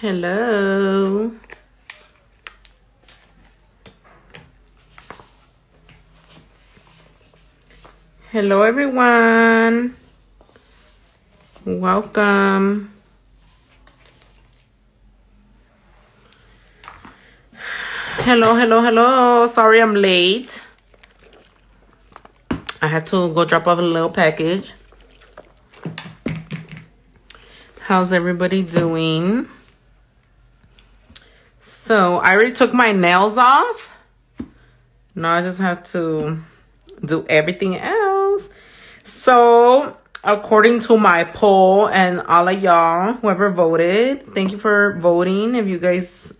Hello. Hello, everyone. Welcome. Hello, hello, hello. Sorry I'm late. I had to go drop off a little package. How's everybody doing? So I already took my nails off. Now I just have to do everything else. So according to my poll and all of y'all, whoever voted, thank you for voting. If you guys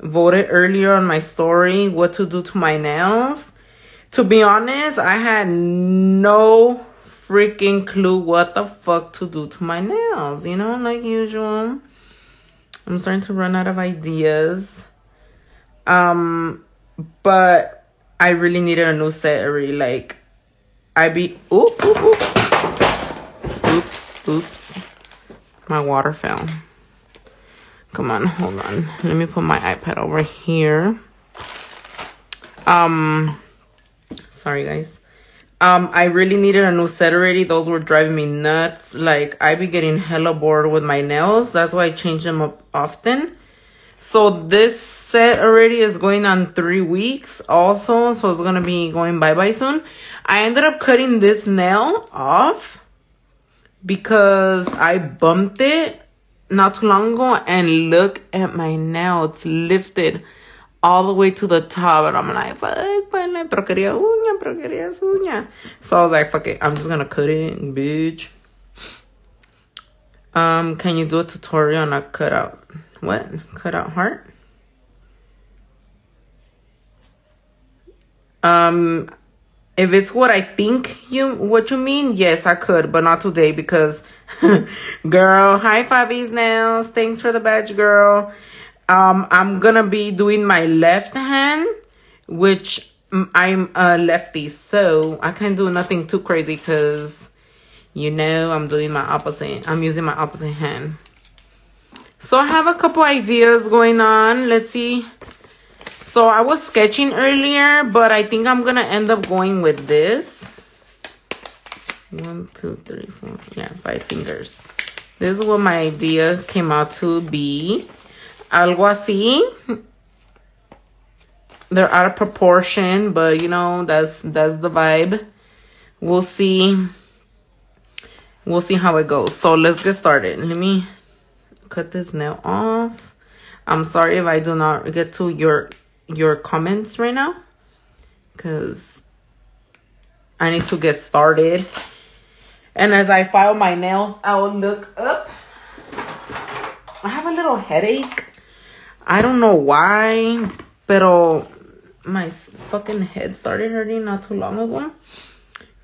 voted earlier on my story, what to do to my nails. To be honest, I had no freaking clue what the fuck to do to my nails, you know, like usual. I'm starting to run out of ideas. Um, but I really needed a new set already. Like, I be oop. oops, oops. My water fell. Come on, hold on. Let me put my iPad over here. Um, sorry guys. Um, I really needed a new set already. Those were driving me nuts. Like, I be getting hella bored with my nails. That's why I change them up often. So this set already is going on three weeks also. So it's going to be going bye-bye soon. I ended up cutting this nail off because I bumped it not too long ago. And look at my nail. It's lifted all the way to the top. And I'm like, fuck, pero quería uña, pero quería uña. So I was like, fuck it, I'm just gonna cut it, bitch. Um, can you do a tutorial on a cutout? What? Cutout heart? Um, if it's what I think you what you mean, yes, I could, but not today because, girl, hi Fabi's nails. Thanks for the badge, girl. Um, I'm gonna be doing my left hand, which I'm a lefty, so I can't do nothing too crazy because, you know, I'm doing my opposite. I'm using my opposite hand. So I have a couple ideas going on. Let's see. So I was sketching earlier, but I think I'm going to end up going with this. One, two, three, four. Yeah, five fingers. This is what my idea came out to be. Algo así they're out of proportion, but you know, that's that's the vibe. We'll see. We'll see how it goes. So let's get started. Let me cut this nail off. I'm sorry if I do not get to your your comments right now. Cause I need to get started. And as I file my nails, I will look up. I have a little headache. I don't know why, pero my fucking head started hurting not too long ago.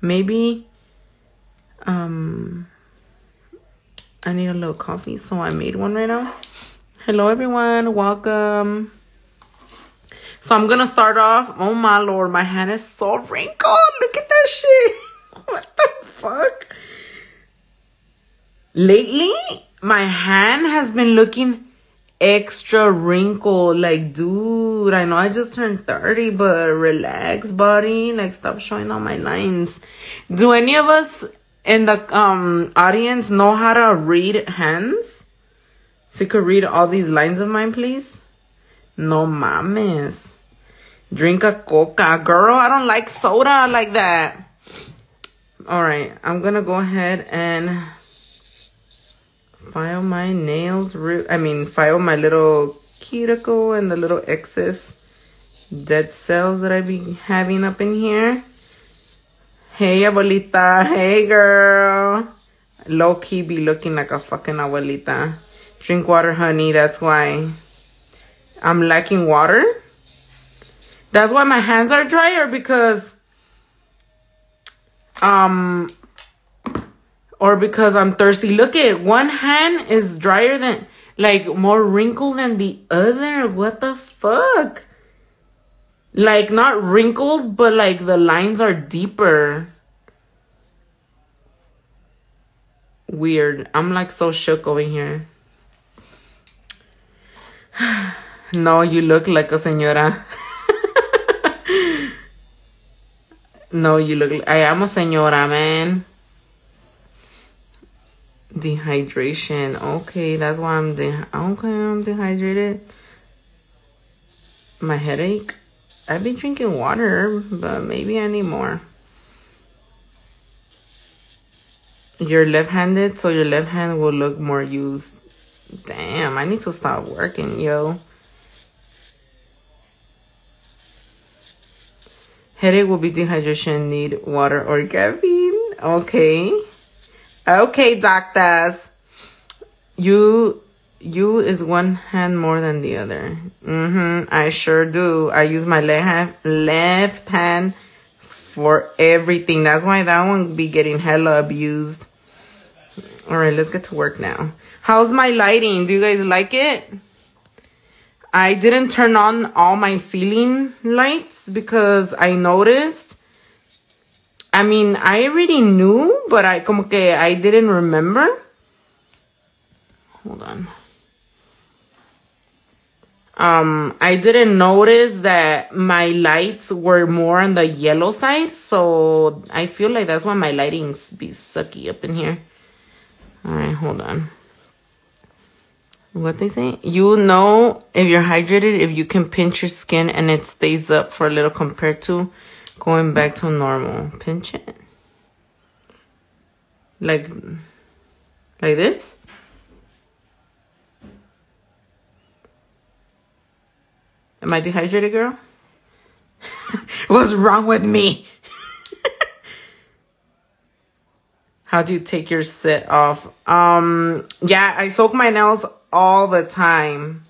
Maybe um I need a little coffee, so I made one right now. Hello everyone, welcome. So I'm gonna start off. Oh my lord, my hand is so wrinkled. Look at that shit. what the fuck? Lately, my hand has been looking extra wrinkled. Like, dude, I know I just turned 30, but relax, buddy. Like, stop showing all my lines. Do any of us in the um audience know how to read hands? So you could read all these lines of mine, please? No mames. Drink a coca. Girl, I don't like soda like that. All right, I'm going to go ahead and file my nails. Root I mean, file my little cuticle and the little excess dead cells that I be having up in here. Hey, abuelita. Hey, girl. Low key be looking like a fucking abuelita. Drink water, honey. That's why I'm lacking water. That's why my hands are drier because um or because I'm thirsty. Look at one hand is drier than like more wrinkled than the other. What the fuck? Like not wrinkled, but like the lines are deeper. Weird. I'm like so shook over here. no, you look like a señora. no, you look I am a señora, man. Dehydration. Okay, that's why I'm de okay, I'm dehydrated. My headache. I've been drinking water, but maybe I need more. You're left-handed, so your left hand will look more used. Damn, I need to stop working, yo. Headache will be dehydration, need water or caffeine. Okay. Okay, doctors. You you is one hand more than the other. Mm-hmm. I sure do. I use my left hand, left hand for everything. That's why that one be getting hella abused. All right, let's get to work now. How's my lighting? Do you guys like it? I didn't turn on all my ceiling lights because I noticed. I mean, I already knew, but I como que I didn't remember. Hold on um i didn't notice that my lights were more on the yellow side so i feel like that's why my lighting's be sucky up in here all right hold on what they say you know if you're hydrated if you can pinch your skin and it stays up for a little compared to going back to normal pinch it like like this Am I dehydrated, girl? What's wrong with me? How do you take your sit off? Um, yeah, I soak my nails all the time.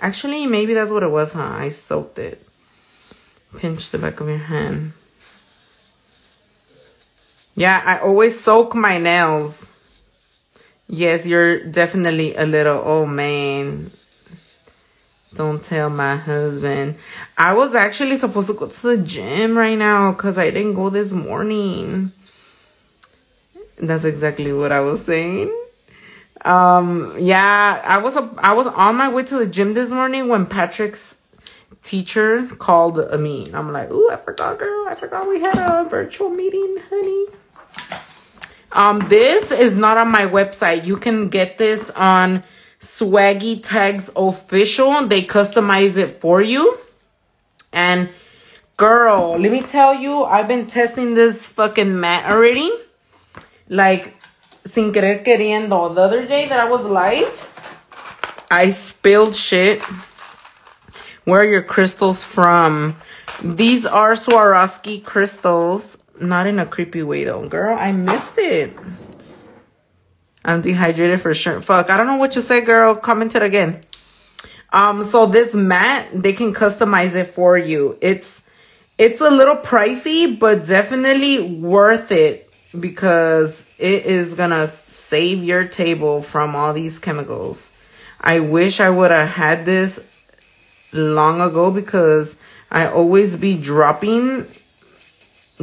Actually, maybe that's what it was, huh? I soaked it. Pinch the back of your hand. Yeah, I always soak my nails. Yes, you're definitely a little, oh man. Don't tell my husband. I was actually supposed to go to the gym right now because I didn't go this morning. That's exactly what I was saying. Um, yeah, I was I was on my way to the gym this morning when Patrick's teacher called me. I'm like, ooh, I forgot, girl. I forgot we had a virtual meeting, honey. Um, this is not on my website. You can get this on Swaggy Tags Official. They customize it for you. And girl, let me tell you, I've been testing this fucking mat already. Like, sin querer queriendo. The other day that I was live, I spilled shit. Where are your crystals from? These are Swarovski crystals. Not in a creepy way though. Girl, I missed it. I'm dehydrated for sure. Fuck, I don't know what you say, girl. Comment it again. Um, so this mat, they can customize it for you. It's it's a little pricey, but definitely worth it because it is gonna save your table from all these chemicals. I wish I would have had this long ago because I always be dropping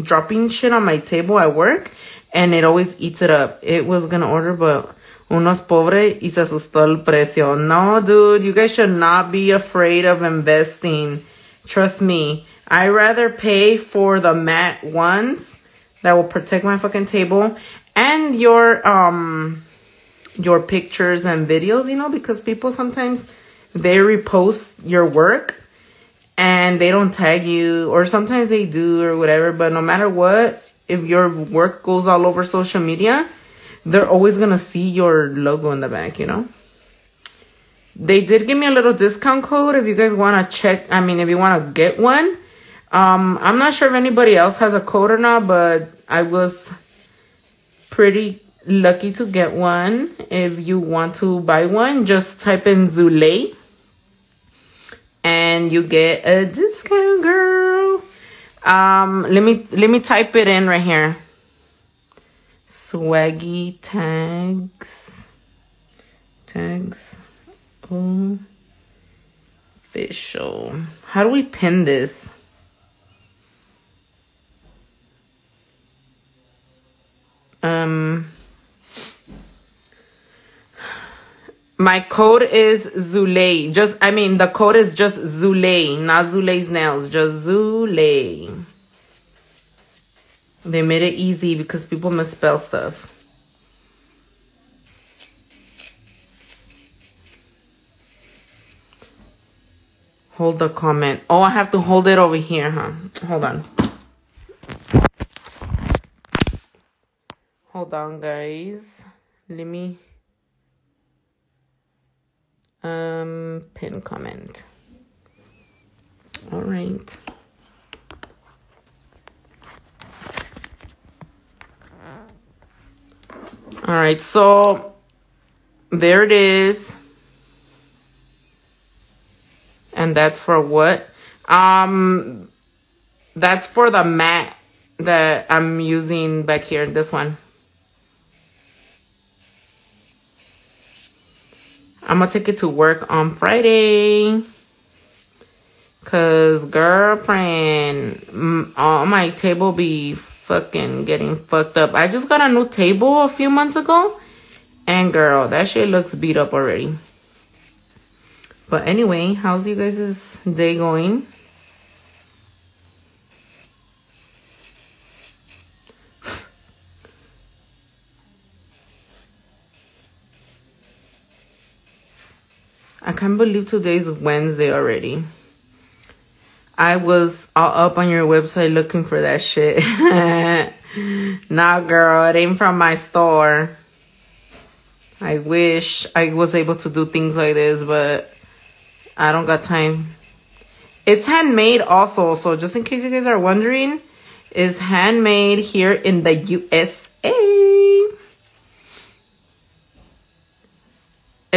dropping shit on my table at work and it always eats it up. It was gonna order, but unos pobre y se asustó el precio. No, dude, you guys should not be afraid of investing. Trust me. I rather pay for the matte ones that will protect my fucking table and your um your pictures and videos, you know, because people sometimes they repost your work and they don't tag you or sometimes they do or whatever, but no matter what, if your work goes all over social media, they're always going to see your logo in the back, you know? They did give me a little discount code if you guys want to check. I mean, if you want to get one. Um, I'm not sure if anybody else has a code or not, but I was pretty lucky to get one. If you want to buy one, just type in Zulay and you get a discount, girl. Um, let me let me type it in right here. swaggy tags. Tags. Official. How do we pin this? Um. My code is Zulay. Just, I mean, the code is just Zulay, not Zulay's nails. Just Zulay. They made it easy because people misspell stuff. Hold the comment. Oh, I have to hold it over here, huh? Hold on. Hold on, guys. Let me um pin comment. All right. All right, so there it is. And that's for what? Um, that's for the mat that I'm using back here, this one. I'm gonna take it to work on Friday. Cause girlfriend, all my table be fucking getting fucked up. I just got a new table a few months ago. And girl, that shit looks beat up already. But anyway, how's you guys' day going? Can't believe today's Wednesday already. I was all up on your website looking for that shit. nah, girl, it ain't from my store. I wish I was able to do things like this, but I don't got time. It's handmade also, so just in case you guys are wondering, is handmade here in the USA.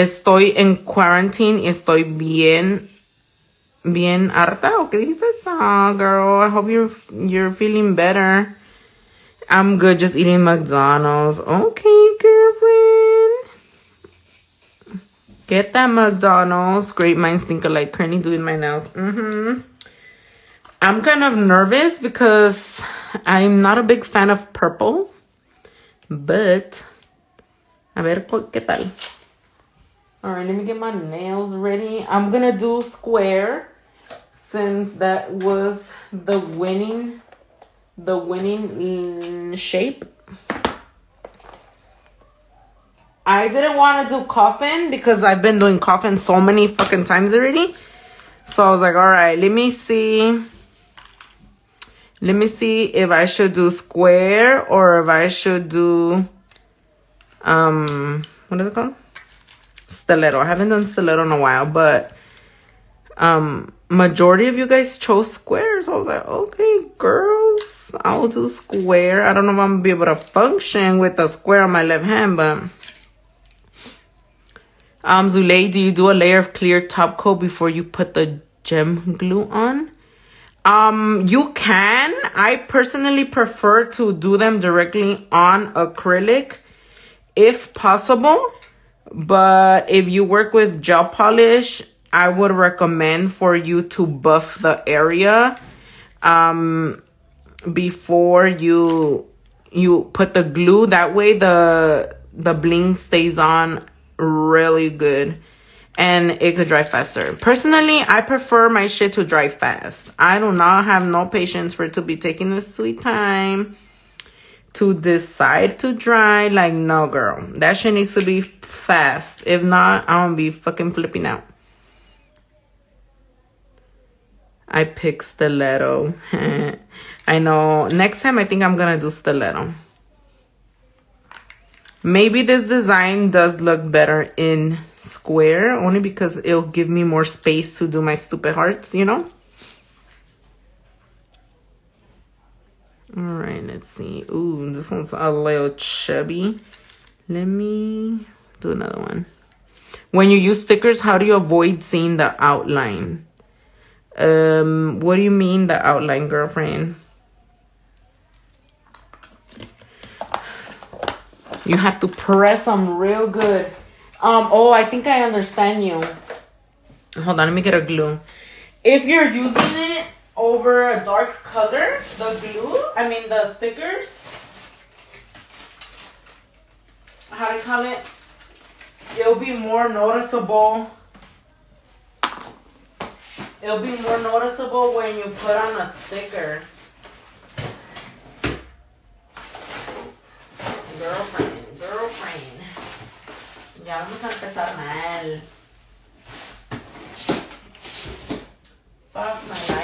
Estoy en quarantine, y estoy bien bien harta o qué dices? Oh, girl, I hope you're you're feeling better. I'm good just eating McDonald's. Okay, girlfriend. Get that McDonald's. Great minds think alike. Currently doing my nails. Mm-hmm. I'm kind of nervous because I'm not a big fan of purple. But, a ver, ¿qué tal? All right, let me get my nails ready. I'm going to do square since that was the winning the winning shape. I didn't want to do coffin because I've been doing coffin so many fucking times already. So I was like, all right, let me see. Let me see if I should do square or if I should do, um, what is it called? Stiletto. I haven't done stiletto in a while, but um majority of you guys chose squares. I was like, okay, girls, I'll do square. I don't know if I'm gonna be able to function with a square on my left hand, but um Zulay, do you do a layer of clear top coat before you put the gem glue on? Um, you can. I personally prefer to do them directly on acrylic if possible. But if you work with gel polish, I would recommend for you to buff the area um, before you you put the glue. That way the the bling stays on really good and it could dry faster. Personally, I prefer my shit to dry fast. I do not have no patience for it to be taking a sweet time to decide to dry. Like, no, girl. That shit needs to be fast. If not, I'm gonna be fucking flipping out. I pick stiletto. I know. Next time, I think I'm gonna do stiletto. Maybe this design does look better in square. Only because it'll give me more space to do my stupid hearts, you know? All right, let's see. Ooh, this one's a little chubby. Let me do another one. When you use stickers, how do you avoid seeing the outline? Um, what do you mean the outline, girlfriend? You have to press them real good. Um, oh, I think I understand you. Hold on, let me get a glue. If you're using over a dark color, the glue, I mean the stickers, how do you call it? It'll be more noticeable. It'll be more noticeable when you put on a sticker. Girlfriend, girlfriend. Ya vamos a empezar mal. Fuck my life.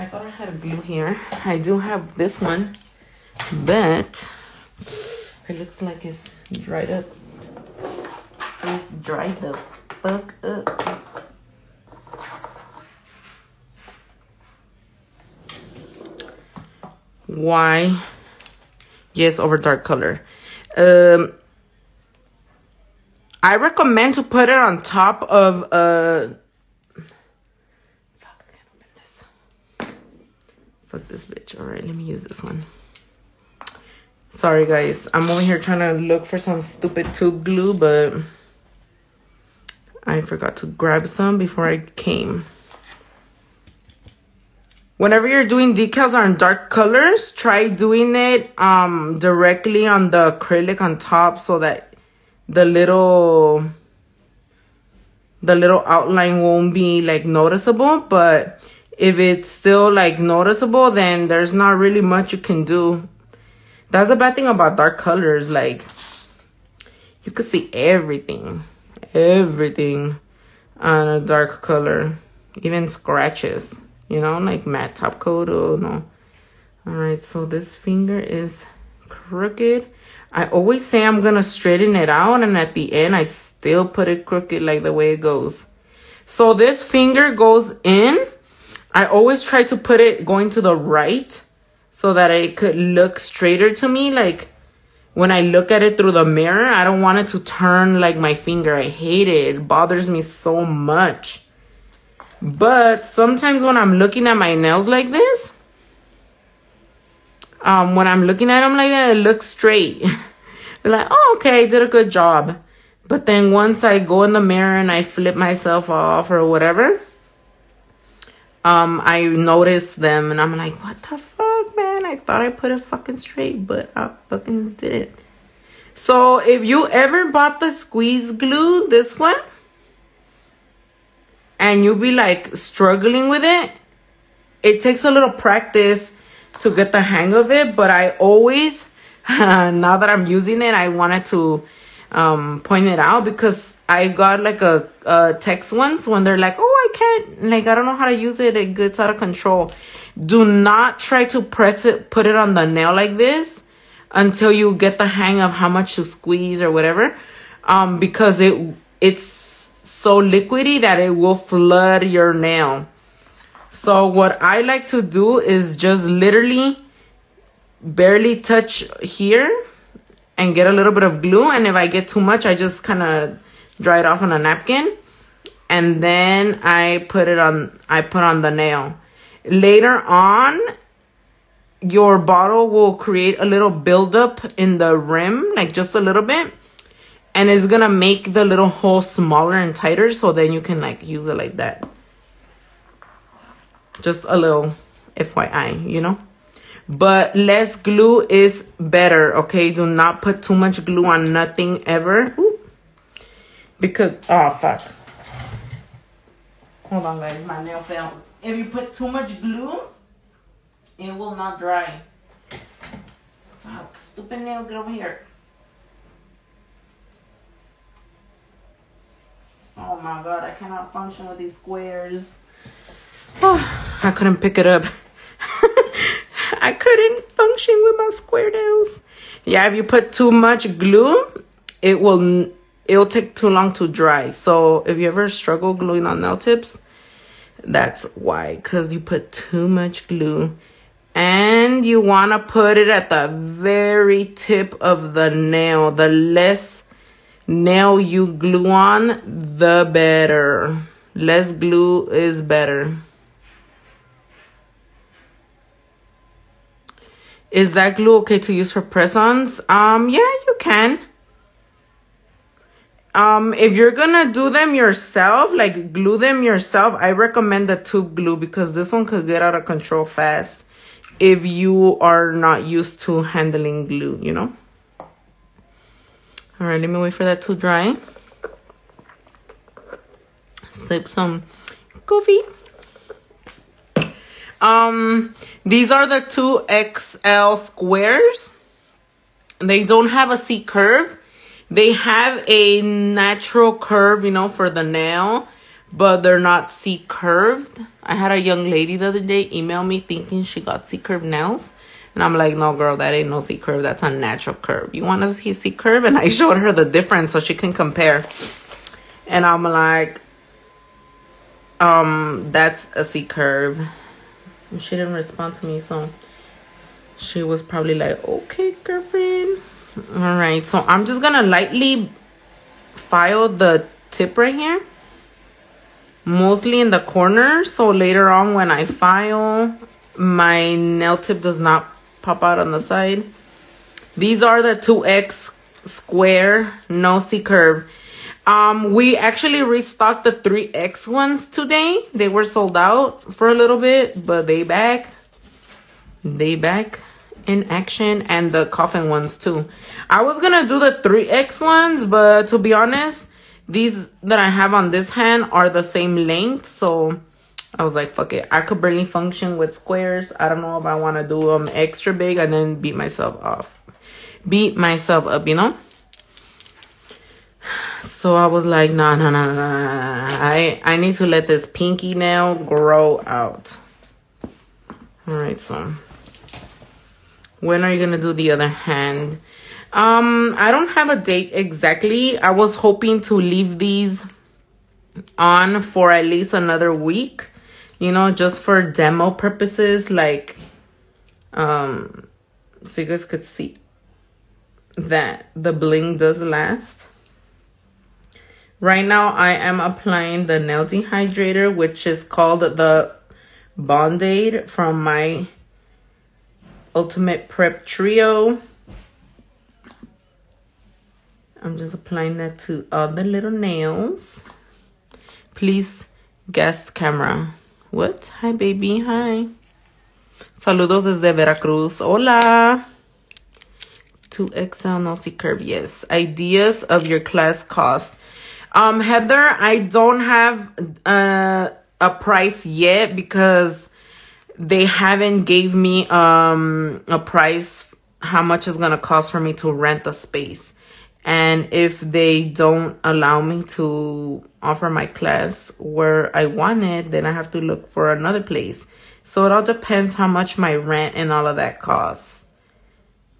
I thought I had a glue here. I do have this one, but it looks like it's dried up. It's dried the fuck up. Why? Yes, over dark color. Um, I recommend to put it on top of uh fuck, I can't open this. Fuck this bitch. Alright, let me use this one. Sorry guys. I'm over here trying to look for some stupid tube glue, but I forgot to grab some before I came. Whenever you're doing decals on dark colors, try doing it um, directly on the acrylic on top so that the little the little outline won't be like noticeable. But if it's still like noticeable, then there's not really much you can do. That's the bad thing about dark colors. Like you could see everything, everything on a dark color, even scratches you know, like matte top coat. Oh, no. All right, so this finger is crooked. I always say I'm going to straighten it out, and at the end, I still put it crooked like the way it goes. So this finger goes in. I always try to put it going to the right so that it could look straighter to me. Like when I look at it through the mirror, I don't want it to turn like my finger. I hate it. It bothers me so much. But sometimes when I'm looking at my nails like this, um, when I'm looking at them like that, it looks straight. like, oh, okay, I did a good job. But then once I go in the mirror and I flip myself off or whatever, um, I noticed them and I'm like, what the fuck, man? I thought I put it fucking straight, but I fucking didn't. So if you ever bought the squeeze glue, this one, and you'll be like struggling with it, it takes a little practice to get the hang of it. But I always, now that I'm using it, I wanted to um, point it out because I got like a, a text once when they're like, oh, I can't, like, I don't know how to use it. It gets out of control. Do not try to press it, put it on the nail like this until you get the hang of how much to squeeze or whatever. Um, because it, it's so liquidy that it will flood your nail. So what I like to do is just literally barely touch here and get a little bit of glue. And if I get too much, I just kind of dry it off on a napkin. And then I put it on, I put on the nail. Later on, your bottle will create a little buildup in the rim, like just a little bit and it's gonna make the little hole smaller and tighter so then you can like use it like that just a little FYI you know but less glue is better okay do not put too much glue on nothing ever Ooh. Because oh fuck hold on guys my nail fell if you put too much glue it will not dry fuck stupid nail get over here Oh my god, I cannot function with these squares. Oh, I couldn't pick it up. I couldn't function with my square nails. Yeah, if you put too much glue, it will it'll take too long to dry. So if you ever struggle gluing on nail tips, that's why. Because you put too much glue. And you want to put it at the very tip of the nail. The less nail you glue on, the better. Less glue is better. Is that glue okay to use for press-ons? Um, yeah, you can. Um, if you're gonna do them yourself, like glue them yourself, I recommend the tube glue because this one could get out of control fast if you are not used to handling glue, you know? All right, let me wait for that to dry. Sip some coffee. Um, these are the two XL squares. They don't have a C curve. They have a natural curve, you know, for the nail, but they're not C curved. I had a young lady the other day email me thinking she got C curved nails. And I'm like, no, girl, that ain't no C curve. That's a natural curve. You want to see C curve? And I showed her the difference so she can compare. And I'm like, um, that's a C curve. And she didn't respond to me, so she was probably like, okay, girlfriend. All right, so I'm just gonna lightly file the tip right here. Mostly in the corner, so later on when I file, my nail tip does not pop out on the side. These are the 2X square, no C curve. Um, we actually restocked the 3X ones today. They were sold out for a little bit, but they back. They back in action and the coffin ones too. I was gonna do the 3X ones, but to be honest, these that I have on this hand are the same length. So I was like, fuck it. I could barely function with squares. I don't know if I want to do them extra big and then beat myself off. Beat myself up, you know? So I was like, nah, nah, nah, nah, nah. I, I need to let this pinky nail grow out. All right, so when are you going to do the other hand? Um, I don't have a date exactly. I was hoping to leave these on for at least another week, you know, just for demo purposes, like, um, so you guys could see that the bling does last. Right now, I am applying the nail dehydrator, which is called the Bond-Aid from my Ultimate Prep Trio. I'm just applying that to all the little nails. Please guest camera. What? Hi, baby. Hi. Saludos desde Veracruz. Hola. 2XL no C curve. Yes. Ideas of your class cost. Um, Heather, I don't have uh, a price yet because they haven't gave me um a price how much it's gonna cost for me to rent the space. And if they don't allow me to offer my class where I want it, then I have to look for another place. So it all depends how much my rent and all of that costs.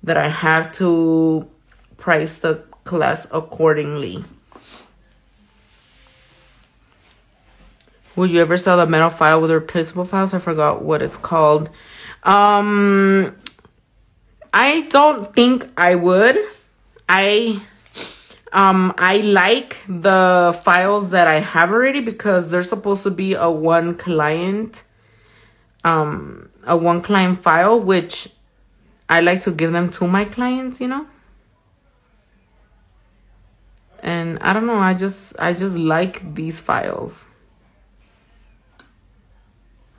That I have to price the class accordingly. Would you ever sell the metal file with replaceable files? I forgot what it's called. Um, I don't think I would. I um I like the files that I have already because they're supposed to be a one client um a one client file which I like to give them to my clients, you know? And I don't know, I just I just like these files.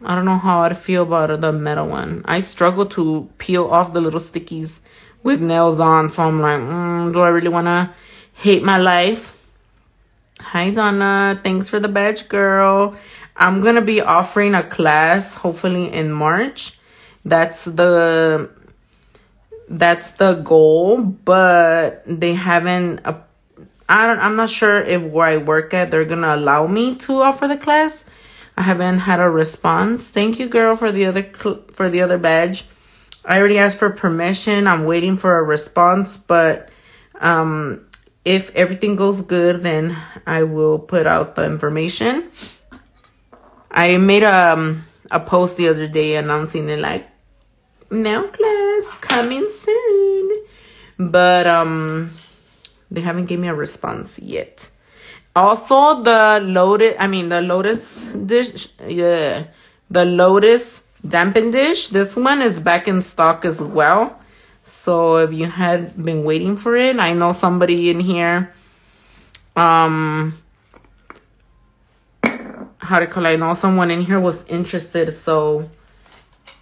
I don't know how I'd feel about the metal one. I struggle to peel off the little stickies with nails on. So I'm like, mm, do I really want to hate my life? Hi, Donna. Thanks for the badge, girl. I'm going to be offering a class hopefully in March. That's the that's the goal, but they haven't uh, I don't I'm not sure if where I work at they're to allow me to offer the class I haven't had a response. Thank you, girl, for the other for the other badge. I already asked for permission. I'm waiting for a response, but um, if everything goes good, then I will put out the information. I made a um, a post the other day announcing it like now class coming soon, but um, they haven't gave me a response yet. Also, the lotus, I mean, the lotus dish, yeah, the lotus dappen dish. This one is back in stock as well. So if you had been waiting for it, I know somebody in here, um, how to call it? I know someone in here was interested. So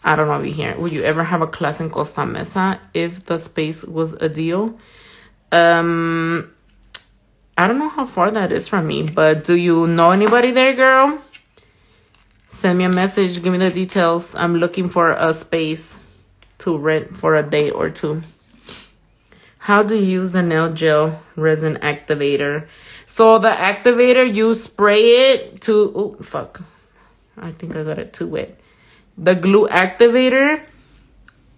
I don't know if you hear. Would you ever have a class in Costa Mesa if the space was a deal? Um, I don't know how far that is from me, but do you know anybody there, girl? Send me a message. Give me the details. I'm looking for a space to rent for a day or two. How to use the nail gel resin activator. So the activator, you spray it to, oh, fuck. I think I got it too wet. The glue activator,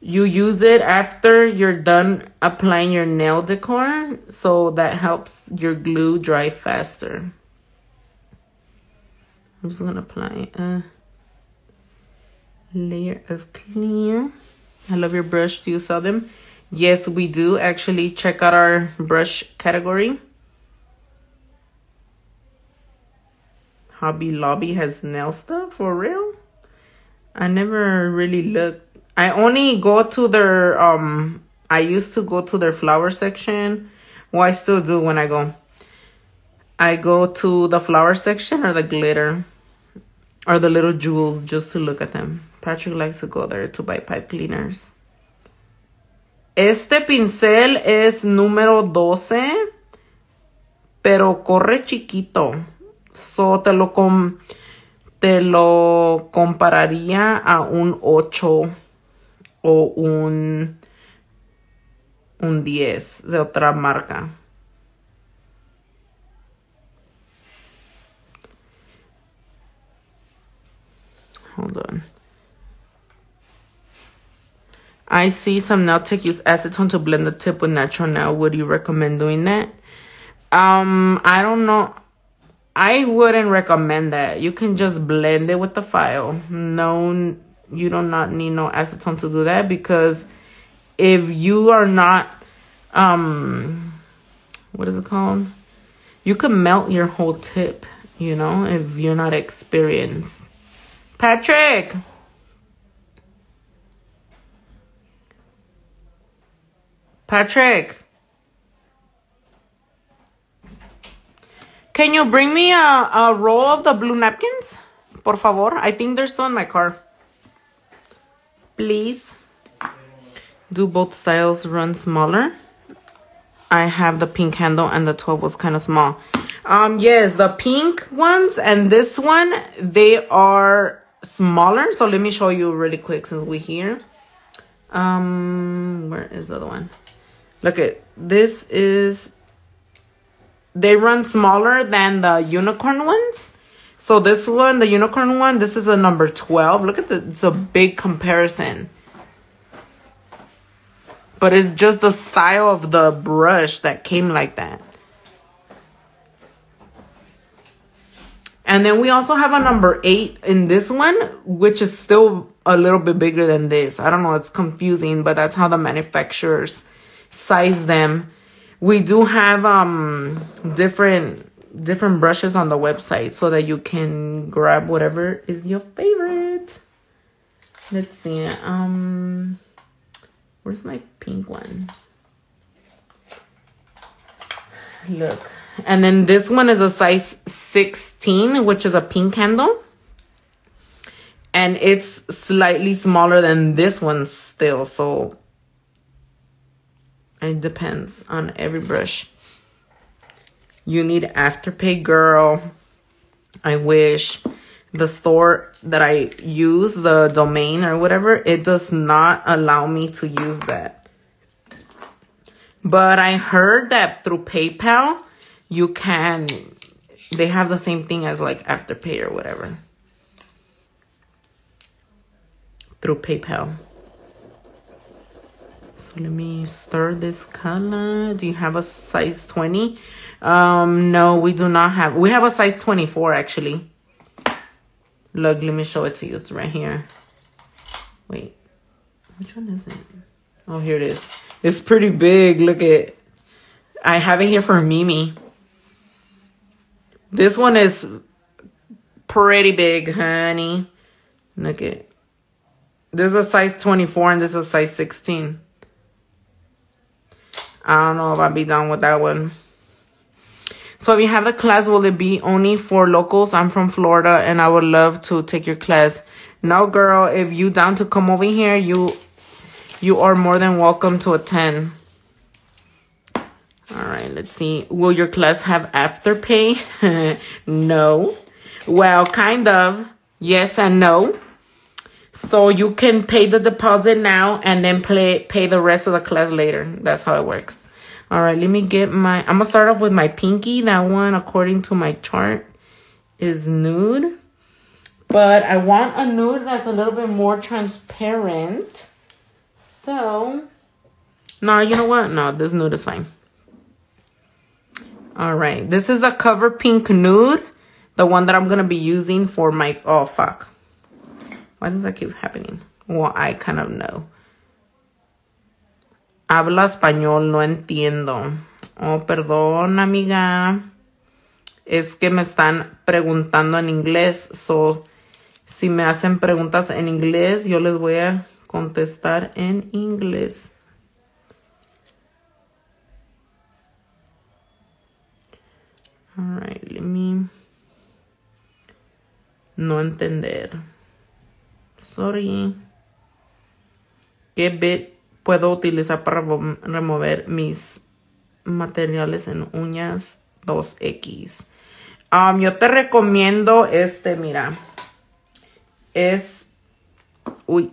you use it after you're done applying your nail decor. So that helps your glue dry faster. I'm just to apply a layer of clear. I love your brush. Do you sell them? Yes, we do. Actually, check out our brush category. Hobby Lobby has nail stuff for real. I never really looked. I only go to their um. I used to go to their flower section. Well, I still do when I go. I go to the flower section or the glitter or the little jewels just to look at them. Patrick likes to go there to buy pipe cleaners. Este pincel es número 12, pero corre chiquito. So te lo, com te lo compararía a un 8 o un, un 10 de otra marca. Hold on. I see some nail tech use acetone to blend the tip with natural nail. Would you recommend doing that? Um, I don't know. I wouldn't recommend that. You can just blend it with the file. No, you do not need no acetone to do that because if you are not, um, what is it called? You can melt your whole tip, you know, if you're not experienced. Patrick! Patrick. Can you bring me a, a roll of the blue napkins? Por favor. I think they're still in my car. Please. Do both styles run smaller? I have the pink handle and the 12 was kind of small. Um, yes, the pink ones and this one, they are smaller. So let me show you really quick since we're here. Um, where is the other one? Look at this is they run smaller than the unicorn ones. So this one, the unicorn one, this is a number 12. Look at the it's a big comparison. But it's just the style of the brush that came like that. And then we also have a number 8 in this one, which is still a little bit bigger than this. I don't know, it's confusing, but that's how the manufacturers size them. We do have um different different brushes on the website so that you can grab whatever is your favorite. Let's see. Um where's my pink one? Look. And then this one is a size 16, which is a pink handle. And it's slightly smaller than this one still. So it depends on every brush. You need Afterpay Girl. I wish the store that I use, the domain or whatever, it does not allow me to use that. But I heard that through PayPal, you can, they have the same thing as like Afterpay or whatever. Through PayPal. So let me stir this color. Do you have a size 20? Um, no, we do not have. We have a size 24 actually. Look, let me show it to you. It's right here. Wait, which one is it? Oh, here it is. It's pretty big. Look at I have it here for Mimi. This one is pretty big, honey. Look at There's a size 24 and this is a size 16. I don't know if I'll be done with that one. So if you have a class, will it be only for locals? I'm from Florida and I would love to take your class. No, girl, if you down to come over here, you you are more than welcome to attend. All right, let's see. Will your class have afterpay? no. Well, kind of. Yes and no. So you can pay the deposit now and then pay pay the rest of the class later. That's how it works. All right, let me get my, I'm to start off with my pinky. That one, according to my chart, is nude. But I want a nude that's a little bit more transparent. So, no, you know what? No, this nude is fine. All right, this is a cover pink nude. The one that I'm to be using for my, oh, fuck. Why does that keep happening? Well, I kind of know. Habla español, no entiendo. Oh, perdón, amiga. Es que me están preguntando en inglés. So, si me hacen preguntas en inglés, yo les voy a contestar en inglés. Alright, let me... No entender. Sorry. ¿Qué bit puedo utilizar para remover mis materiales en uñas 2X. Um, yo te recomiendo este, mira. Es... Uy.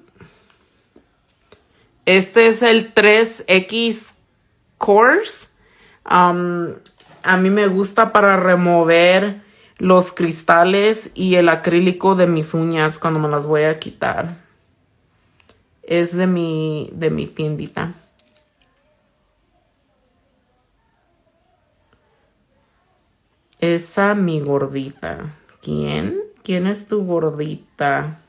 Este es el 3X Course. A mí me gusta para remover los cristales y el acrílico de mis uñas cuando me las voy a quitar es de mi, de mi tiendita. Esa mi gordita. ¿Quién? ¿Quién es tu gordita?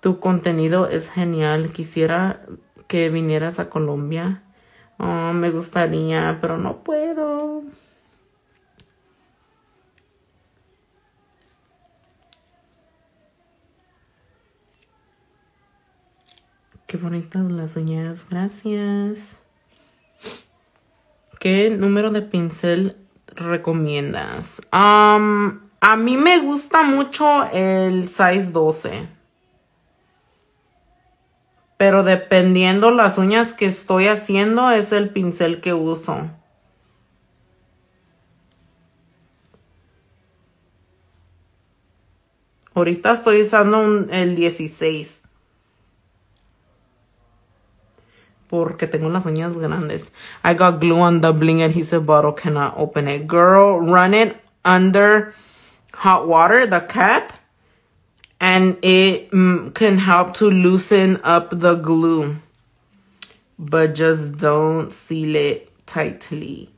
Tu contenido es genial. Quisiera que vinieras a Colombia. Oh, me gustaría, pero no puedo. Qué bonitas las uñas, gracias. ¿Qué número de pincel recomiendas? a mí me gusta mucho el size 12. Pero dependiendo las uñas que estoy haciendo es el pincel que uso. Ahorita estoy usando el 16. Porque tengo las uñas grandes. I got glue on the bling adhesive bottle, cannot open it. Girl, run it under hot water, the cap, and it mm, can help to loosen up the glue. But just don't seal it tightly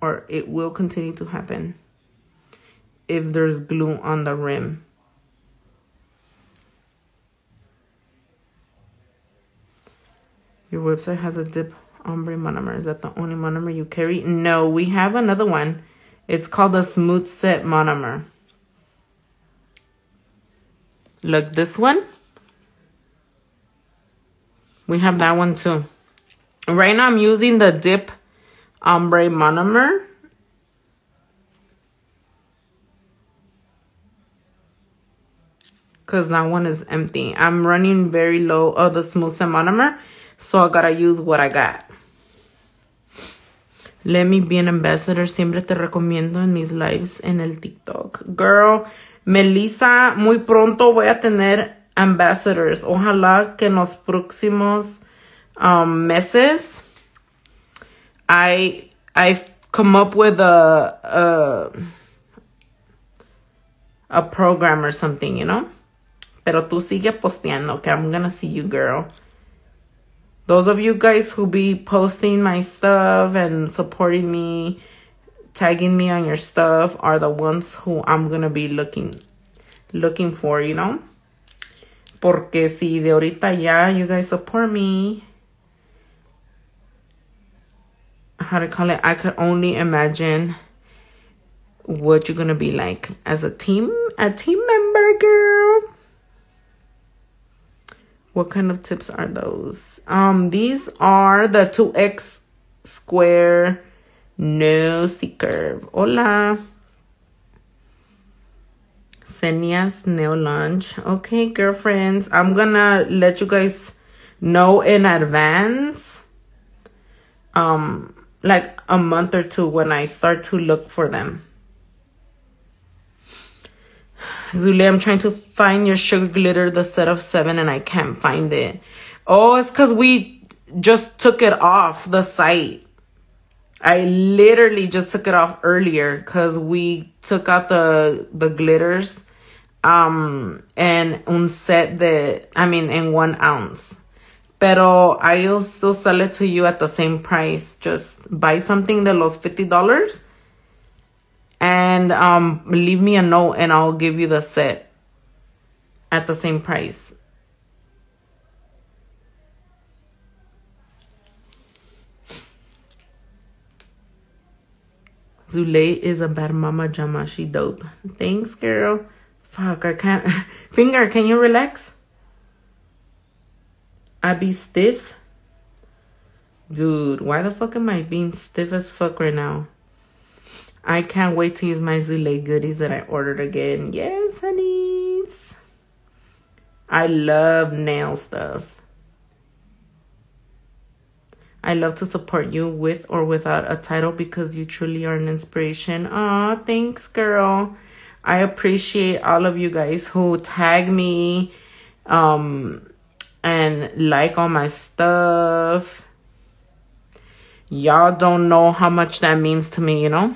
or it will continue to happen if there's glue on the rim. Your website has a dip ombre monomer. Is that the only monomer you carry? No, we have another one. It's called a smooth set monomer. Look, this one. We have that one too. Right now I'm using the dip ombre monomer. Because that one is empty. I'm running very low of the smooth set monomer. So I gotta use what I got. Let me be an ambassador. Siempre te recomiendo en mis lives en el TikTok. Girl, Melissa, muy pronto voy a tener ambassadors. Ojalá que en los próximos um, meses I I've come up with a, a a program or something, you know? Pero tú sigue posteando, okay? I'm gonna see you, girl. Those of you guys who be posting my stuff and supporting me, tagging me on your stuff are the ones who I'm going to be looking looking for, you know? Porque si de ahorita ya you guys support me, how to call it, I could only imagine what you're going to be like as a team, a team member, girl. What kind of tips are those? Um, these are the 2X square no C curve. Hola. Senia's nail lunch. Okay, girlfriends. I'm gonna let you guys know in advance. Um, like a month or two when I start to look for them. Zulay, I'm trying to find your sugar glitter, the set of seven, and I can't find it. Oh, it's because we just took it off the site. I literally just took it off earlier because we took out the the glitters um and un set de I mean in one ounce. Pero I'll still sell it to you at the same price. Just buy something that lost fifty dollars and um leave me a note and I'll give you the set at the same price. Zulay is a bad mama jama. She dope. Thanks, girl. Fuck, I can't. Finger, can you relax? I be stiff? Dude, why the fuck am I being stiff as fuck right now? I can't wait to use my Zulay goodies that I ordered again. Yes, honeys. I love nail stuff. I love to support you with or without a title because you truly are an inspiration. Aw, thanks, girl. I appreciate all of you guys who tag me um, and like all my stuff. Y'all don't know how much that means to me, you know?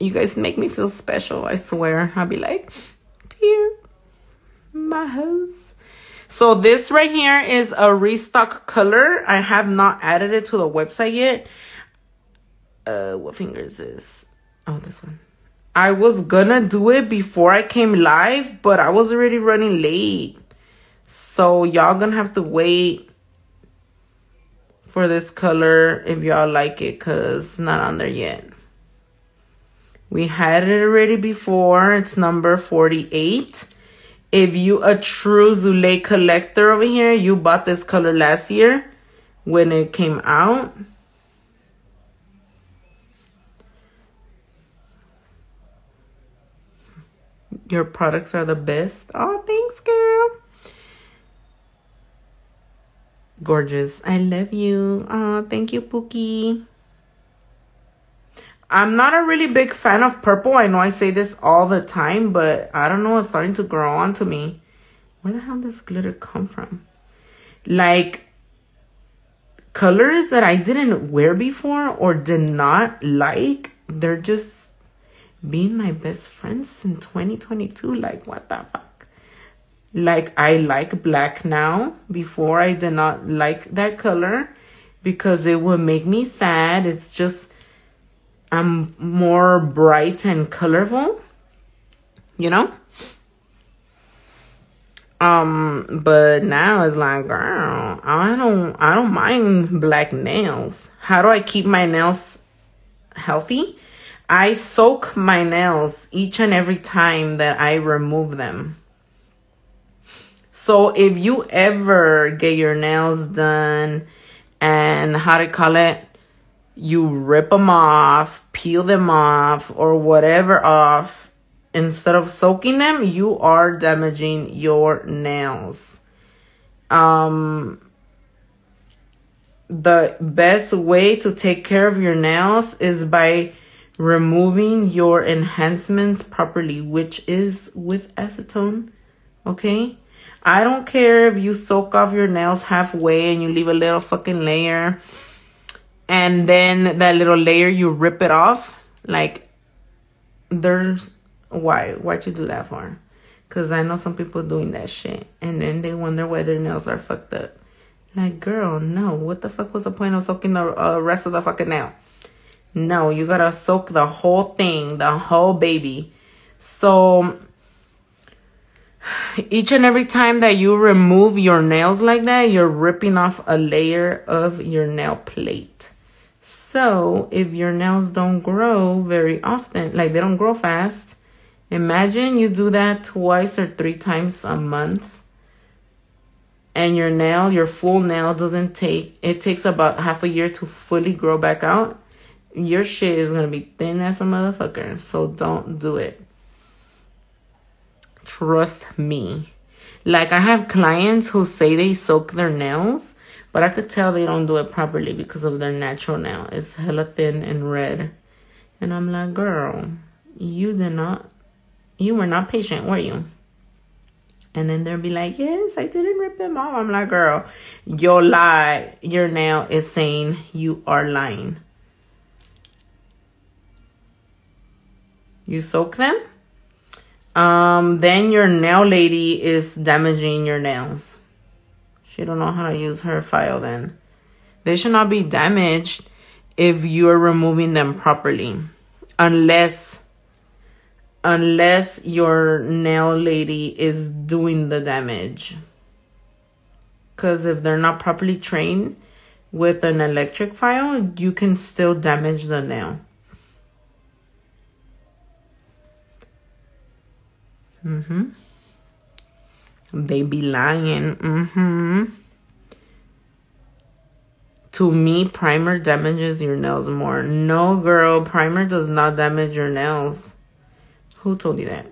You guys make me feel special, I swear. I'll be like, dear, my host. So this right here is a restock color. I have not added it to the website yet. Uh, what finger is this? Oh, this one. I was gonna do it before I came live, but I was already running late. So y'all gonna have to wait for this color if y'all like it because not on there yet. We had it already before. It's number 48 if you a true Zulay collector over here, you bought this color last year when it came out. Your products are the best. Oh, thanks, girl. Gorgeous. I love you. Oh, thank you, Pookie. I'm not a really big fan of purple. I know I say this all the time, but I don't know. It's starting to grow on to me. Where the hell does glitter come from? Like colors that I didn't wear before or did not like. They're just being my best friends in 2022. Like, what the fuck? Like, I like black now. Before, I did not like that color because it would make me sad. It's just I'm more bright and colorful, you know? Um, but now it's like, girl, I don't, I don't mind black nails. How do I keep my nails healthy? I soak my nails each and every time that I remove them. So if you ever get your nails done and how to call it, you rip them off, peel them off, or whatever off, instead of soaking them, you are damaging your nails. Um, the best way to take care of your nails is by removing your enhancements properly, which is with acetone. Okay? I don't care if you soak off your nails halfway and you leave a little fucking layer and then that little layer you rip it off. Like there's why why'd you do that for? Because i know some people doing that shit and then they wonder why their nails are fucked up. Like girl no. What the fuck was the point of soaking the uh, rest of the fucking nail? No you gotta soak the whole thing the whole baby. So each and every time that you remove your nails like that you're ripping off a layer of your nail plate so if your nails don't grow very often, like they don't grow fast, imagine you do that twice or three times a month. and your nail, your full nail doesn't take, it takes about half a year to fully grow back out, your shit is gonna be thin as a motherfucker. So don't do it. Trust me. Like I have clients who say they soak their nails, but I could tell they don't do it properly because of their natural nail. It's hella thin and red. And I'm like, girl, you did not, you were not patient, were you? And then they'll be like, yes, I didn't rip them off. I'm like, girl, your lie, your nail is saying you are lying. You soak them. Um, then your nail lady is damaging your nails. She don't know how to use her file then. They should not be damaged if you're removing them properly. Unless unless your nail lady is doing the damage. Because if they're not properly trained with an electric file, you can still damage the nail. Mm-hmm. They be lying. Mm-hmm. To me, primer damages your nails more. No, girl, primer does not damage your nails. Who told you that?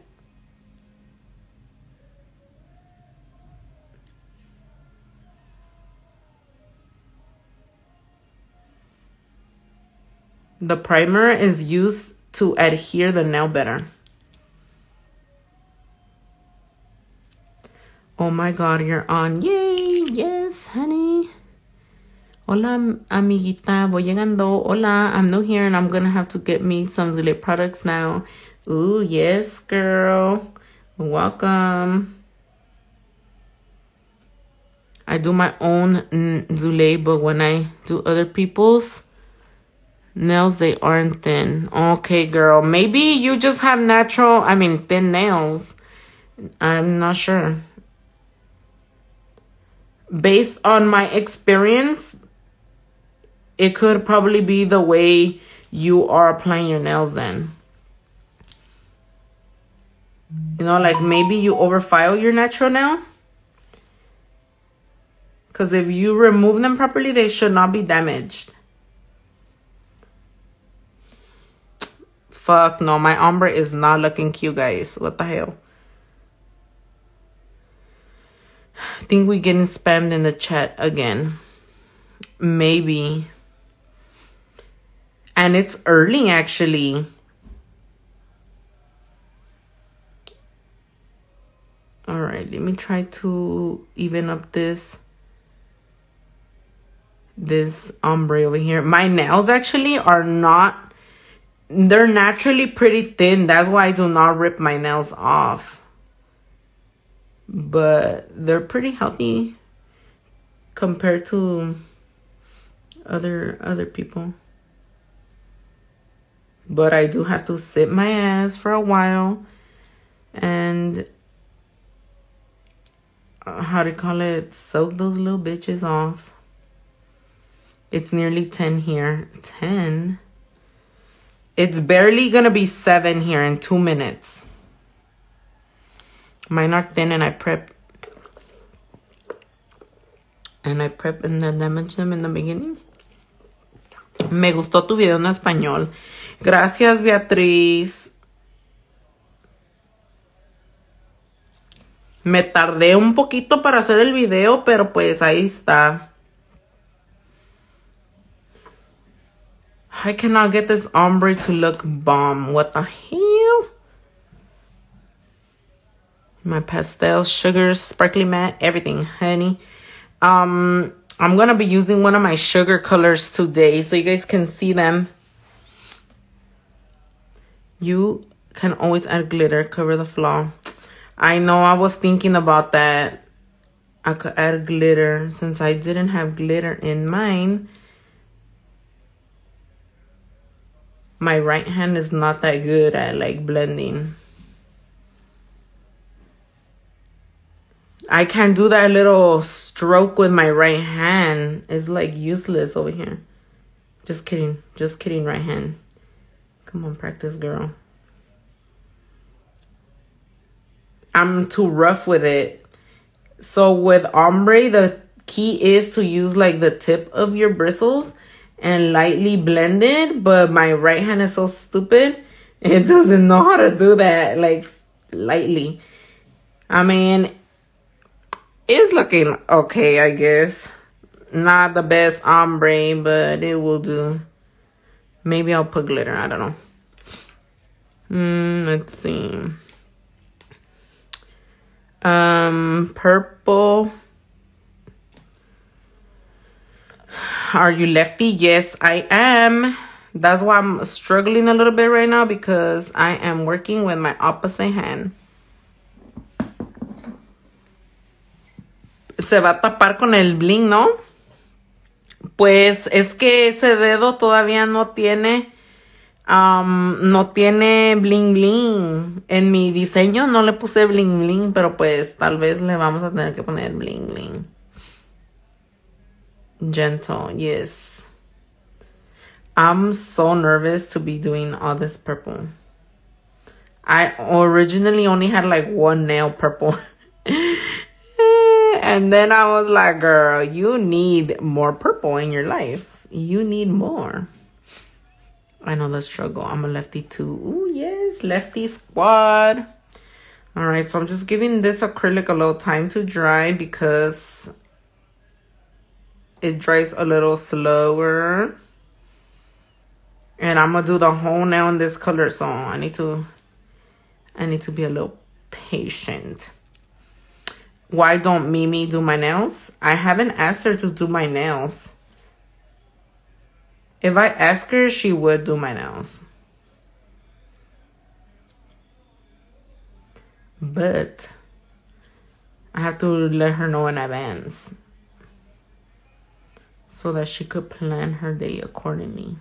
The primer is used to adhere the nail better. Oh my god, you're on. Yay! Yes, honey. Hola, amiguita. Voy llegando. Hola, I'm new here and I'm gonna have to get me some Zulay products now. Ooh, yes, girl. Welcome. I do my own mm, Zulay, but when I do other people's nails, they aren't thin. Okay, girl. Maybe you just have natural, I mean, thin nails. I'm not sure. Based on my experience, it could probably be the way you are applying your nails then. You know, like maybe you overfile your natural nail. Because if you remove them properly, they should not be damaged. Fuck, no, my ombre is not looking cute, guys. What the hell? I think we getting spammed in the chat again. Maybe. And it's early, actually. all right let me try to even up this this ombre over here my nails actually are not they're naturally pretty thin that's why i do not rip my nails off but they're pretty healthy compared to other other people but i do have to sit my ass for a while and uh, how to call it, soak those little bitches off. It's nearly 10 here. 10? It's barely to be 7 here in 2 minutes. Mine are thin and I prep. And I prep and then damage them in the beginning. Me gustó tu video en español. Gracias, Beatriz. Me tardé un poquito para hacer el video, pero pues ahí está. I cannot get this ombre to look bomb. What the hell? My pastel, sugars, sparkly matte, everything, honey. Um, I'm to be using one of my sugar colors today so you guys can see them. You can always add glitter, cover the flaw. I know I was thinking about that. I could add glitter since I didn't have glitter in mine. My right hand is not that good at like blending. I can't do that little stroke with my right hand. It's like useless over here. Just kidding. Just kidding, right hand. Come on, practice, girl. I'm too rough with it. So with ombre, the key is to use like the tip of your bristles and lightly blend it. But my right hand is so stupid. It doesn't know how to do that like lightly. I mean, it's looking okay, I guess. Not the best ombre, but it will do. Maybe I'll put glitter. I don't know. Mm, let's see. Um, purple. Are you lefty? Yes, I am. That's why I'm struggling a little bit right now because I am working with my opposite hand. Se va a tapar con el bling, ¿no? Pues es que ese dedo todavía no tiene Um, no tiene bling bling. En mi diseño no le puse bling bling, pero pues tal vez le vamos a tener que poner bling bling. Gentle, yes. I'm so nervous to be doing all this purple. I originally only had like one nail purple. and then I was like, girl, you need more purple in your life. You need more. I know the struggle. I'm a lefty too. Ooh, yes, lefty squad. All right, so I'm just giving this acrylic a little time to dry because it dries a little slower. And I'm gonna do the whole nail in this color, so I need to I need to be a little patient. Why don't Mimi do my nails? I haven't asked her to do my nails. If I ask her, she would do my nails. But I have to let her know in advance so that she could plan her day accordingly.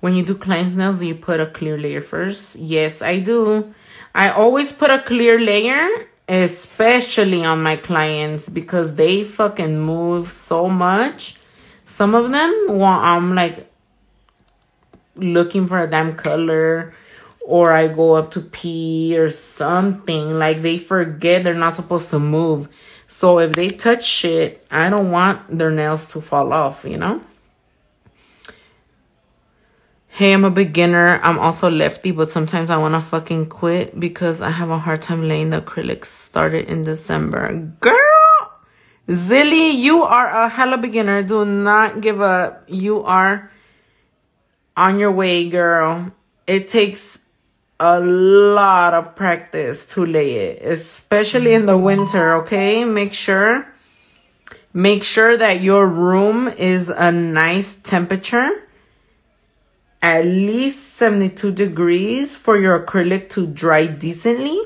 When you do client's nails, do you put a clear layer first? Yes, I do. I always put a clear layer especially on my clients because they fucking move so much. Some of them, well, I'm like looking for a damn color or I go up to pee or something. Like they forget they're not supposed to move. So if they touch shit, I don't want their nails to fall off, you know? Hey, I'm a beginner. I'm also lefty, but sometimes I want to fucking quit because I have a hard time laying the acrylics started in December. Girl! Zilly, you are a hella beginner. Do not give up. You are on your way, girl. It takes a lot of practice to lay it, especially in the winter, okay? Make sure, make sure that your room is a nice temperature at least 72 degrees for your acrylic to dry decently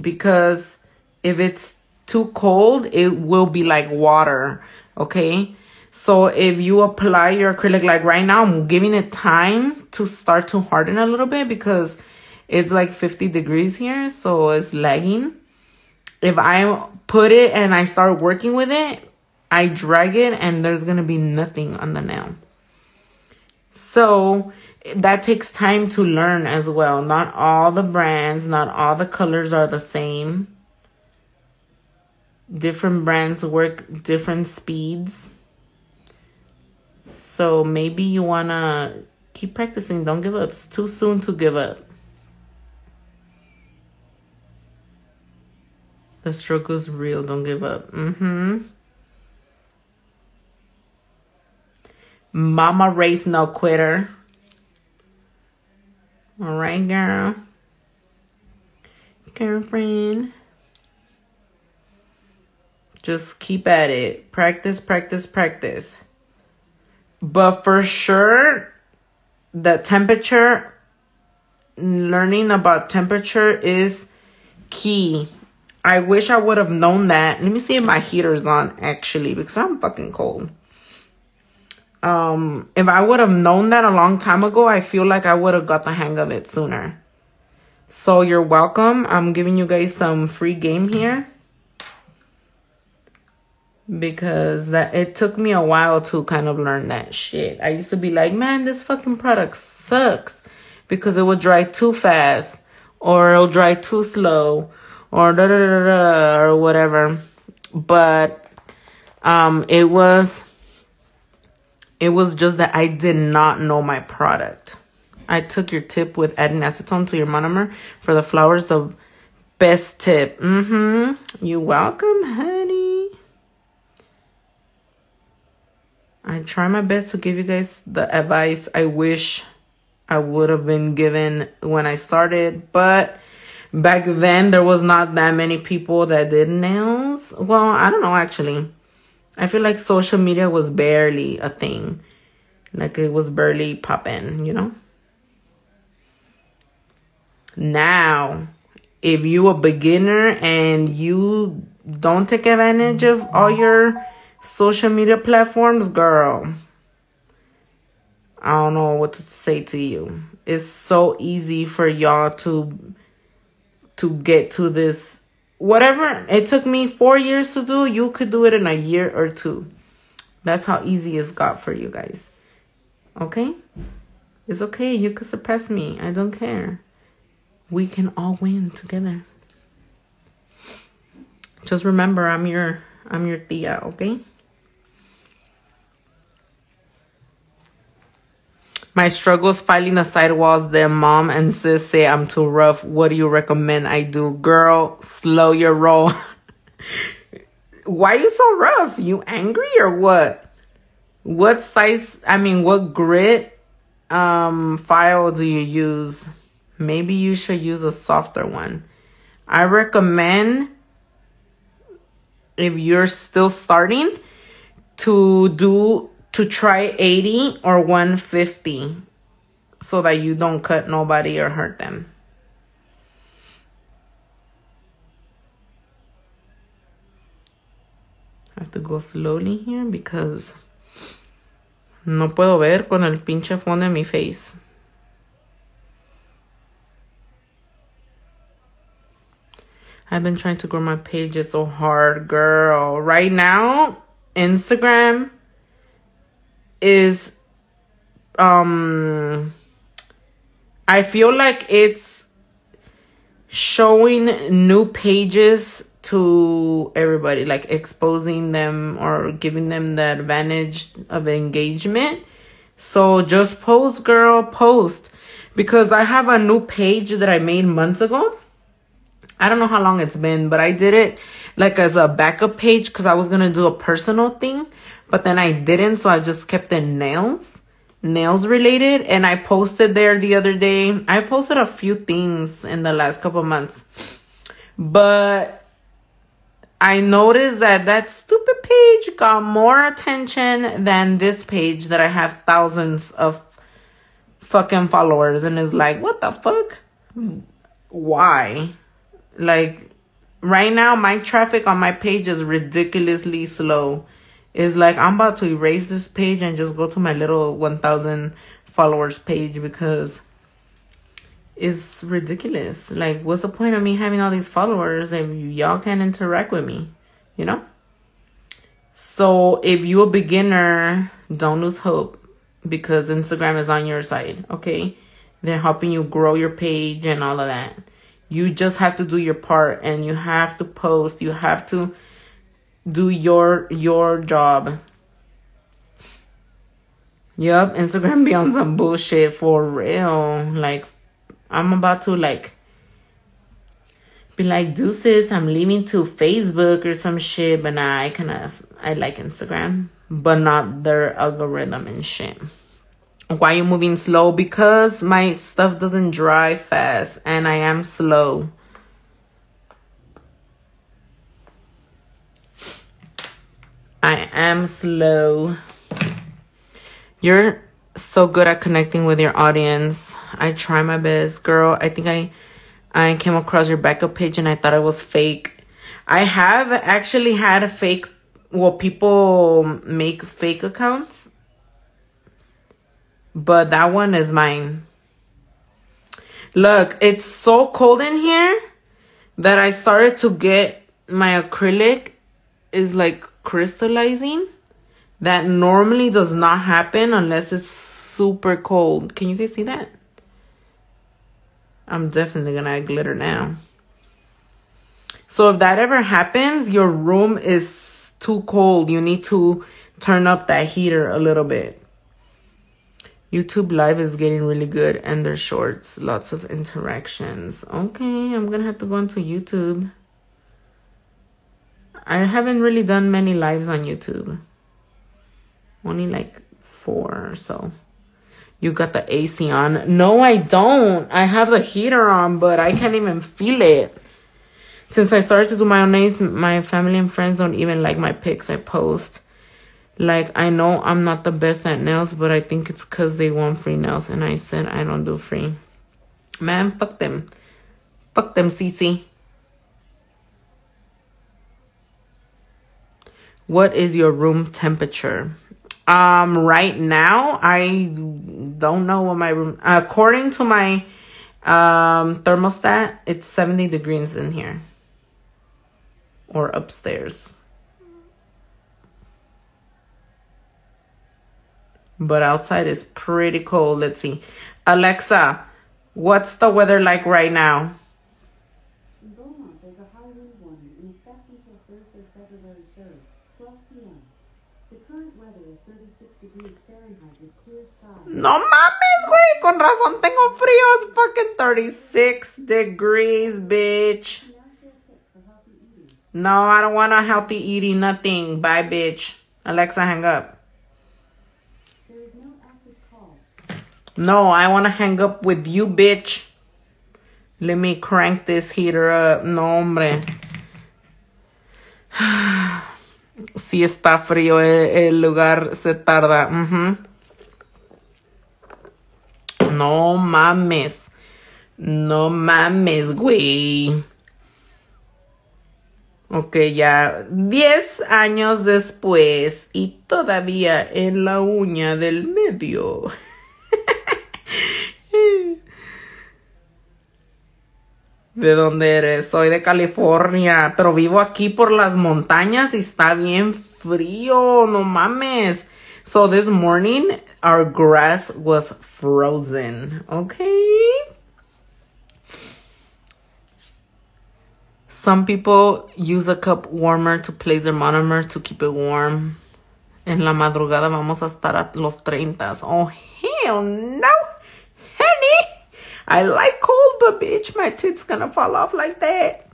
because if it's too cold it will be like water okay? So if you apply your acrylic like right now i'm giving it time to start to harden a little bit because it's like 50 degrees here so it's lagging. If i put it and i start working with it i drag it and there's gonna be nothing on the nail so that takes time to learn as well. Not all the brands, not all the colors are the same. Different brands work different speeds. So maybe you want to keep practicing. Don't give up. It's too soon to give up. The struggle's real. Don't give up. Mm-hmm. Mama raised no quitter. All right, girl. Girlfriend. Just keep at it. Practice, practice, practice. But for sure, the temperature, learning about temperature is key. I wish I would have known that. Let me see if my heater's on actually because I'm fucking cold um if i would have known that a long time ago i feel like i would have got the hang of it sooner. So you're welcome. I'm giving you guys some free game here. Because that it took me a while to kind of learn that shit. I used to be like man this fucking product sucks. Because it would dry too fast or it'll dry too slow or da da da da or whatever. But um it was it was just that I did not know my product. I took your tip with adding acetone to your monomer for the flowers. The best tip. Mm-hmm. You're welcome, honey. I try my best to give you guys the advice I wish I would have been given when I started, but back then there was not that many people that did nails. Well, I don't know actually. I feel like social media was barely a thing. Like it was barely popping, you know? Now, if you a beginner and you don't take advantage of all your social media platforms, girl, I don't know what to say to you. It's so easy for y'all to to get to this whatever it took me 4 years to do, you could do it in a year or two. That's how easy it's got for you guys. Okay? It's okay. You could suppress me. I don't care. We can all win together. Just remember I'm your I'm your tia, okay? My struggles filing the sidewalls, then mom and sis say I'm too rough. What do you recommend I do? Girl, slow your roll. Why you so rough? You angry or what? What size, I mean, what grit um, file do you use? Maybe you should use a softer one. I recommend if you're still starting to do to try 80 or 150 so that you don't cut nobody or hurt them. I have to go slowly here because no puedo ver con el pinche fondo de mi face. I've been trying to grow my pages so hard, girl. Right now, Instagram is um I feel like it's showing new pages to everybody, like exposing them or giving them the advantage of engagement. So just post, girl, post. Because I have a new page that I made months ago. I don't know how long it's been, but I did it like as a backup page because I was going to do a personal thing but then I didn't, so I just kept it nails, nails related, and I posted there the other day. I posted a few things in the last couple months, but I noticed that that stupid page got more attention than this page that I have thousands of fucking followers, and it's like, what the fuck? Why? Like, right now, my traffic on my page is ridiculously slow is like I'm about to erase this page and just go to my little 1000 followers page because it's ridiculous. Like, what's the point of me having all these followers if y'all can't interact with me? You know? So, if you're a beginner, don't lose hope because Instagram is on your side, okay? They're helping you grow your page and all of that. You just have to do your part and you have to post. You have to do your your job. Yup, Instagram be on some bullshit for real. Like, I'm about to like be like, deuces, I'm leaving to Facebook or some shit. But nah, I kind of I like Instagram, but not their algorithm and shit. Why you moving slow? Because my stuff doesn't dry fast, and I am slow. I am slow. You're so good at connecting with your audience. I try my best, girl. I think I I came across your backup page and I thought it was fake. I have actually had a fake well people make fake accounts. But that one is mine. Look, it's so cold in here that I started to get my acrylic is like crystallizing that normally does not happen unless it's super cold. Can you guys see that? I'm definitely gonna add glitter now. So if that ever happens, your room is too cold. You need to turn up that heater a little bit. YouTube live is getting really good and their shorts, lots of interactions. Okay, I'm gonna have to go into YouTube. I haven't really done many lives on YouTube. Only like four or so. You got the AC on. No, I don't. I have the heater on, but I can't even feel it. Since I started to do my own nails, my family and friends don't even like my pics I post. Like, I know I'm not the best at nails, but I think it's because they want free nails. And I said I don't do free. Man, fuck them. Fuck them, Cece. What is your room temperature? Um, right now, I don't know what my room, according to my um, thermostat, it's 70 degrees in here or upstairs. But outside is pretty cold. Let's see. Alexa, what's the weather like right now? No mames, güey. Con razón tengo frío. It's fucking 36 degrees, bitch. No, I don't want a healthy eating, nothing. Bye, bitch. Alexa, hang up. No, I want to hang up with you, bitch. Let me crank this heater up. No, hombre. Si está frío el, lugar, se tarda. No mames. No mames, güey. Ok, ya 10 años después y todavía en la uña del medio. ¿De dónde eres? Soy de California, pero vivo aquí por las montañas y está bien frío, no mames. So this morning our grass was frozen, okay? Some people use a cup warmer to place their monomer to keep it warm. En la madrugada vamos a estar a los 30. Oh, hell no, honey. I like cold, but bitch, my tits gonna fall off like that.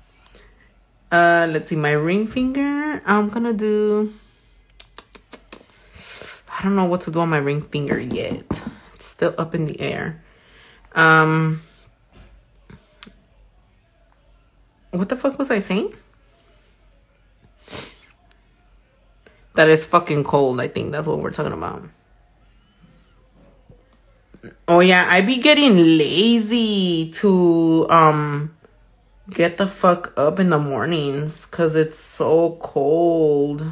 Uh, let's see, my ring finger. I'm gonna do. I don't know what to do on my ring finger yet. It's still up in the air. Um, what the fuck was I saying? That is fucking cold. I think that's what we're talking about. Oh yeah, I be getting lazy to um get the fuck up in the mornings cuz it's so cold.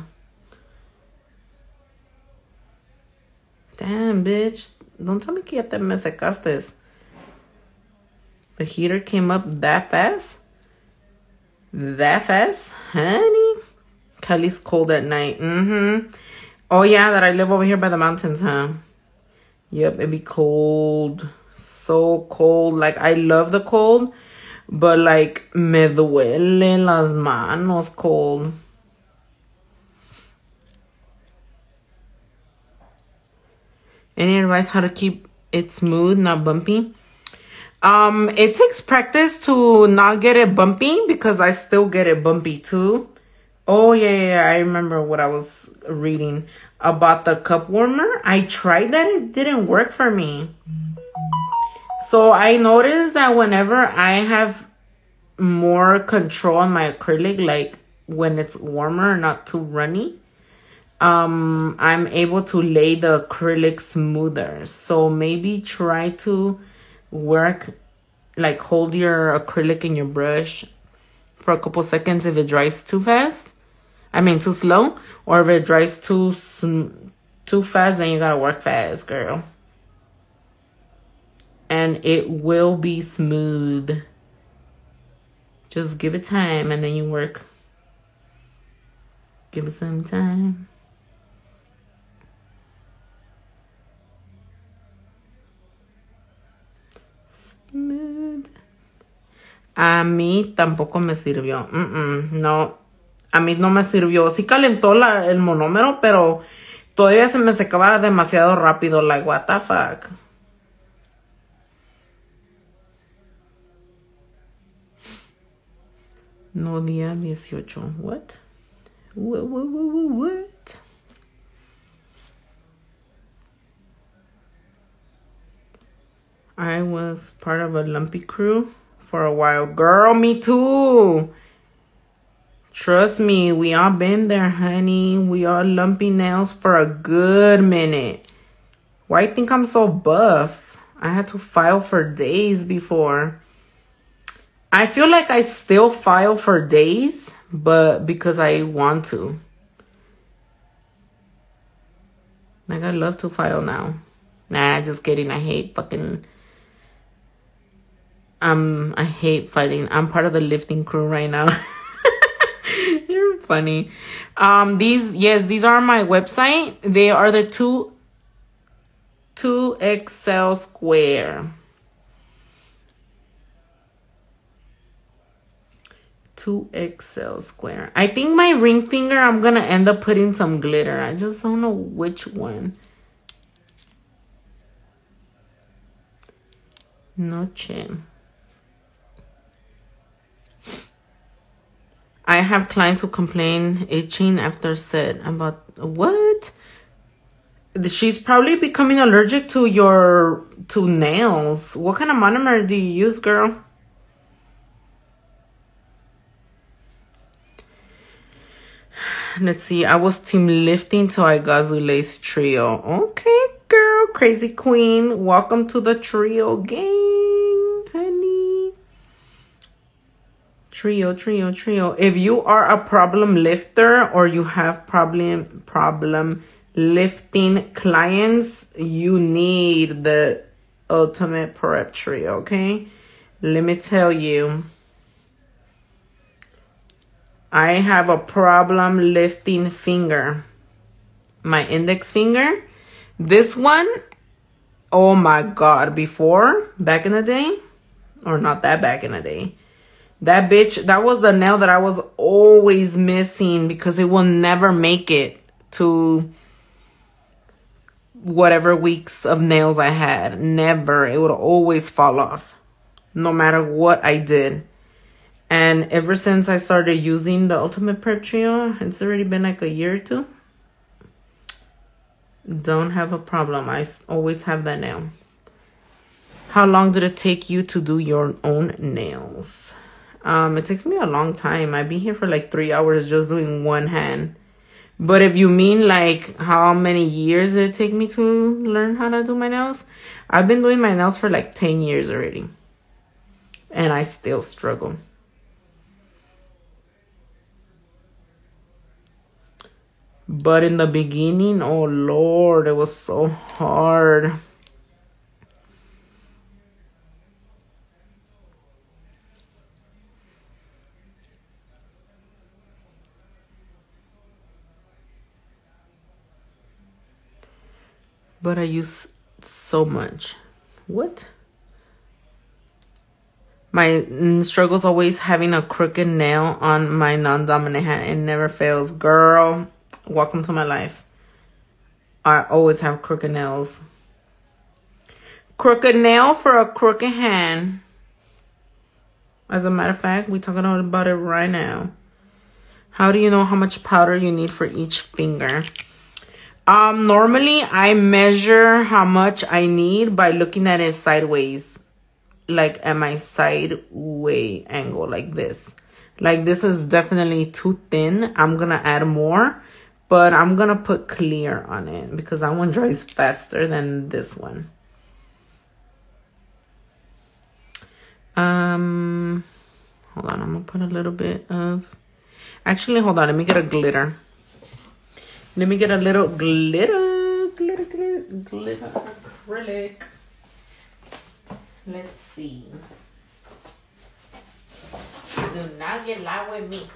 Damn, bitch. Don't tell me que ya te me secaste. The heater came up that fast? That fast? Honey? Cali's cold at night. Mm-hmm. Oh yeah, that I live over here by the mountains, huh? Yep, it be cold. So cold. Like, I love the cold. But, like, me duele las manos cold. Any advice how to keep it smooth, not bumpy? Um, it takes practice to not get it bumpy because I still get it bumpy too. Oh, yeah, yeah, yeah. I remember what I was reading about the cup warmer. I tried that. It didn't work for me. So I noticed that whenever I have more control on my acrylic, like when it's warmer, not too runny, um, I'm able to lay the acrylic smoother. So maybe try to work, like hold your acrylic in your brush for a couple seconds if it dries too fast. I mean, too slow. Or if it dries too too fast, then you gotta work fast, girl. And it will be smooth. Just give it time and then you work. Give it some time. A mí tampoco me sirvió. No, a mí no me sirvió. Sí calentó la, el monómero, pero todavía se me secaba demasiado rápido. Like, what the fuck. No día 18. What? What, what, what, what? I was part of a lumpy crew for a while. Girl, me too. Trust me, we all been there, honey. We all lumpy nails for a good minute. Why think I'm so buff? I had to file for days before. I feel like I still file for days, but because I want to. Like, I love to file now. Nah, just kidding. I hate fucking. Um, I hate fighting. I'm part of the lifting crew right now. You're funny. Um, these, yes, these are my website. They are the two, two XL square. 2XL square. I think my ring finger, I'm to end up putting some glitter. I just don't know which one. Noche. I have clients who complain itching after set about what? She's probably becoming allergic to your to nails. What kind of monomer do you use, girl? Let's see. I was team lifting till I got Zulay's trio. Okay, girl. Crazy queen. Welcome to the trio gang, honey. Trio, trio, trio. If you are a problem lifter or you have problem problem lifting clients, you need the ultimate prep trio, okay? Let me tell you. I have a problem lifting finger. My index finger. This one, oh my God, before, back in the day, or not that back in the day, that bitch, that was the nail that I was always missing because it will never make it to whatever weeks of nails I had. Never. It would always fall off no matter what I did. And ever since I started using the Ultimate Prep Trio, it's already been like a year or two. Don't have a problem. I always have that nail. How long did it take you to do your own nails? Um, it takes me a long time. I've been here for like three hours just doing one hand. But if you mean like how many years did it take me to learn how to do my nails? I've been doing my nails for like 10 years already. And I still struggle. But in the beginning, oh Lord, it was so hard. But I use so much. What? My mm, struggle's always having a crooked nail on my non-dominant hand. It never fails. Girl, Welcome to my life. I always have crooked nails. Crooked nail for a crooked hand. As a matter of fact, we're talking about it right now. How do you know how much powder you need for each finger? Um, normally I measure how much I need by looking at it sideways. Like at my sideway angle like this. Like this is definitely too thin. I'm gonna add more but I'm to put clear on it because that one dries faster than this one. Um, hold on. I'm to put a little bit of... Actually, hold on. Let me get a glitter. Let me get a little glitter. Glitter, glitter, glitter acrylic. Let's see. Do not get loud with me.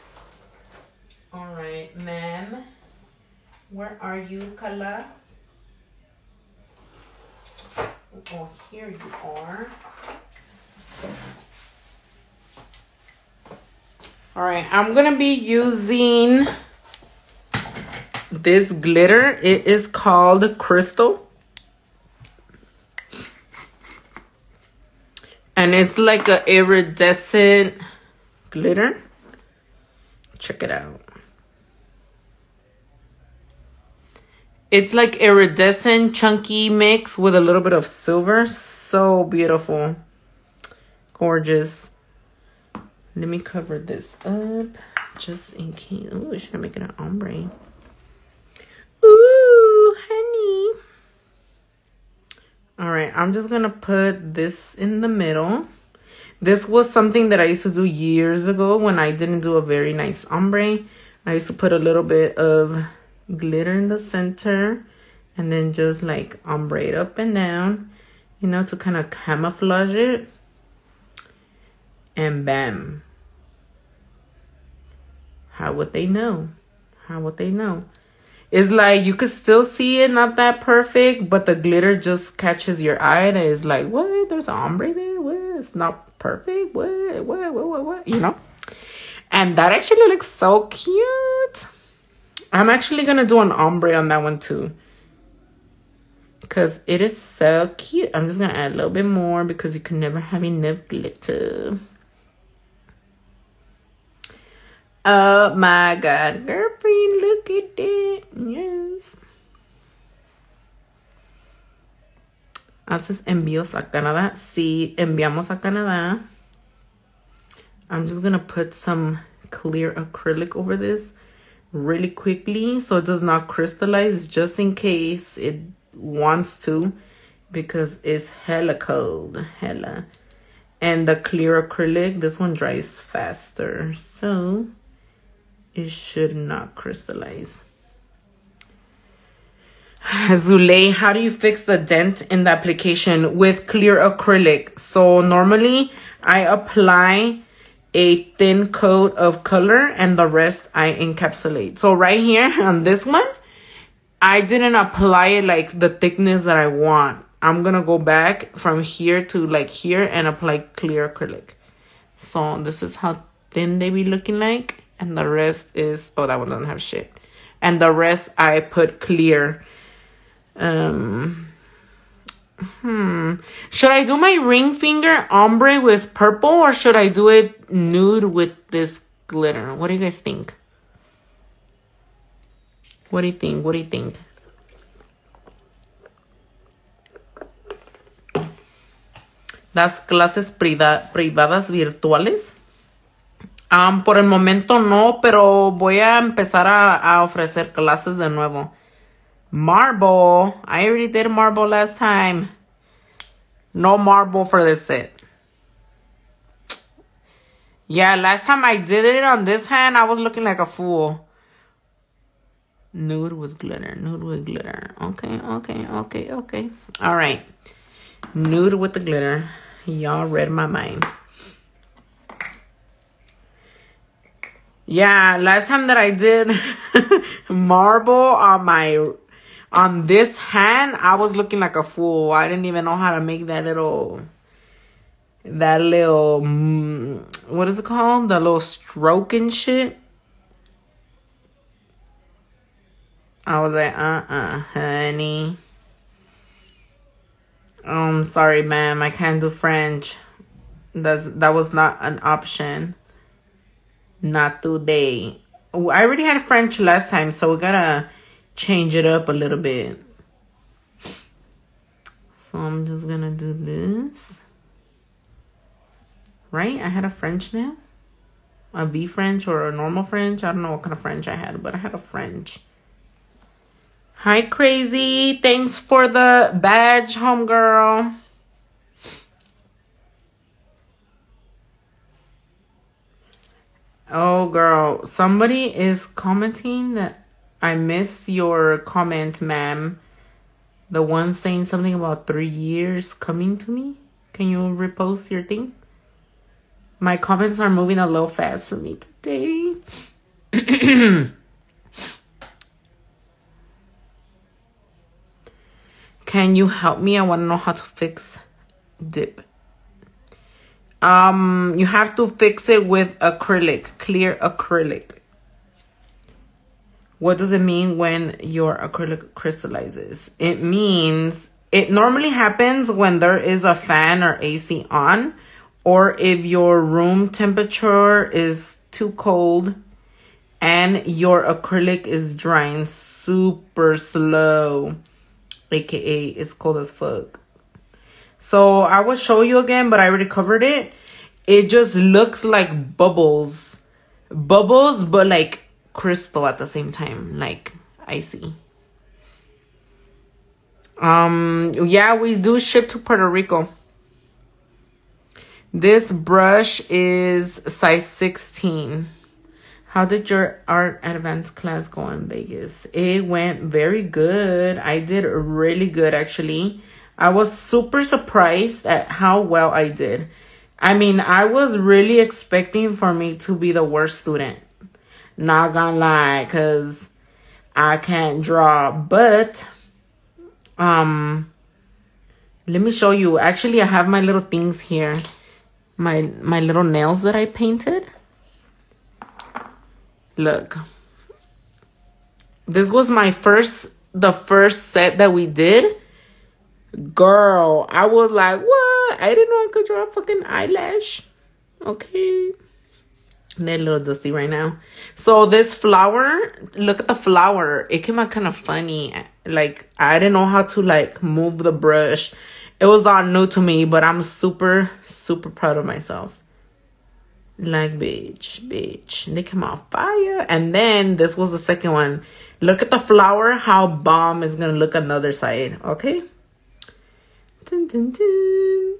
All right, ma'am. Where are you, Kala? Oh, here you are. All right, I'm gonna be using this glitter. It is called Crystal. And it's like a iridescent glitter. Check it out. It's like iridescent chunky mix with a little bit of silver. So beautiful. Gorgeous. Let me cover this up just in case. Oh, should I make it an ombre? Ooh, honey. All right, I'm just gonna put this in the middle. This was something that I used to do years ago when I didn't do a very nice ombre. I used to put a little bit of glitter in the center and then just like ombre it up and down, you know, to kind of camouflage it. And bam. How would they know? How would they know? It's like you could still see it, not that perfect, but the glitter just catches your eye and it's like, what? There's an ombre there? What? It's not perfect? What? What? What? What? What? You know? And that actually looks so cute. I'm actually going to do an ombre on that one too. Because it is so cute. I'm just going to add a little bit more because you can never have enough glitter. Oh my god, girlfriend, look at that. Yes. Haces envíos a Canadá. Sí, enviamos a Canadá. I'm just gonna put some clear acrylic over this really quickly so it does not crystallize just in case it wants to because it's hella cold. Hella. And the clear acrylic, this one dries faster. So it should not crystallize. Zulay, how do you fix the dent in the application with clear acrylic? So normally I apply a thin coat of color and the rest I encapsulate. So right here on this one, I didn't apply it like the thickness that I want. I'm gonna go back from here to like here and apply clear acrylic. So this is how thin they be looking like and the rest is oh that one doesn't have shit. And the rest i put clear. Um hmm. Should i do my ring finger ombre with purple or should i do it nude with this glitter? What do you guys think? What do you think? What do you think? Las clases privadas virtuales Um, por el momento no, pero voy a empezar a, a, ofrecer clases de nuevo. Marble. I already did marble last time. No marble for this set. Yeah, last time I did it on this hand, I was looking like a fool. Nude with glitter. Nude with glitter. Okay, okay, okay, okay. All right. Nude with the glitter. Y'all read my mind. Yeah, last time that I did marble on my on this hand, I was looking like a fool. I didn't even know how to make that little that little mm, what is it called? The little stroke and shit. I was like, uh-uh, honey. Um, sorry, ma'am. I can't do French. That's that was not an option. Not today. I already had French last time, so we gotta change it up a little bit. So I'm just gonna do this. Right? I had a French now. A V French or a normal French. I don't know what kind of French I had, but I had a French. Hi, Crazy. Thanks for the badge, homegirl. Oh, girl. Somebody is commenting that I missed your comment, ma'am. The one saying something about three years coming to me. Can you repost your thing? My comments are moving a little fast for me today. Can you help me? I want to know how to fix dip. Um, you have to fix it with acrylic, clear acrylic. What does it mean when your acrylic crystallizes? It means it normally happens when there is a fan or AC on, or if your room temperature is too cold and your acrylic is drying super slow, aka it's cold as fuck. So I will show you again, but I already covered it. It just looks like bubbles. Bubbles, but like crystal at the same time, like icy. Um, yeah, we do ship to Puerto Rico. This brush is size 16. How did your art advanced class go in Vegas? It went very good. I did really good actually. I was super surprised at how well I did. I mean, I was really expecting for me to be the worst student. Not gonna lie, cause I can't draw, but um let me show you. Actually, I have my little things here. My my little nails that I painted. Look. This was my first the first set that we did. Girl, I was like, what? I didn't know I could draw a fucking eyelash. Okay. They're a little dusty right now. So this flower, look at the flower. It came out kind of funny. Like, I didn't know how to like move the brush. It was all new to me, but I'm super, super proud of myself. Like, bitch, bitch. They came out fire. And then this was the second one. Look at the flower, how bomb is going to look another side. Okay? Dun, dun, dun.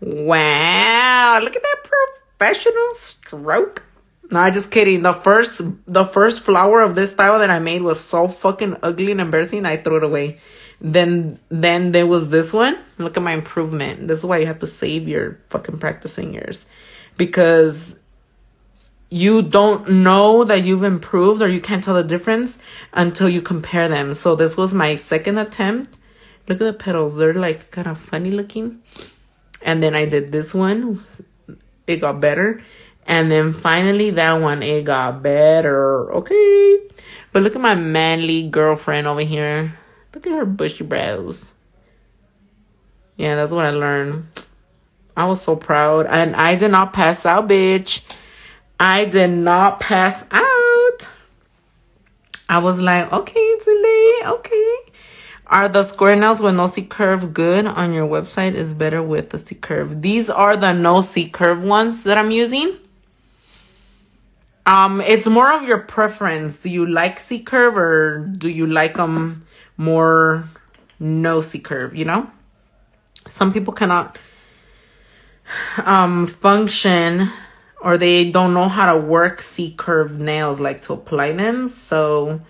Wow, look at that professional stroke. I just kidding. The first the first flower of this style that I made was so fucking ugly and embarrassing I threw it away. Then then there was this one. Look at my improvement. This is why you have to save your fucking practice fingers. Because you don't know that you've improved or you can't tell the difference until you compare them. So this was my second attempt. Look at the petals. They're like kind of funny looking. And then I did this one. It got better. And then finally that one, it got better. Okay. But look at my manly girlfriend over here. Look at her bushy brows. Yeah, that's what I learned. I was so proud. And I did not pass out, bitch. I did not pass out. I was like, okay, too late. Okay. Are the square nails with no C curve good on your website is better with the C curve. These are the no C curve ones that I'm using. Um, it's more of your preference. Do you like C curve or do you like them more no C curve, you know? Some people cannot um function or they don't know how to work C curve nails like to apply them. So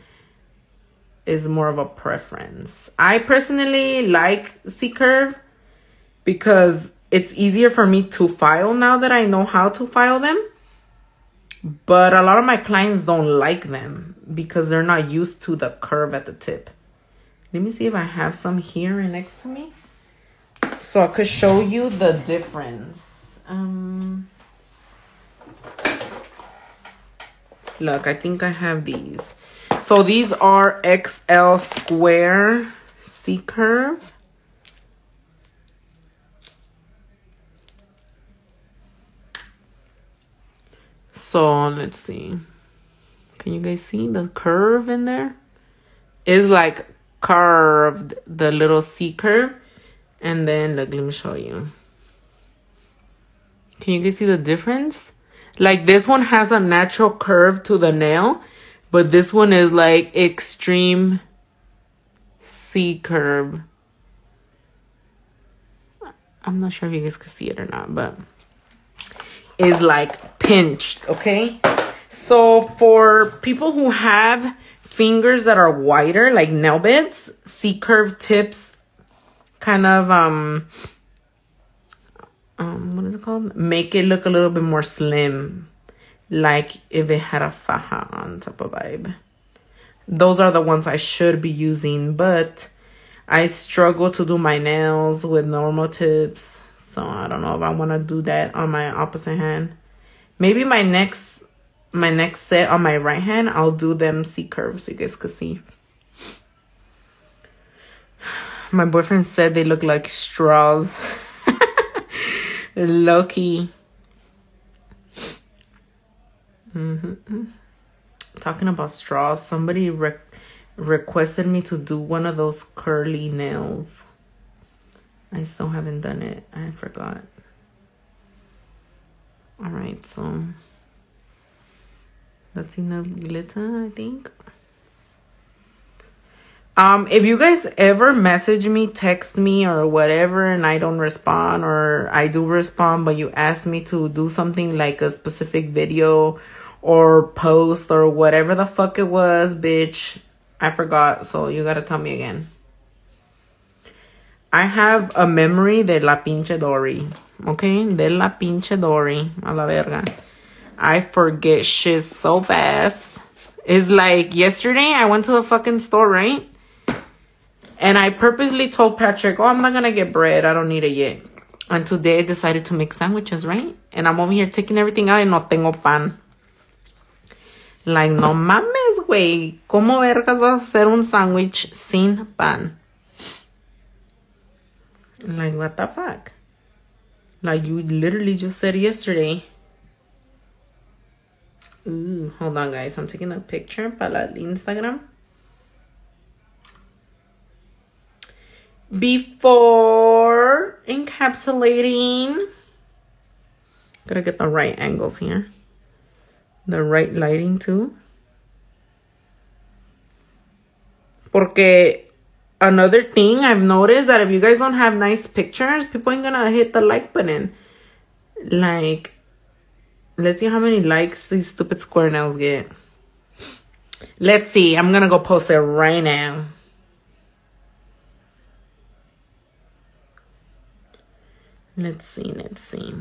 is more of a preference. I personally like C curve because it's easier for me to file now that I know how to file them. But a lot of my clients don't like them because they're not used to the curve at the tip. Let me see if I have some here next to me. So I could show you the difference. Um, look, I think I have these. So these are XL square C curve. So let's see. Can you guys see the curve in there? It's like curved, the little C curve. And then look, let me show you. Can you guys see the difference? Like this one has a natural curve to the nail but this one is like extreme C curve. I'm not sure if you guys can see it or not, but is like pinched, okay? So for people who have fingers that are wider, like nail beds, C curve tips kind of um um what is it called? Make it look a little bit more slim like if it had a faja on top of vibe. Those are the ones I should be using, but I struggle to do my nails with normal tips. So I don't know if I want to do that on my opposite hand. Maybe my next my next set on my right hand, I'll do them C curves so you guys can see. My boyfriend said they look like straws. Loki. Mm-hmm. Talking about straws, somebody re requested me to do one of those curly nails. I still haven't done it. I forgot. All right, so that's enough glitter, I think. Um, if you guys ever message me, text me, or whatever, and I don't respond, or I do respond, but you ask me to do something like a specific video or post or whatever the fuck it was, bitch, I forgot. So you gotta tell me again. I have a memory de la pinche Dory. Okay? De la pinche Dory. A la verga. I forget shit so fast. It's like yesterday I went to the fucking store, right? And I purposely told Patrick, oh, I'm not gonna get bread. I don't need it yet. And today I decided to make sandwiches, right? And I'm over here taking everything out and no tengo pan. Like, no mames, güey. ¿Cómo vergas vas a hacer un sándwich sin pan? Like, what the fuck? Like, you literally just said yesterday. Ooh, hold on, guys. I'm taking a picture para Instagram. Before encapsulating, gotta get the right angles here. The right lighting too. Porque another thing I've noticed that if you guys don't have nice pictures, people ain't gonna hit the like button. Like, let's see how many likes these stupid square nails get. Let's see. I'm gonna go post it right now. Let's see, let's see.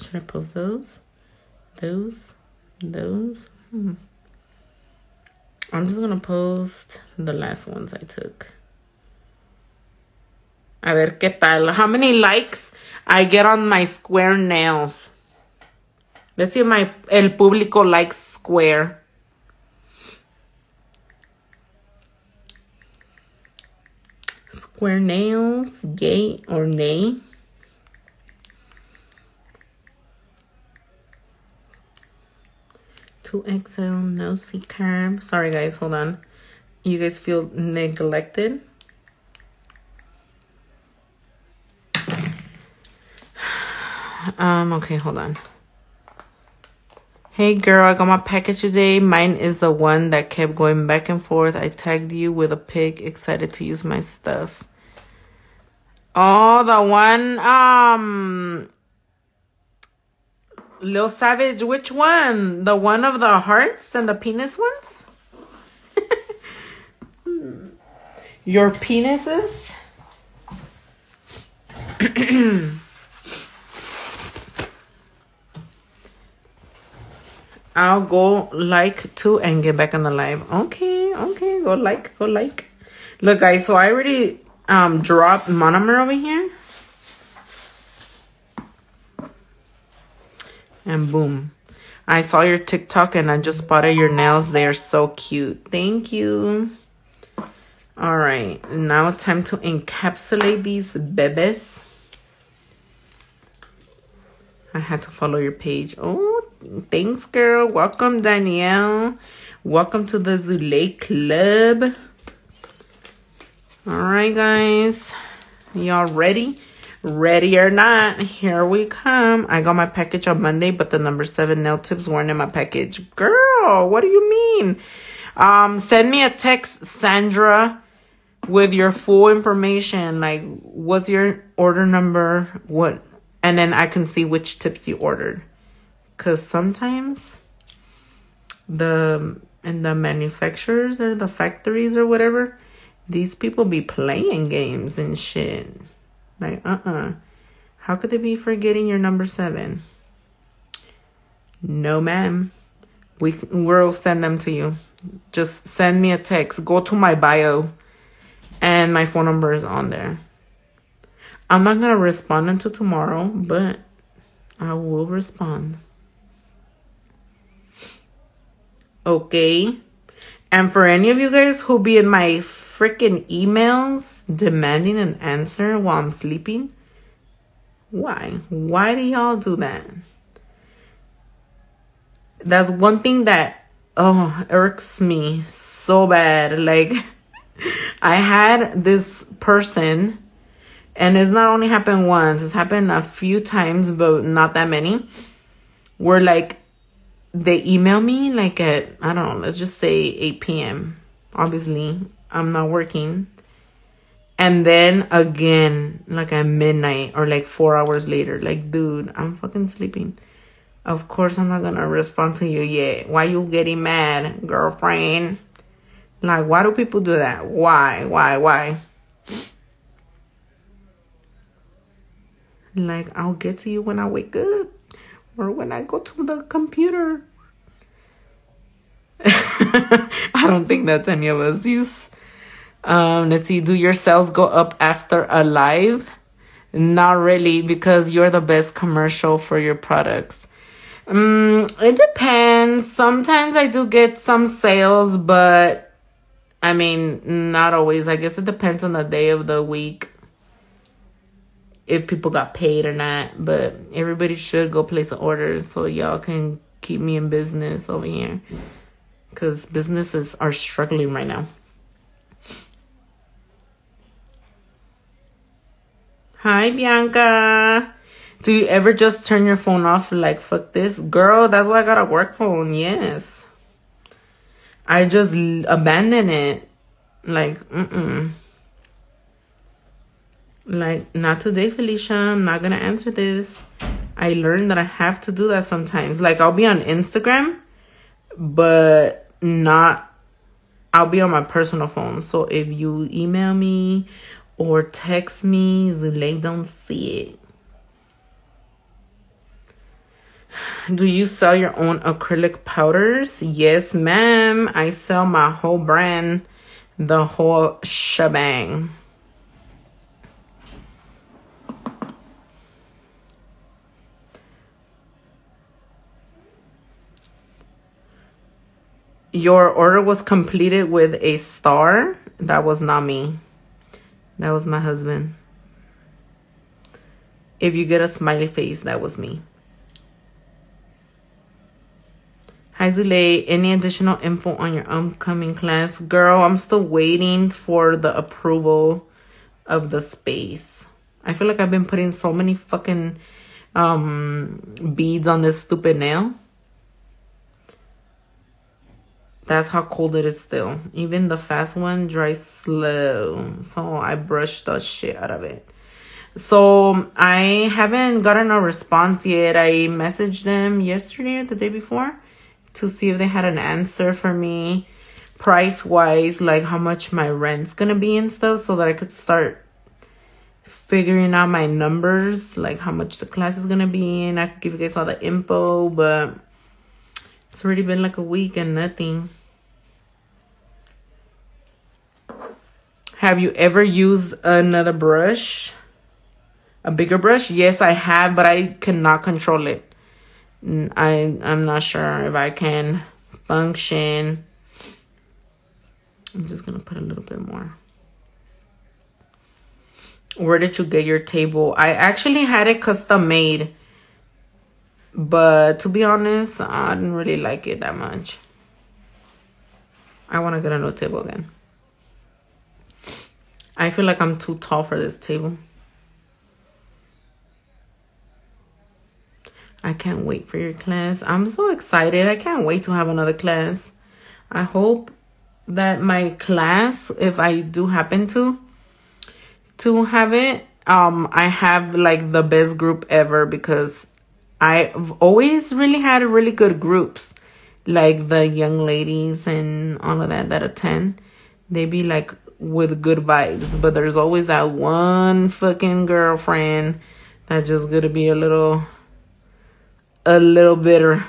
Should I post those? Those? Those? Hmm. I'm just gonna post the last ones I took. A ver qué tal. How many likes I get on my square nails? Let's see if my el público likes square. Square nails, gay or nay? Two XL, no C curve. Sorry guys, hold on. You guys feel neglected? Um, okay, hold on. Hey girl, I got my package today. Mine is the one that kept going back and forth. I tagged you with a pic, excited to use my stuff. Oh, the one, um, Lil Savage, which one? The one of the hearts and the penis ones? Your penises? I'll go like two and get back on the live. Okay, okay, go like, go like. Look, guys, so I already um dropped monomer over here. And boom. I saw your TikTok and I just spotted your nails. They are so cute. Thank you. All right, now time to encapsulate these bebes. I had to follow your page. Oh, thanks, girl. Welcome, Danielle. Welcome to the Zulay Club. All right, guys. Y'all ready? Ready or not, here we come. I got my package on Monday, but the number seven nail tips weren't in my package. Girl, what do you mean? Um, send me a text, Sandra, with your full information. Like, what's your order number? What and then I can see which tips you ordered. Because sometimes the and the manufacturers or the factories or whatever, these people be playing games and shit. Like, uh-uh. How could they be forgetting your number seven? No, ma'am. We we'll send them to you. Just send me a text. Go to my bio, and my phone number is on there. I'm not gonna respond until tomorrow, but I will respond. Okay. And for any of you guys who be in my freaking emails demanding an answer while I'm sleeping, why? Why do y'all do that? That's one thing that oh irks me so bad. Like I had this person and it's not only happened once, it's happened a few times, but not that many. Where like they email me like at I don't know, let's just say 8 p.m. Obviously, I'm not working. And then again, like at midnight or like four hours later, like, dude, I'm fucking sleeping. Of course, I'm not gonna respond to you yet. Why you getting mad, girlfriend? Like, why do people do that? Why? Why? Why? Like, I'll get to you when I wake up or when I go to the computer. I don't think that's any of us use. Um, let's see, do your sales go up after a live? Not really, because you're the best commercial for your products. Um, it depends. Sometimes I do get some sales, but I mean, not always. I guess it depends on the day of the week if people got paid or not. But everybody should go place an order so y'all can keep me in business over here. Because businesses are struggling right now. Hi, Bianca. Do you ever just turn your phone off like, fuck this? Girl, that's why I got a work phone. Yes. I just abandon it. Like, mm-mm. Like, not today, Felicia. I'm not gonna answer this. I learned that I have to do that sometimes. Like, I'll be on Instagram, but not, I'll be on my personal phone. So if you email me or text me, Zulay don't see it. Do you sell your own acrylic powders? Yes, ma'am. I sell my whole brand, the whole shebang. Your order was completed with a star. That was not me. That was my husband. If you get a smiley face, that was me. Hi Zulay, any additional info on your upcoming class? Girl, I'm still waiting for the approval of the space. I feel like I've been putting so many fucking um beads on this stupid nail. That's how cold it is still. Even the fast one dries slow. So I brushed the shit out of it. So I haven't gotten a response yet. I messaged them yesterday or the day before to see if they had an answer for me price wise, like how much my rent's gonna be and stuff, so that I could start figuring out my numbers, like how much the class is gonna be, and I could give you guys all the info, but it's already been like a week and nothing. Have you ever used another brush? A bigger brush? Yes, I have, but I cannot control it. I, I'm not sure if I can function. I'm just going to put a little bit more. Where did you get your table? I actually had it custom made. But to be honest, I didn't really like it that much. I want to get a new table again. I feel like I'm too tall for this table. I can't wait for your class. I'm so excited. I can't wait to have another class. I hope that my class, if I do happen to, to have it, um, I have like the best group ever because I've always really had really good groups. Like the young ladies and all of that that attend. They be like with good vibes, but there's always that one fucking girlfriend that's just gonna be a little a little bitter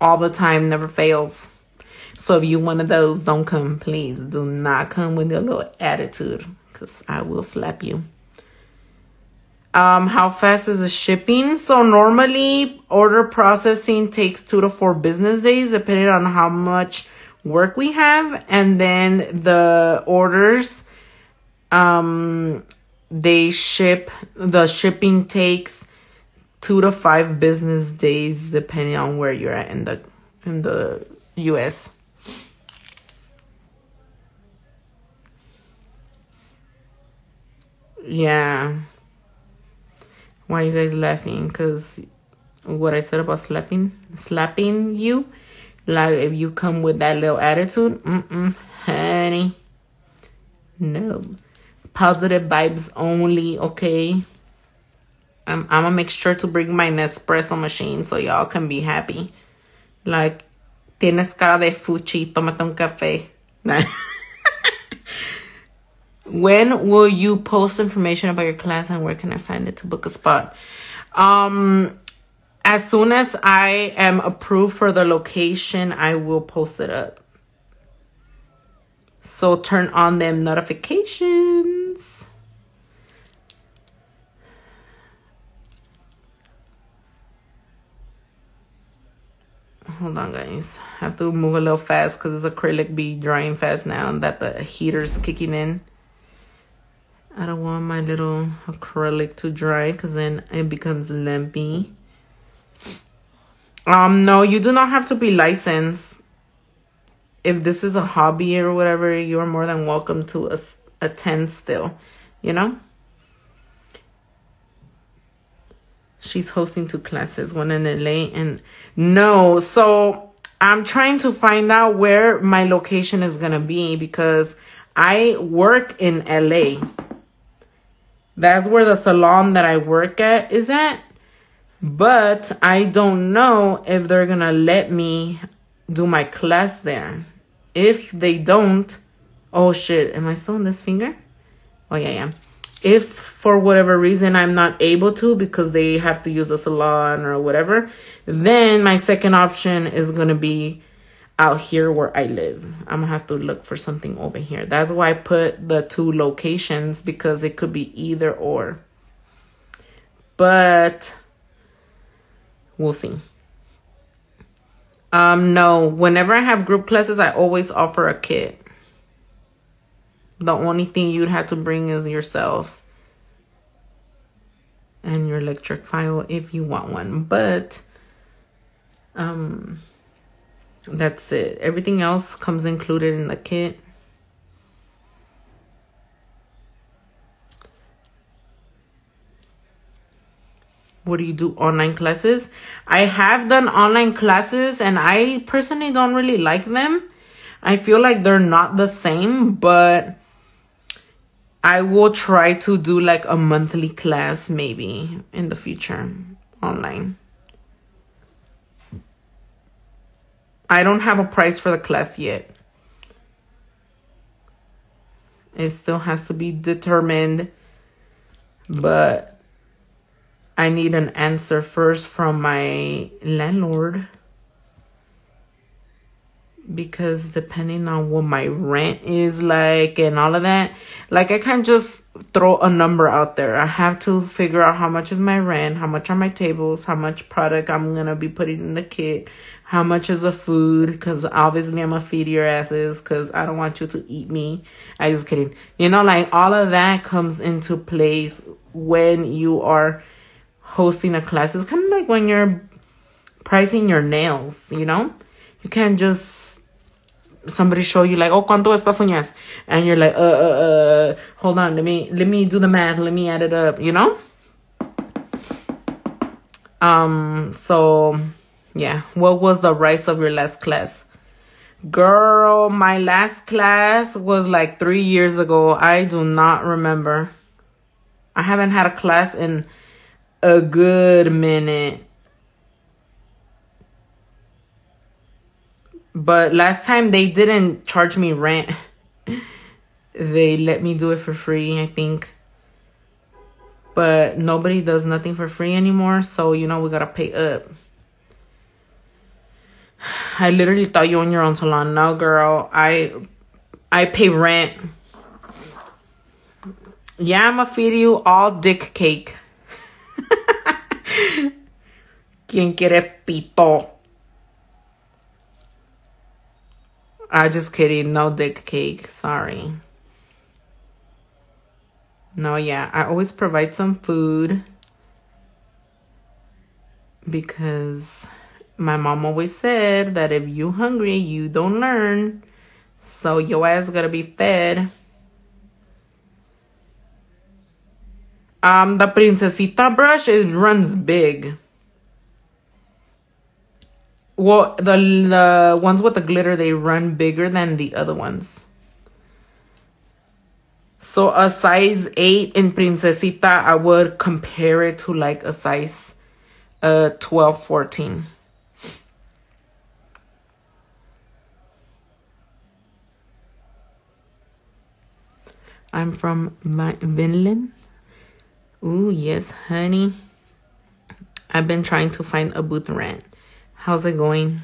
all the time, never fails. So if you one of those, don't come, please. Do not come with your little attitude, cause I will slap you. Um, how fast is the shipping? So normally order processing takes two to four business days, depending on how much work we have. And then the orders, um, they ship, the shipping takes two to five business days, depending on where you're at in the, in the US. Yeah. Why are you guys laughing? Because what I said about slapping, slapping you, like if you come with that little attitude, mm-mm, honey, no, positive vibes only. Okay, I'm I'm gonna make sure to bring my Nespresso machine so y'all can be happy. Like, tienes cara de fuchi, tómate un café. when will you post information about your class and where can I find it to book a spot? Um, as soon as I am approved for the location, I will post it up. So turn on them notifications. Hold on, guys. I have to move a little fast because this acrylic be drying fast now and that the heater's kicking in. I don't want my little acrylic to dry because then it becomes lumpy. Um, no, you do not have to be licensed. If this is a hobby or whatever, you are more than welcome to attend still, you know? She's hosting two classes, one in LA and no. So I'm trying to find out where my location is going to be because I work in LA. That's where the salon that I work at is at. But I don't know if they're going to let me do my class there. If they don't, oh shit, am I still on this finger? Oh yeah, yeah. If for whatever reason I'm not able to because they have to use the salon or whatever, then my second option is going to be out here where I live. I'm gonna have to look for something over here. That's why I put the two locations because it could be either or. But we'll see. Um, no, whenever I have group classes, I always offer a kit. The only thing you'd have to bring is yourself and your electric file if you want one. But um that's it. Everything else comes included in the kit. What do you do? Online classes? I have done online classes and I personally don't really like them. I feel like they're not the same, but I will try to do like a monthly class maybe in the future online. I don't have a price for the class yet. It still has to be determined, but I need an answer first from my landlord because depending on what my rent is like and all of that, like I can't just throw a number out there. I have to figure out how much is my rent, how much are my tables, how much product I'm going to be putting in the kit, how much is the food, because obviously I'm going to feed your asses because I don't want you to eat me. I just kidding. You know, like all of that comes into place when you are hosting a class. It's kind of like when you're pricing your nails, you know? You can't just somebody show you like, oh, cuánto estas uñas? And you're like, uh, uh, uh, hold on, let me, let me do the math, let me add it up, you know? Um, so, yeah, what was the price of your last class? Girl, my last class was like three years ago. I do not remember. I haven't had a class in a good minute. But last time they didn't charge me rent. they let me do it for free, I think. But nobody does nothing for free anymore. So, you know, we got to pay up. I literally thought you own your own salon. No, girl. I I pay rent. Yeah, I'm going to feed you all dick cake. ¿Quién quiere pito? I just kidding. No dick cake. Sorry. No, yeah. I always provide some food because my mom always said that if you hungry, you don't learn. So your ass gotta be fed. Um, the Princesita brush it runs big. Well, the the ones with the glitter they run bigger than the other ones. So a size eight in Princesita, I would compare it to like a size uh 12, 14. I'm from Vinland. Ooh, yes, honey. I've been trying to find a booth rent. How's it going?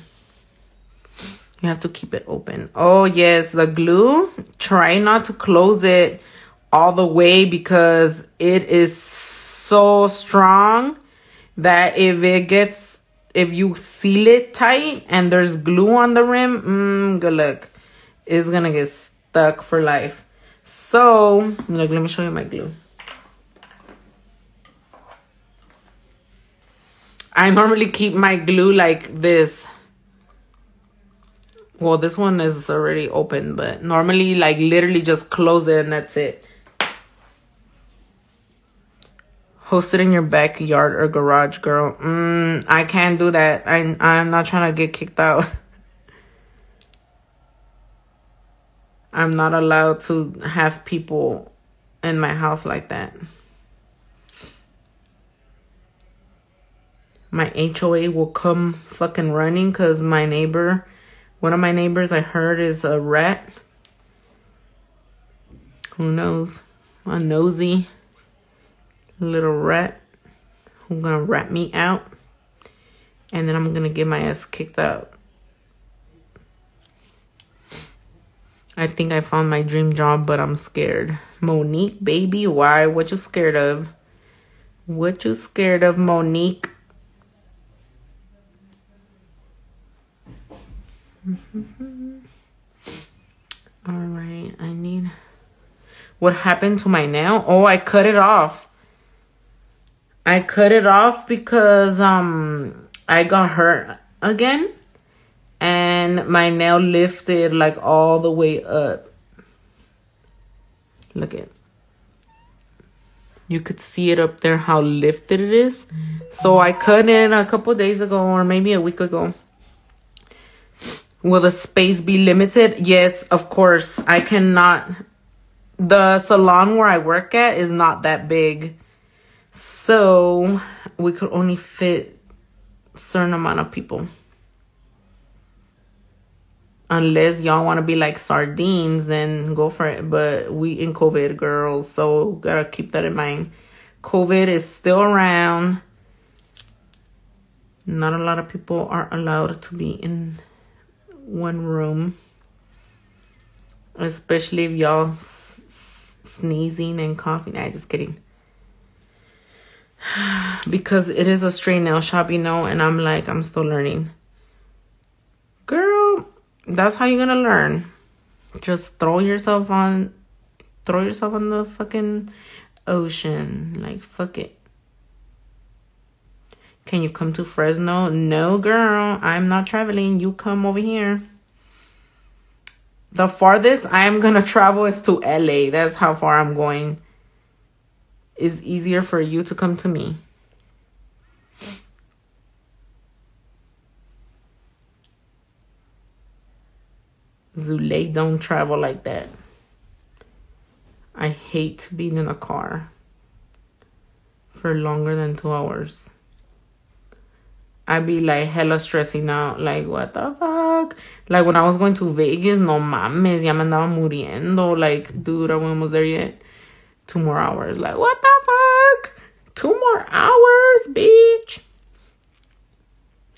You have to keep it open. Oh, yes, the glue. Try not to close it all the way because it is so strong that if it gets, if you seal it tight and there's glue on the rim, mm, good luck. It's going to get stuck for life. So, look, let me show you my glue. I normally keep my glue like this. Well, this one is already open, but normally like literally just close it and that's it. Host it in your backyard or garage, girl. Mm, I can't do that. I, I'm not trying to get kicked out. I'm not allowed to have people in my house like that. My HOA will come fucking running because my neighbor, one of my neighbors I heard is a rat. Who knows? A nosy little rat who's gonna rat me out. And then I'm gonna get my ass kicked out. I think I found my dream job, but I'm scared. Monique, baby, why? What you scared of? What you scared of, Monique? All right, I need. What happened to my nail? Oh, I cut it off. I cut it off because um I got hurt again and my nail lifted like all the way up. Look at you could see it up there how lifted it is. So I cut it a couple days ago or maybe a week ago. Will the space be limited? Yes, of course. I cannot. The salon where I work at is not that big. So we could only fit certain amount of people. Unless y'all want to be like sardines, then go for it. But we in COVID, girls. So gotta keep that in mind. COVID is still around. Not a lot of people are allowed to be in one room. Especially if y'all sneezing and coughing. I just kidding. because it is a straight nail shop, you know, and I'm like, I'm still learning. Girl, that's how you're gonna learn. Just throw yourself on, throw yourself on the fucking ocean. Like, fuck it. Can you come to Fresno? No, girl. I'm not traveling. You come over here. The farthest I am going to travel is to LA. That's how far I'm going. It's easier for you to come to me. Zule don't travel like that. I hate being in a car for longer than two hours. I'd be like hella stressing out. Like, what the fuck? Like, when I was going to Vegas, no mames, ya me andaba muriendo. Like, dude, I almost there yet. Two more hours. Like, what the fuck? Two more hours, bitch.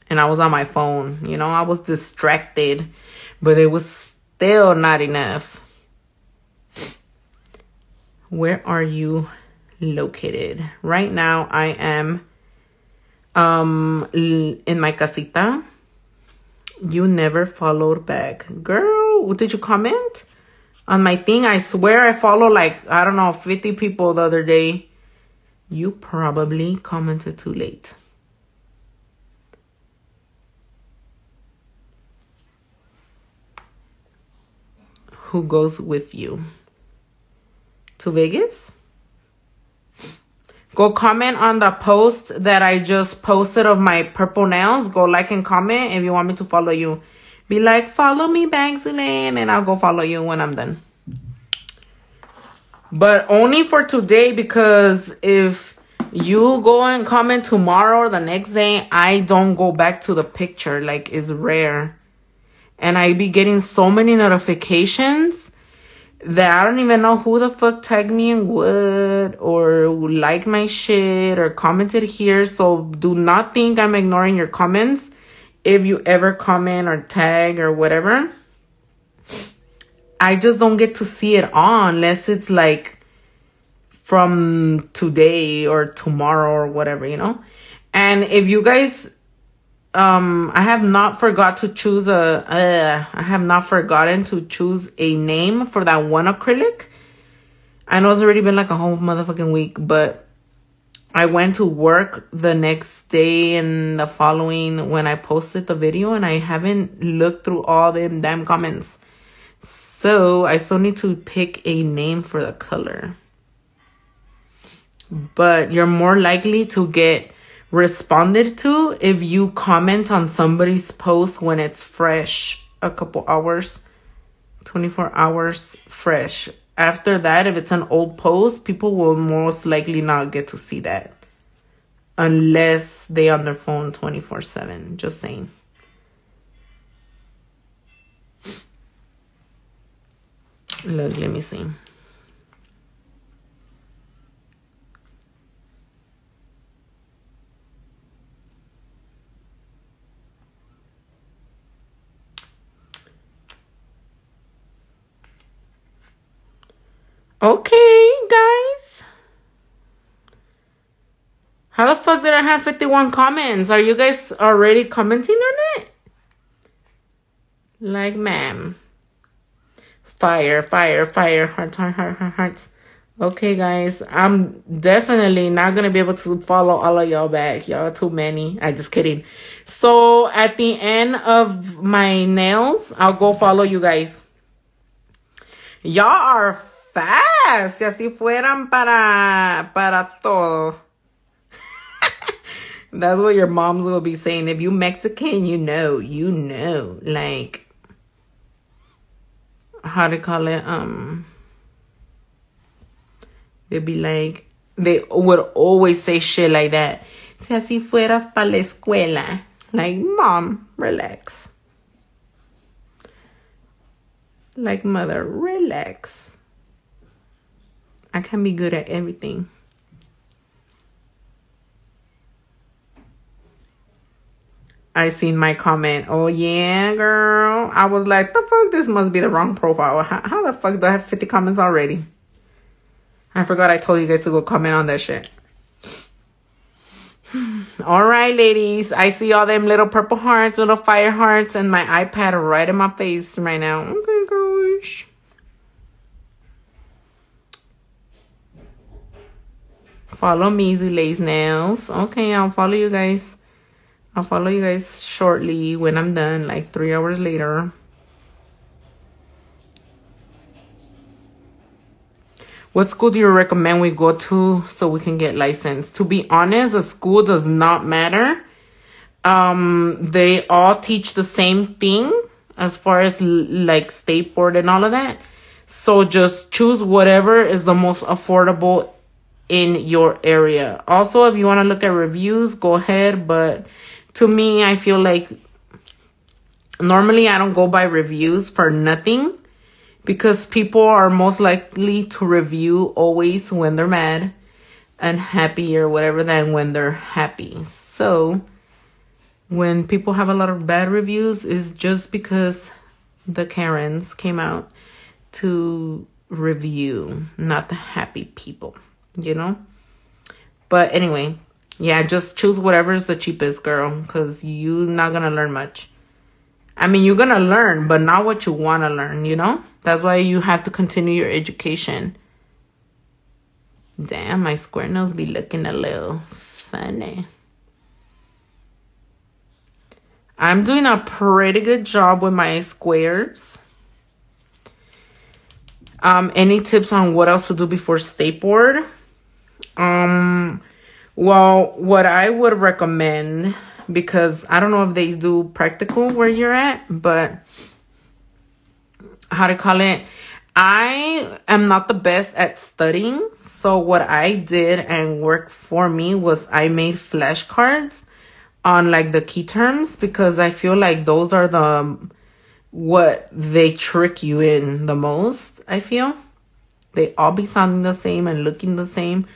And I was on my phone. You know, I was distracted. But it was still not enough. Where are you located. Right now, I am um in my casita. You never followed back. Girl, did you comment? On my thing, I swear I follow like, I don't know, 50 people the other day. You probably commented too late. Who goes with you? To Vegas? Go comment on the post that I just posted of my purple nails. Go like and comment if you want me to follow you. Be like, follow me back, Zulaine, and I'll go follow you when I'm done. But only for today because if you go and comment tomorrow or the next day, I don't go back to the picture. Like, it's rare. And I be getting so many notifications that I don't even know who the fuck tagged me in what or like my shit or commented here. So do not think I'm ignoring your comments. If you ever comment or tag or whatever, I just don't get to see it on unless it's like from today or tomorrow or whatever, you know? And if you guys um i have not forgot to choose a uh, i have not forgotten to choose a name for that one acrylic. I know it's already been like a whole motherfucking week but i went to work the next day and the following when i posted the video and i haven't looked through all them damn comments. So i still need to pick a name for the color. But you're more likely to get responded to if you comment on somebody's post when it's fresh a couple hours 24 hours fresh. After that if it's an old post people will most likely not get to see that. Unless they on their phone 24 7 just saying. Look let me see Okay, guys. How the fuck did I have 51 comments? Are you guys already commenting on it? Like, ma'am. Fire, fire, fire, hearts, heart, heart, heart, hearts. Okay, guys. I'm definitely not going to be able to follow all of y'all back. Y'all too many. I just kidding. So, at the end of my nails, I'll go follow you guys. Y'all are fast. Si así fueran para, para todo. That's what your moms will be saying. If you Mexican, you know, you know, like, how to call it, um, they'd be like, they would always say shit like that. Si así fueras para la escuela. Like, mom, relax. Like, mother, relax. I can be good at everything. I seen my comment. Oh yeah, girl. I was like, the fuck, this must be the wrong profile. How, how the fuck do I have 50 comments already? I forgot I told you guys to go comment on that shit. All right, ladies. I see all them little purple hearts, little fire hearts, and my iPad right in my face right now. Okay, gosh. Follow me, Zulay's Nails. Okay, I'll follow you guys. I'll follow you guys shortly when I'm done, like three hours later. What school do you recommend we go to so we can get licensed? To be honest, the school does not matter. Um, they all teach the same thing as far as like state board and all of that. So just choose whatever is the most affordable in your area. Also, if you want to look at reviews, go ahead. But to me, I feel like normally I don't go by reviews for nothing because people are most likely to review always when they're mad and happy or whatever than when they're happy. So when people have a lot of bad reviews is just because the Karens came out to review, not the happy people. You know? But anyway, yeah, just choose whatever's the cheapest, girl, because you're not going to learn much. I mean, you're going to learn, but not what you want to learn, you know? That's why you have to continue your education. Damn, my square nails be looking a little funny. I'm doing a pretty good job with my squares. Um, any tips on what else to do before state board? Um, well, what I would recommend, because I don't know if they do practical where you're at, but how to call it? I am not the best at studying. So what I did and worked for me was I made flashcards on like the key terms because I feel like those are the what they trick you in the most, I feel. They all be sounding the same and looking the same.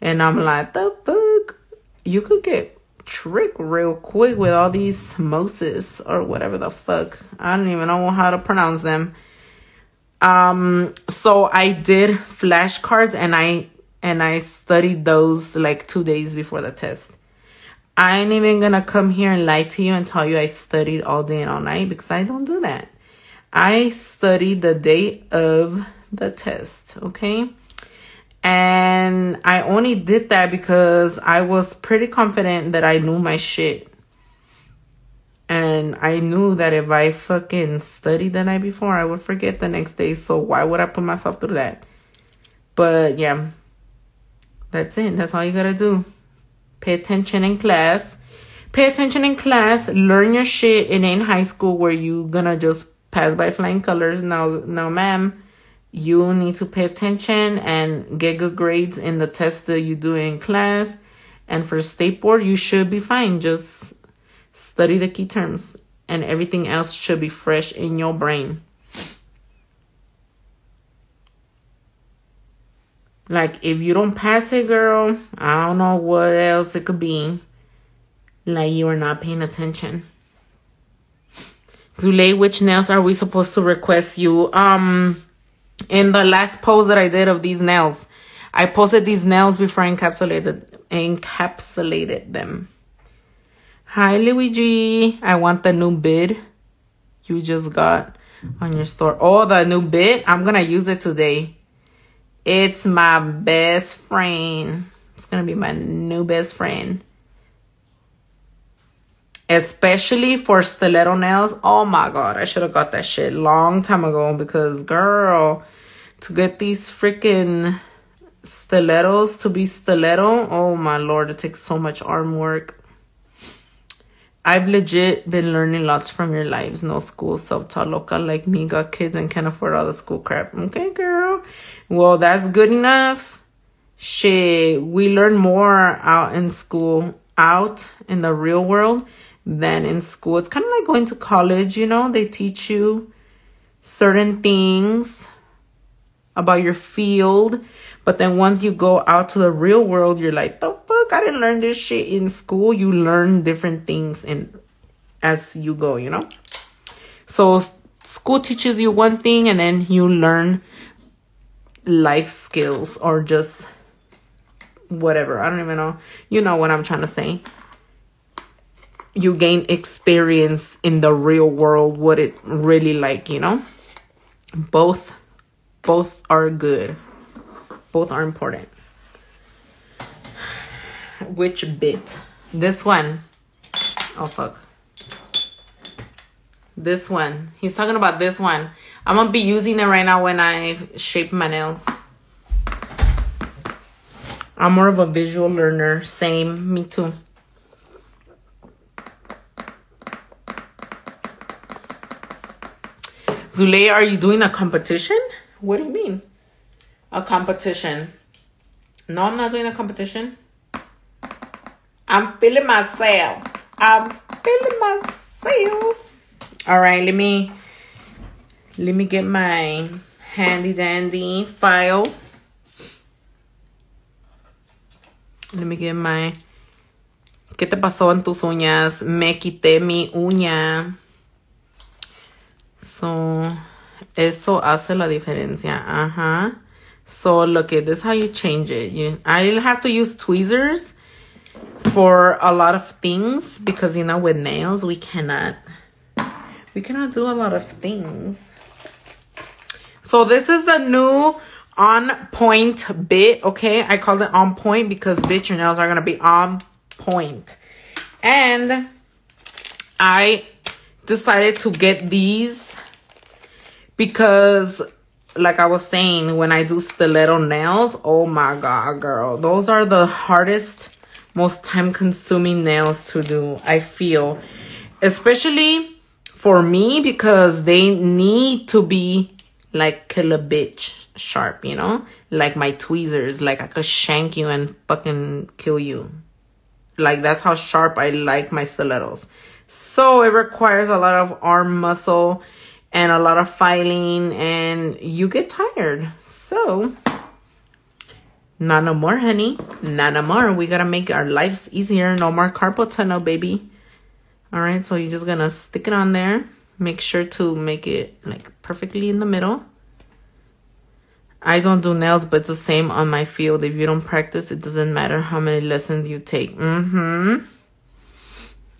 And I'm like, the fuck? You could get tricked real quick with all these Moses or whatever the fuck. I don't even know how to pronounce them. Um, so I did flashcards and I and I studied those like two days before the test. I ain't even gonna come here and lie to you and tell you I studied all day and all night because I don't do that. I studied the day of the test, okay? And I only did that because I was pretty confident that I knew my shit. And I knew that if I fucking studied the night before, I would forget the next day. So why would I put myself through that? But yeah, that's it. That's all you gotta do. Pay attention in class. Pay attention in class. Learn your shit. It ain't high school where you gonna just pass by flying colors. No, no, ma'am. You need to pay attention and get good grades in the tests that you do in class. And for state board, you should be fine. Just study the key terms, and everything else should be fresh in your brain. Like, if you don't pass it, girl, I don't know what else it could be. Like, you are not paying attention. Zule, which nails are we supposed to request you? Um, in the last post that I did of these nails, I posted these nails before I encapsulated encapsulated them. Hi, Luigi. I want the new bit you just got on your store. Oh, the new bit. I'm going to use it today. It's my best friend. It's going to be my new best friend. Especially for stiletto nails. Oh my God. I should have got that shit long time ago because, girl, to get these freaking stilettos to be stiletto. Oh my Lord. It takes so much arm work. I've legit been learning lots from your lives. No school, self-taught loca like me, got kids and can't afford all the school crap. Okay, girl. Well, that's good enough. Shit, we learn more out in school, out in the real world than in school. It's kind of like going to college, you know? They teach you certain things about your field. But then once you go out to the real world, you're like, the fuck? I didn't learn this shit in school. You learn different things in as you go, you know? So school teaches you one thing and then you learn life skills or just whatever. I don't even know. You know what I'm trying to say. You gain experience in the real world, what it really like, you know? Both both are good. Both are important. Which bit? This one. Oh, fuck. This one. He's talking about this one. I'm to be using it right now when I shape my nails. I'm more of a visual learner. Same. Me too. Zule, are you doing a competition? What do you mean? A competition. No, I'm not doing a competition. I'm feeling myself. I'm feeling myself. All right, let me let me get my handy dandy file. Let me get my ¿Qué te pasó en tus uñas? Me quité mi uña. So Eso hace la diferencia. Ajá. So look at this how you change it. You I have to use tweezers for a lot of things because you know with nails we cannot we cannot do a lot of things. So this is the new on point bit, okay? I called it on point because bitch your nails are going to be on point. And I decided to get these because like I was saying, when I do stiletto nails, oh my god, girl. Those are the hardest, most time consuming nails to do, I feel. Especially for me because they need to be like kill a bitch sharp, you know? Like my tweezers, like I could shank you and fucking kill you. Like that's how sharp I like my stilettos. So it requires a lot of arm muscle and a lot of filing and you get tired. So not no more, honey. Not no more. We gotta make our lives easier. No more carpal tunnel, baby. All right, so you're just gonna stick it on there. Make sure to make it like perfectly in the middle. I don't do nails, but the same on my field. If you don't practice, it doesn't matter how many lessons you take. Mm-hmm.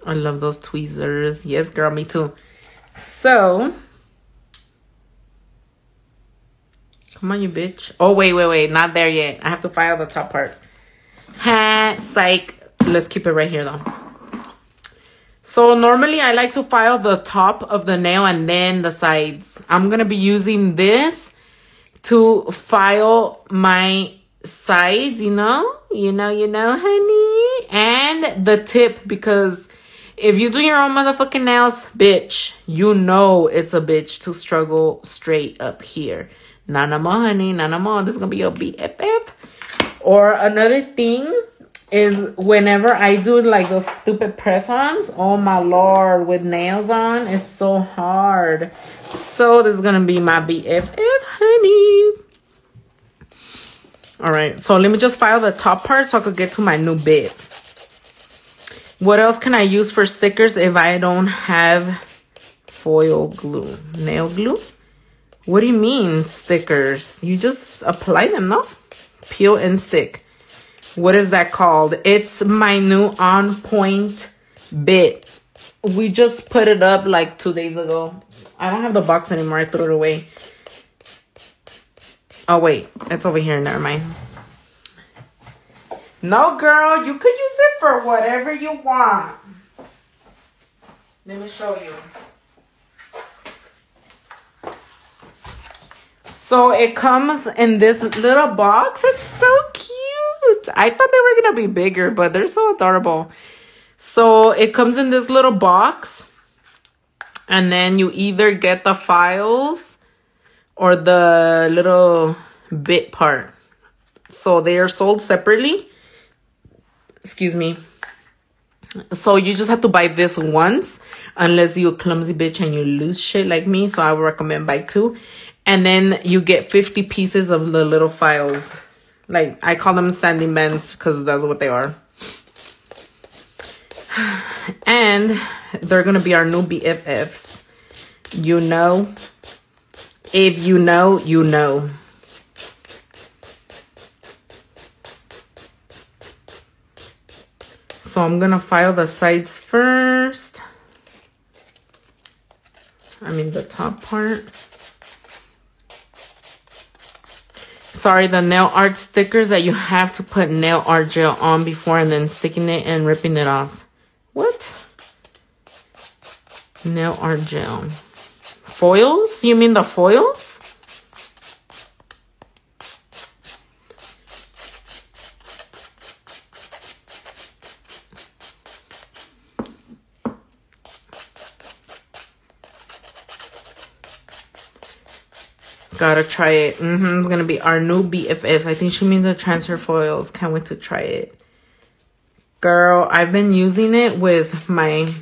I love those tweezers. Yes, girl, me too. So, come on, you bitch. Oh, wait, wait, wait. Not there yet. I have to file the top part. Ha, psych. Let's keep it right here, though. So, normally I like to file the top of the nail and then the sides. I'm going to be using this to file my sides, you know? You know, you know, honey. And the tip because if you do your own motherfucking nails, bitch, you know it's a bitch to struggle straight up here. Nana more, honey. Nana more. This is going to be your BFF. Or another thing is whenever I do like those stupid press-ons, oh my lord, with nails on, it's so hard. So this is gonna be my BFF, honey. All right, so let me just file the top part so I could get to my new bit. What else can I use for stickers if I don't have foil glue? Nail glue? What do you mean stickers? You just apply them, no? Peel and stick. What is that called? It's my new on point bit. We just put it up like two days ago. I don't have the box anymore. I threw it away. Oh, wait. It's over here. Never mind. No, girl. You could use it for whatever you want. Let me show you. So it comes in this little box. It's so cute. I thought they were going to be bigger, but they're so adorable. So it comes in this little box. And then you either get the files or the little bit part. So they are sold separately. Excuse me. So you just have to buy this once unless you're a clumsy bitch and you lose shit like me. So I would recommend buy two. And then you get 50 pieces of the little files. Like I call them sanding bands because that's what they are. And they're to be our new BFFs. You know. If you know, you know. So I'm going to file the sides first. I mean the top part. Sorry, the nail art stickers that you have to put nail art gel on before and then sticking it and ripping it off. What? Nail art gel. Foils? You mean the foils? Gotta try it. Mm-hmm. It's gonna be our new BFFs. I think she means the transfer foils. Can't wait to try it. Girl, I've been using it with my...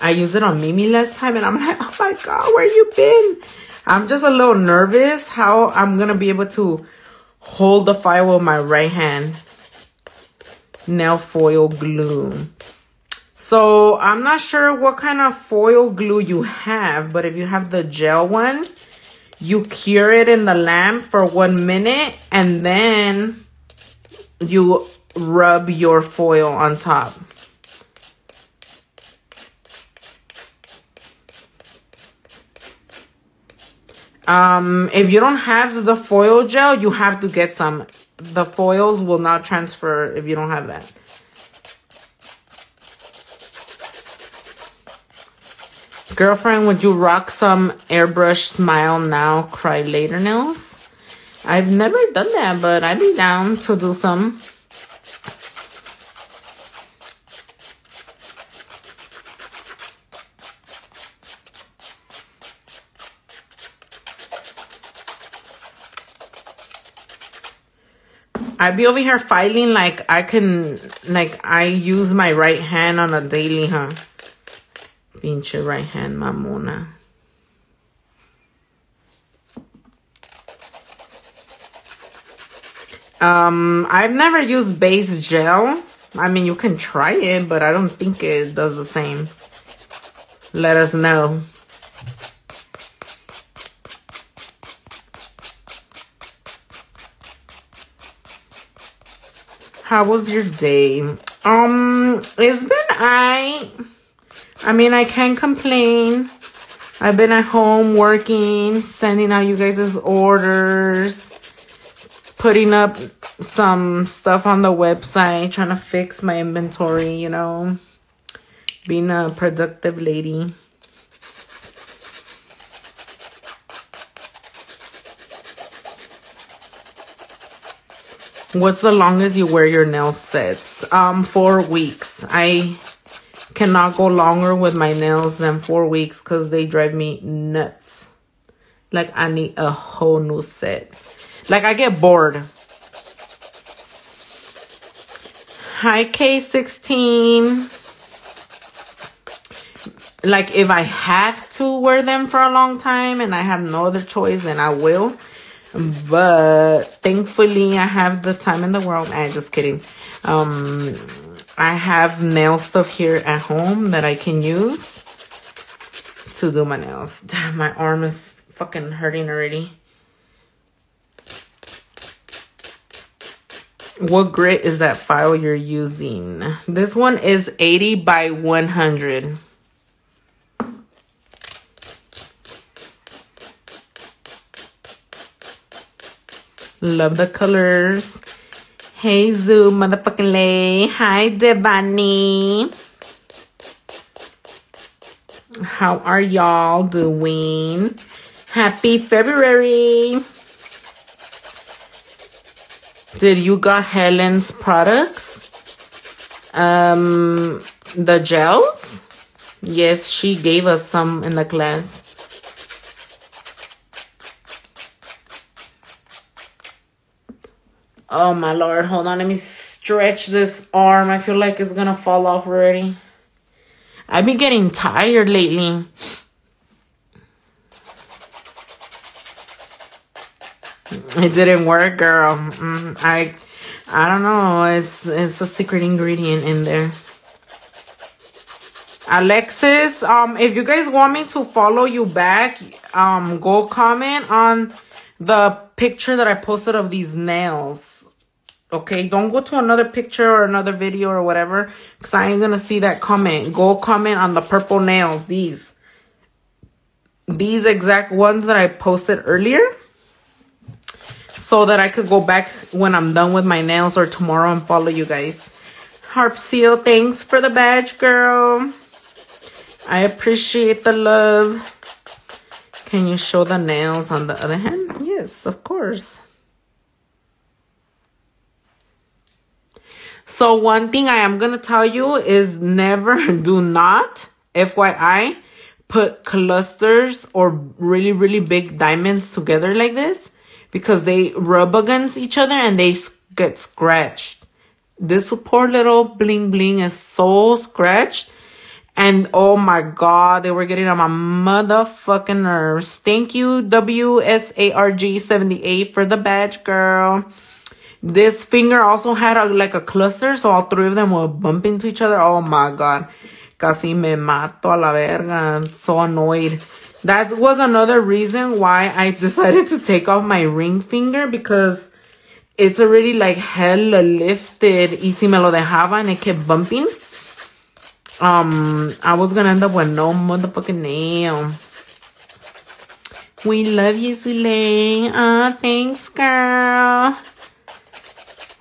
I used it on Mimi last time and I'm like, oh my God, where you been? I'm just a little nervous how I'm to be able to hold the file with my right hand. Nail foil glue. So I'm not sure what kind of foil glue you have, but if you have the gel one, you cure it in the lamp for one minute and then you rub your foil on top. Um, if you don't have the foil gel, you have to get some. The foils will not transfer if you don't have that. Girlfriend, would you rock some airbrush smile now, cry later nails? I've never done that, but I'd be down to do some. I'd be over here filing like I can, like I use my right hand on a daily, huh? Pinche right hand, mamona. Um, I've never used base gel. I mean, you can try it, but I don't think it does the same. Let us know. How was your day? Um, it's been I. I mean, I can't complain. I've been at home working, sending out you guys' orders, putting up some stuff on the website, trying to fix my inventory, you know, being a productive lady. What's the longest you wear your nail sets? Um, four weeks. I cannot go longer with my nails than four weeks because they drive me nuts. Like I need a whole new set. Like I get bored. Hi K16. Like if I have to wear them for a long time and I have no other choice, then I will. But thankfully, I have the time in the world. I'm just kidding. Um, I have nail stuff here at home that I can use to do my nails. Damn, my arm is fucking hurting already. What grit is that file you're using? This one is 80 by 100. Love the colors. Hey, Zoo, motherfucking lay. Hi, Devani. How are y'all doing? Happy February. Did you got Helen's products? Um, the gels? Yes, she gave us some in the class. Oh my lord, hold on, let me stretch this arm. I feel like it's gonna fall off already. I've been getting tired lately. It didn't work, girl. Mm, I I don't know. It's it's a secret ingredient in there. Alexis, um, if you guys want me to follow you back, um, go comment on the picture that I posted of these nails. Okay, don't go to another picture or another video or whatever because I ain't to see that comment. Go comment on the purple nails, these. These exact ones that I posted earlier so that I could go back when I'm done with my nails or tomorrow and follow you guys. Harp Seal, thanks for the badge, girl. I appreciate the love. Can you show the nails on the other hand? Yes, of course. So one thing I am going to tell you is never, do not, FYI, put clusters or really, really big diamonds together like this because they rub against each other and they get scratched. This poor little bling bling is so scratched. And oh my God, they were getting on my motherfucking nerves. Thank you, WSARG78 for the badge, girl. This finger also had a, like a cluster, so all three of them will bump into each other. Oh my god. Casi me mato a la verga. I'm so annoyed. That was another reason why I decided to take off my ring finger because it's already like hella lifted. Y si me lo dejaba and it kept bumping, um, I was gonna end up with no motherfucking nail. We love you, Zule. Ah, oh, thanks, girl.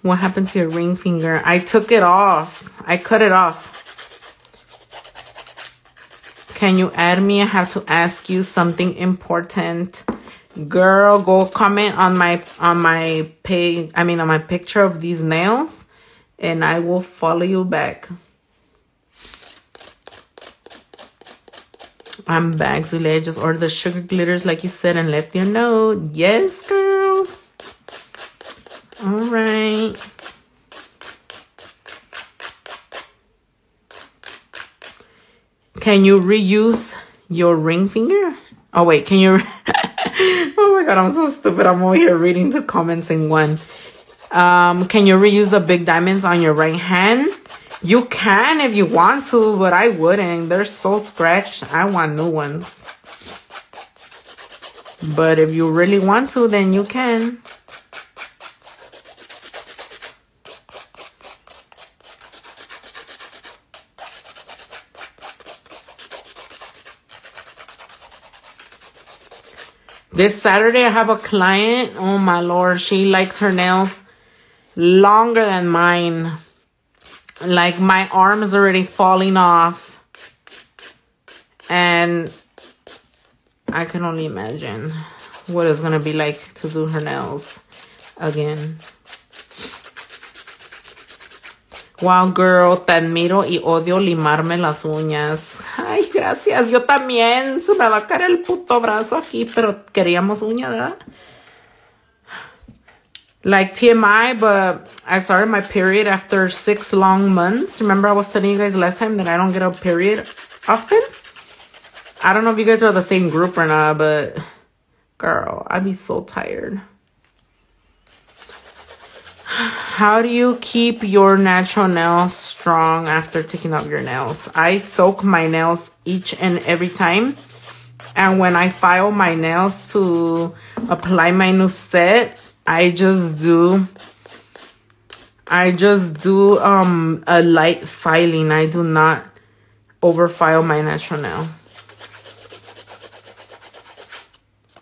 What happened to your ring finger? I took it off. I cut it off. Can you add me? I have to ask you something important. Girl, go comment on my on my page. I mean on my picture of these nails and I will follow you back. I'm back, Zule. Just ordered the sugar glitters like you said and left your note. Yes, girl. All right. Can you reuse your ring finger? Oh, wait, can you? oh my God, I'm so stupid. I'm over here reading two comments in one. Um, can you reuse the big diamonds on your right hand? You can if you want to, but I wouldn't. They're so scratched. I want new ones. But if you really want to, then you can. This Saturday, I have a client. Oh my lord, she likes her nails longer than mine. Like my arm is already falling off. And I can only imagine what it's going to be like to do her nails again. Wow, girl, te admiro y odio limarme las uñas. Ay, gracias. Yo también. Se me va a caer el puto brazo aquí, pero queríamos uña, ¿verdad? Like TMI, but I started my period after six long months. Remember I was telling you guys last time that I don't get a period often? I don't know if you guys are the same group or not, but girl, I'd be so tired. How do you keep your natural nails strong after taking off your nails? I soak my nails each and every time. And when I file my nails to apply my new set, I just do I just do um a light filing. I do not over file my natural nail.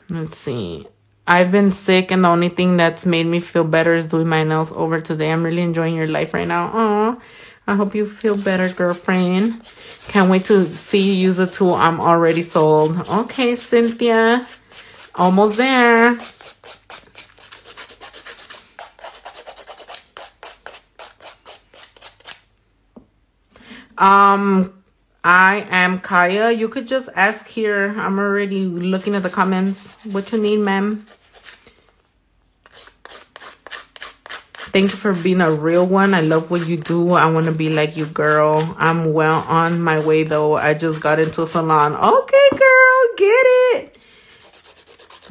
Let's see. I've been sick and the only thing that's made me feel better is doing my nails over today. I'm really enjoying your life right now. Oh, I hope you feel better, girlfriend. Can't wait to see you use the tool. I'm already sold. Okay, Cynthia. Almost there. Um, I am Kaya. You could just ask here. I'm already looking at the comments. What you need, ma'am? Thank you for being a real one. I love what you do. I want to be like you, girl. I'm well on my way, though. I just got into a salon. Okay, girl. Get it.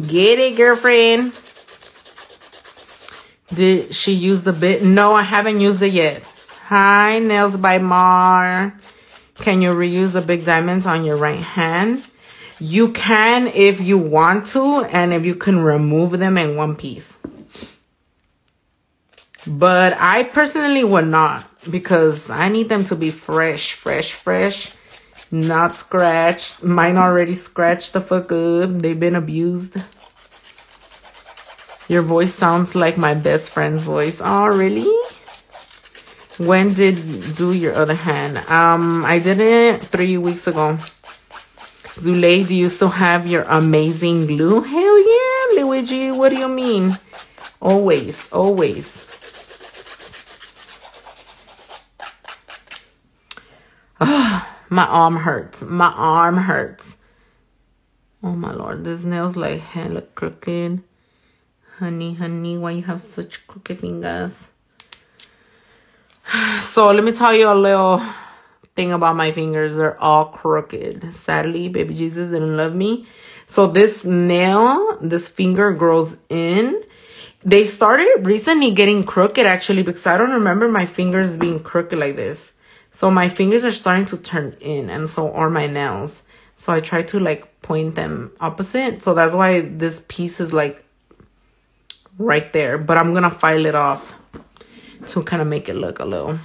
Get it, girlfriend. Did she use the bit? No, I haven't used it yet. Hi, Nails by Mar. Can you reuse the big diamonds on your right hand? You can if you want to and if you can remove them in one piece. But I personally would not because I need them to be fresh, fresh, fresh, not scratched. Mine already scratched the fuck up. They've been abused. Your voice sounds like my best friend's voice. Oh, really? When did do your other hand? Um, I did it three weeks ago. Zule, do you still have your amazing glue? Hell yeah, Luigi. What do you mean? Always, always. Oh, my arm hurts. My arm hurts. Oh my lord, this nail's like hella crooked. Honey, honey, why you have such crooked fingers? So let me tell you a little thing about my fingers. They're all crooked. Sadly, baby Jesus didn't love me. So this nail, this finger grows in. They started recently getting crooked actually because I don't remember my fingers being crooked like this. So my fingers are starting to turn in and so are my nails. So I try to like point them opposite. So that's why this piece is like right there. But I'm going to file it off to kind of make it look a little,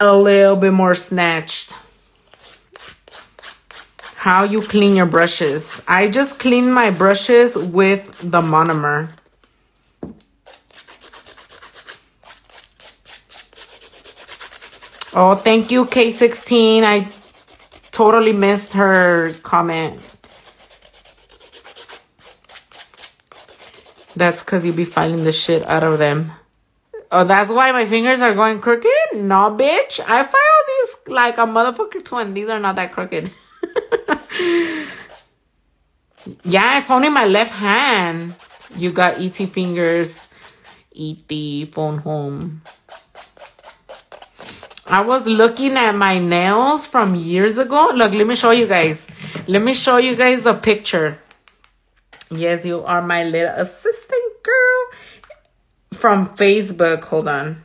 a little bit more snatched. How you clean your brushes. I just clean my brushes with the monomer. Oh, thank you, K16. I totally missed her comment. That's because you be filing the shit out of them. Oh, that's why my fingers are going crooked? No, bitch. I file these like a motherfucker twin. These are not that crooked. yeah, it's only my left hand. You got ET fingers. ET phone home. I was looking at my nails from years ago. Look, let me show you guys. Let me show you guys the picture. Yes, you are my little assistant girl from Facebook. Hold on.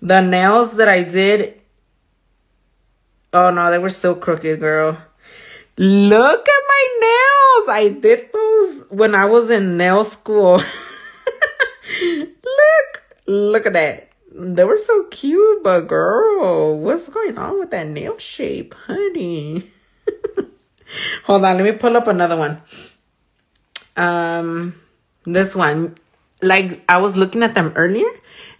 The nails that I did. Oh no, they were still crooked, girl. Look at my nails. I did those when I was in nail school. look, look at that. They were so cute, but girl, what's going on with that nail shape, honey? Hold on, let me pull up another one. Um, this one, like I was looking at them earlier,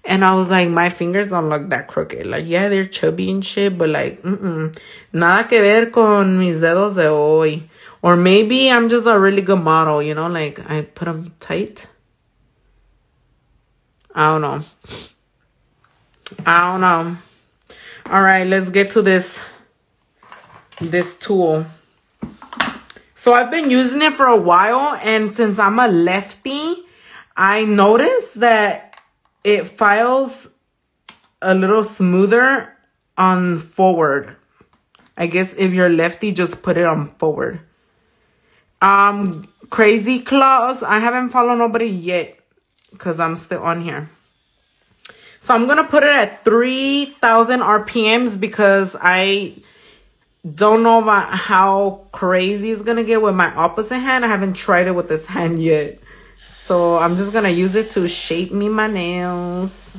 and I was like, my fingers don't look that crooked. Like, yeah, they're chubby and shit, but like, mm-mm. Nada que ver con mis dedos de hoy. Or maybe I'm just a really good model, you know? Like, I put them tight. I don't know. I don't know. All right, let's get to this this tool. So I've been using it for a while and since I'm a lefty, I noticed that it files a little smoother on forward. I guess if you're lefty, just put it on forward. Um, Crazy Claws, I haven't followed nobody yet because I'm still on here. So I'm going to put it at 3,000 RPMs because I don't know about how crazy it's going to get with my opposite hand. I haven't tried it with this hand yet. So I'm just going to use it to shape me my nails.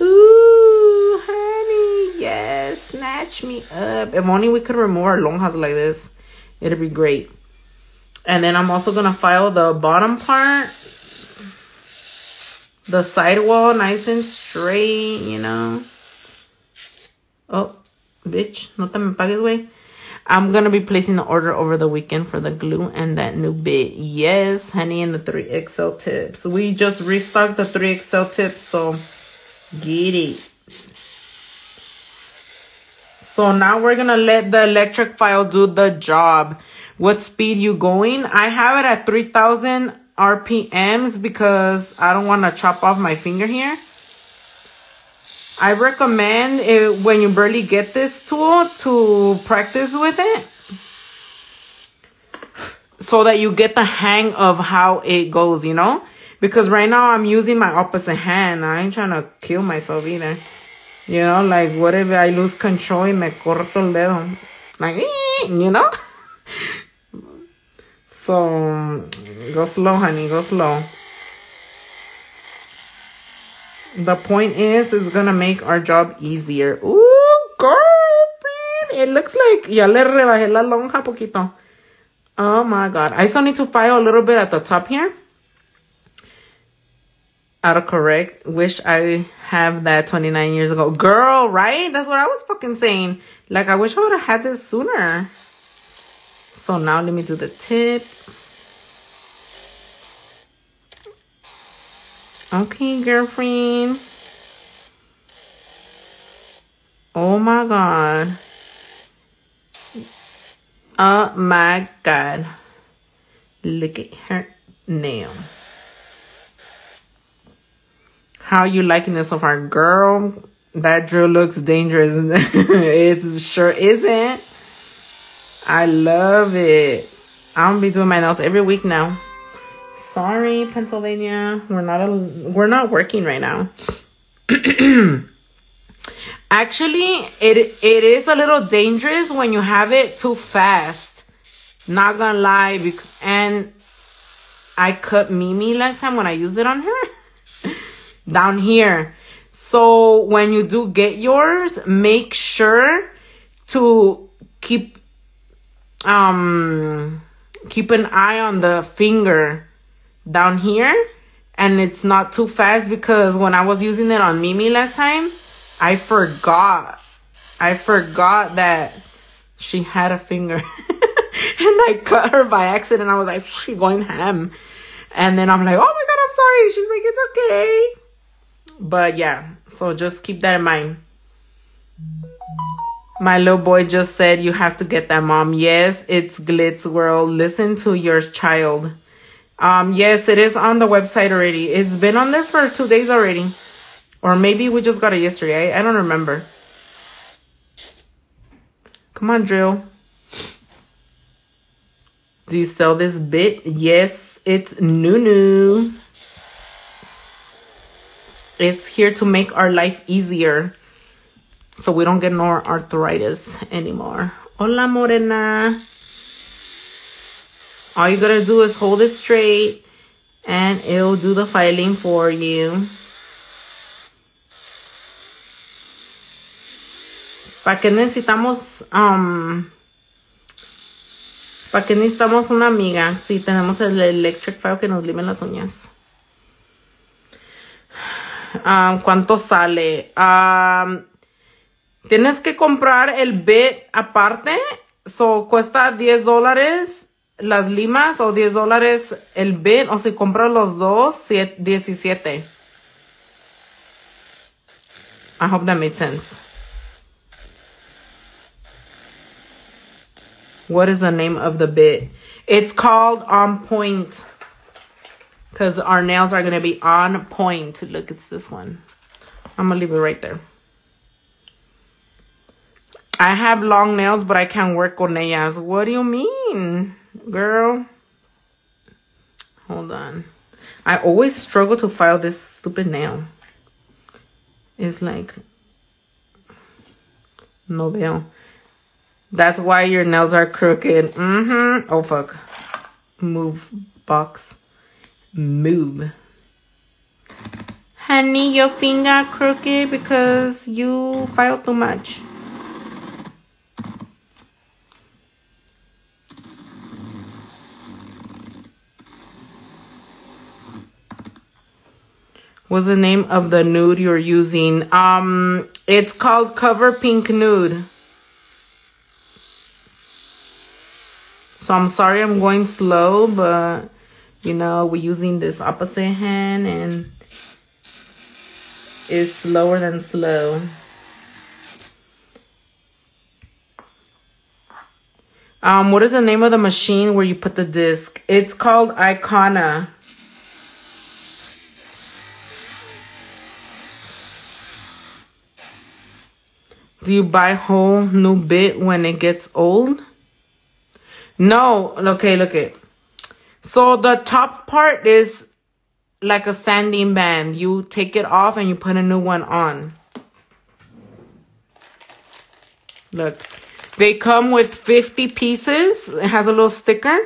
Ooh, honey, yes, snatch me up. If only we could remove our lonjas like this, it'd be great. And then I'm also going to file the bottom part the sidewall nice and straight, you know. Oh, bitch, no te me pagues, güey. I'm going to be placing the order over the weekend for the glue and that new bit. Yes, honey, and the 3XL tips. We just restocked the 3XL tips, so get it. So now we're going to let the electric file do the job. What speed you going? I have it at 3,000 RPMs because I don't want to chop off my finger here. I recommend it, when you barely get this tool to practice with it so that you get the hang of how it goes, you know? Because right now I'm using my opposite hand. I ain't trying to kill myself either. You know, like what if I lose control and me corto el dedo? Like, you know? So go slow, honey. Go slow. The point is, it's to make our job easier. Ooh, girlfriend. It looks like ya le rebajé la lonja poquito. Oh my God. I still need to file a little bit at the top here. Autocorrect. Wish I have that 29 years ago. Girl, right? That's what I was fucking saying. Like, I wish I would have had this sooner. So now let me do the tip. Okay, girlfriend. Oh my god. Oh my god. Look at her nail. How you liking this so far? Girl, that drill looks dangerous. it sure isn't. I love it. I'm gonna be doing my nails every week now. Sorry, Pennsylvania. We're not a, we're not working right now. Actually, it it is a little dangerous when you have it too fast. Not gonna lie, and I cut Mimi last time when I used it on her down here. So when you do get yours, make sure to keep um keep an eye on the finger down here and it's not too fast because when I was using it on Mimi last time, I forgot. I forgot that she had a finger. and I cut her by accident. I was like, she going ham. And then I'm like, oh my god, I'm sorry. She's like, it's okay. But yeah, so just keep that in mind. My little boy just said you have to get that mom. Yes, it's Glitz World. Listen to your child. Um, yes, it is on the website already. It's been on there for two days already. Or maybe we just got it yesterday. I, I don't remember. Come on, Drill. Do you sell this bit? Yes, it's new. It's here to make our life easier so we don't get no arthritis anymore. Hola, Morena. All you gotta do is hold it straight and it'll do the filing for you. ¿Para qué necesitamos, um, para qué necesitamos una amiga si tenemos el electric file que nos lime las uñas? Um, ¿Cuánto sale? Um, Tienes que comprar el bit aparte. So, cuesta 10 dólares las limas o 10 dólares el bit. O si compras los dos, 17. I hope that made sense. What is the name of the bit? It's called On Point. Because our nails are going to be on point. Look, it's this one. I'm going to leave it right there. I have long nails, but I can't work on ellas. What do you mean, girl? Hold on. I always struggle to file this stupid nail. It's like, no veo. That's why your nails are crooked. Mm-hmm. Oh, fuck. Move, box. Move. Honey, your finger crooked because you filed too much. What's the name of the nude you're using? Um, it's called Cover Pink Nude. So I'm sorry I'm going slow, but you know, we're using this opposite hand and it's slower than slow. Um, what is the name of the machine where you put the disc? It's called Icona. Do you buy whole new bit when it gets old? No. Okay, look it. So the top part is like a sanding band. You take it off and you put a new one on. Look. They come with 50 pieces. It has a little sticker.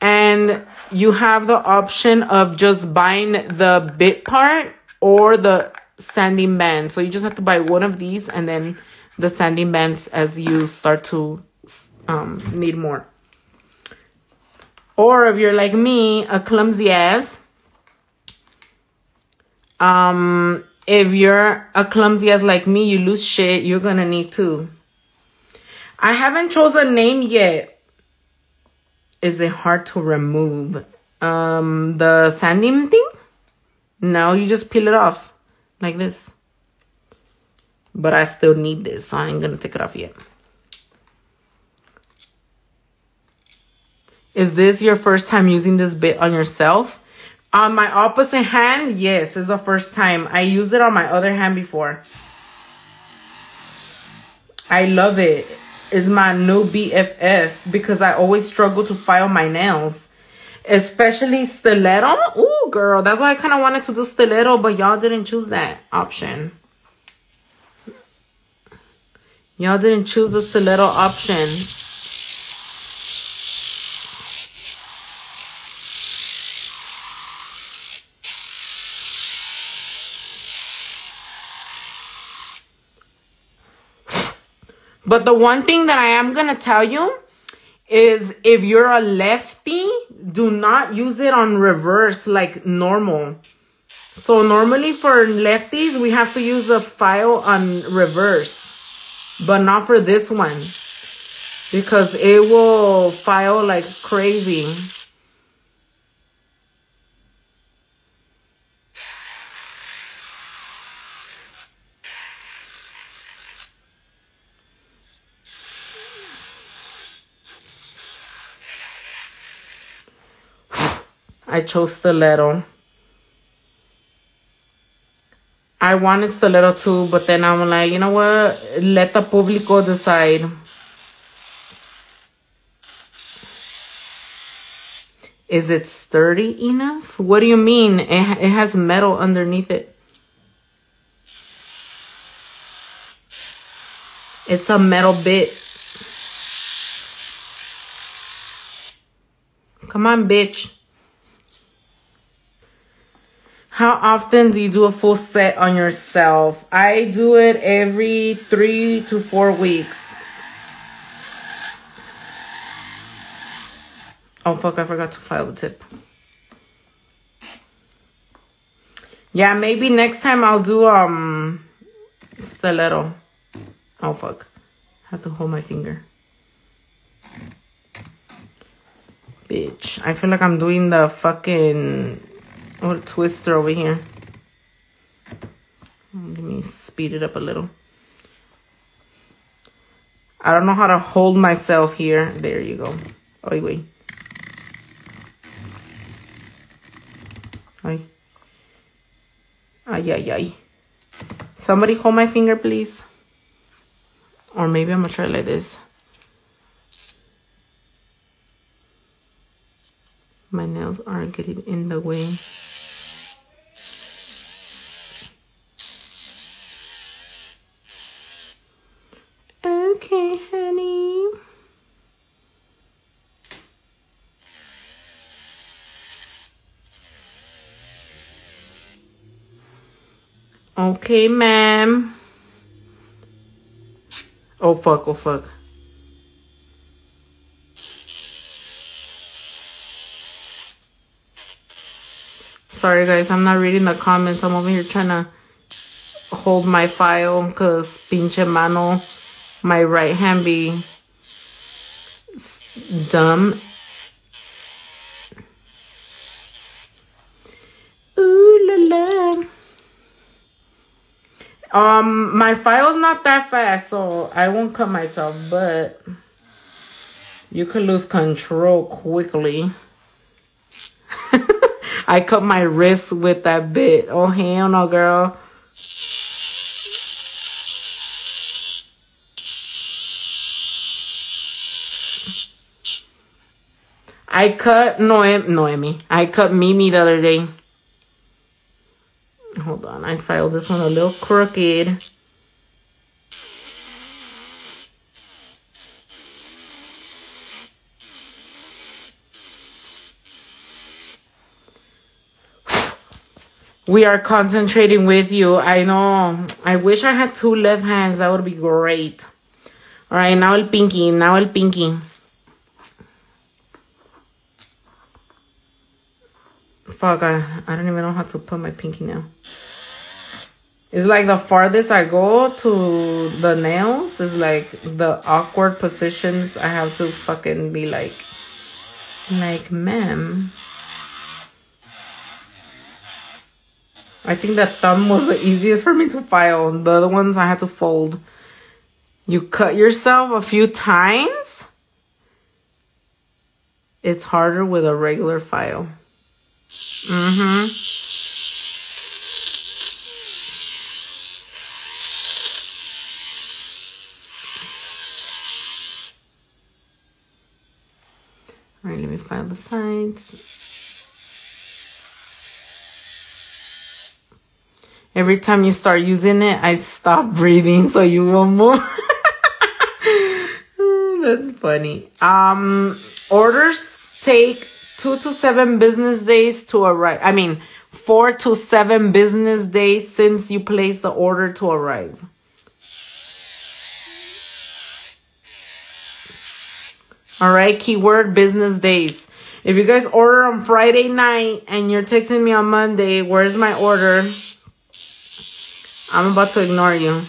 And you have the option of just buying the bit part or the sanding band. So you just have to buy one of these and then the sanding bands as you start to um, need more. Or if you're like me, a clumsy ass, um, if you're a clumsy ass like me, you lose shit, you're gonna need two. I haven't chose a name yet. Is it hard to remove? Um, the sanding thing? No, you just peel it off like this. But I still need this, so I ain't gonna take it off yet. Is this your first time using this bit on yourself? On my opposite hand, yes, it's the first time. I used it on my other hand before. I love it. It's my new BFF because I always struggle to file my nails. Especially stiletto. Ooh, girl. That's why I kind of wanted to do stiletto, but y'all didn't choose that option. Y'all didn't choose the stiletto option. But the one thing that I am going to tell you is if you're a lefty, do not use it on reverse like normal. So normally for lefties, we have to use the file on reverse, but not for this one because it will file like crazy. I chose stiletto. I wanted stiletto too, but then I'm like, you know what? Let the público decide. Is it sturdy enough? What do you mean? It, it has metal underneath it. It's a metal bit. Come on, bitch. How often do you do a full set on yourself? I do it every three to four weeks. Oh, fuck, I forgot to file the tip. Yeah, maybe next time I'll do, um, stiletto. Oh, fuck. I have to hold my finger. Bitch. I feel like I'm doing the fucking Oh, twister over here. Let me speed it up a little. I don't know how to hold myself here. There you go. Oh, wait. Ay. Ay, ay, ay. Somebody hold my finger, please. Or maybe I'm to try like this. My nails aren't getting in the way. Okay, ma'am. Oh, fuck, oh, fuck. Sorry, guys. I'm not reading the comments. I'm over here trying to hold my file because pinche mano, my right hand be dumb Um, my file's not that fast, so I won't cut myself, but you could lose control quickly. I cut my wrist with that bit. Oh, hell no, girl. I cut Noem Noemi. I cut Mimi the other day. Hold on, I filed this one a little crooked. We are concentrating with you. I know. I wish I had two left hands. That would be great. All right, now el pinky. Now el pinky. Fuck, I, I don't even know how to put my pinky nail. It's like the farthest I go to the nails is like the awkward positions I have to fucking be like, like, ma'am. I think that thumb was the easiest for me to file. The other ones I had to fold. You cut yourself a few times. It's harder with a regular file. Mm-hmm. All right, let me file the sides. Every time you start using it, I stop breathing so you won't move. That's funny. Um, orders take two to seven business days to arrive. I mean, four to seven business days since you place the order to arrive. All right, keyword business days. If you guys order on Friday night and you're texting me on Monday, where's my order? I'm about to ignore you.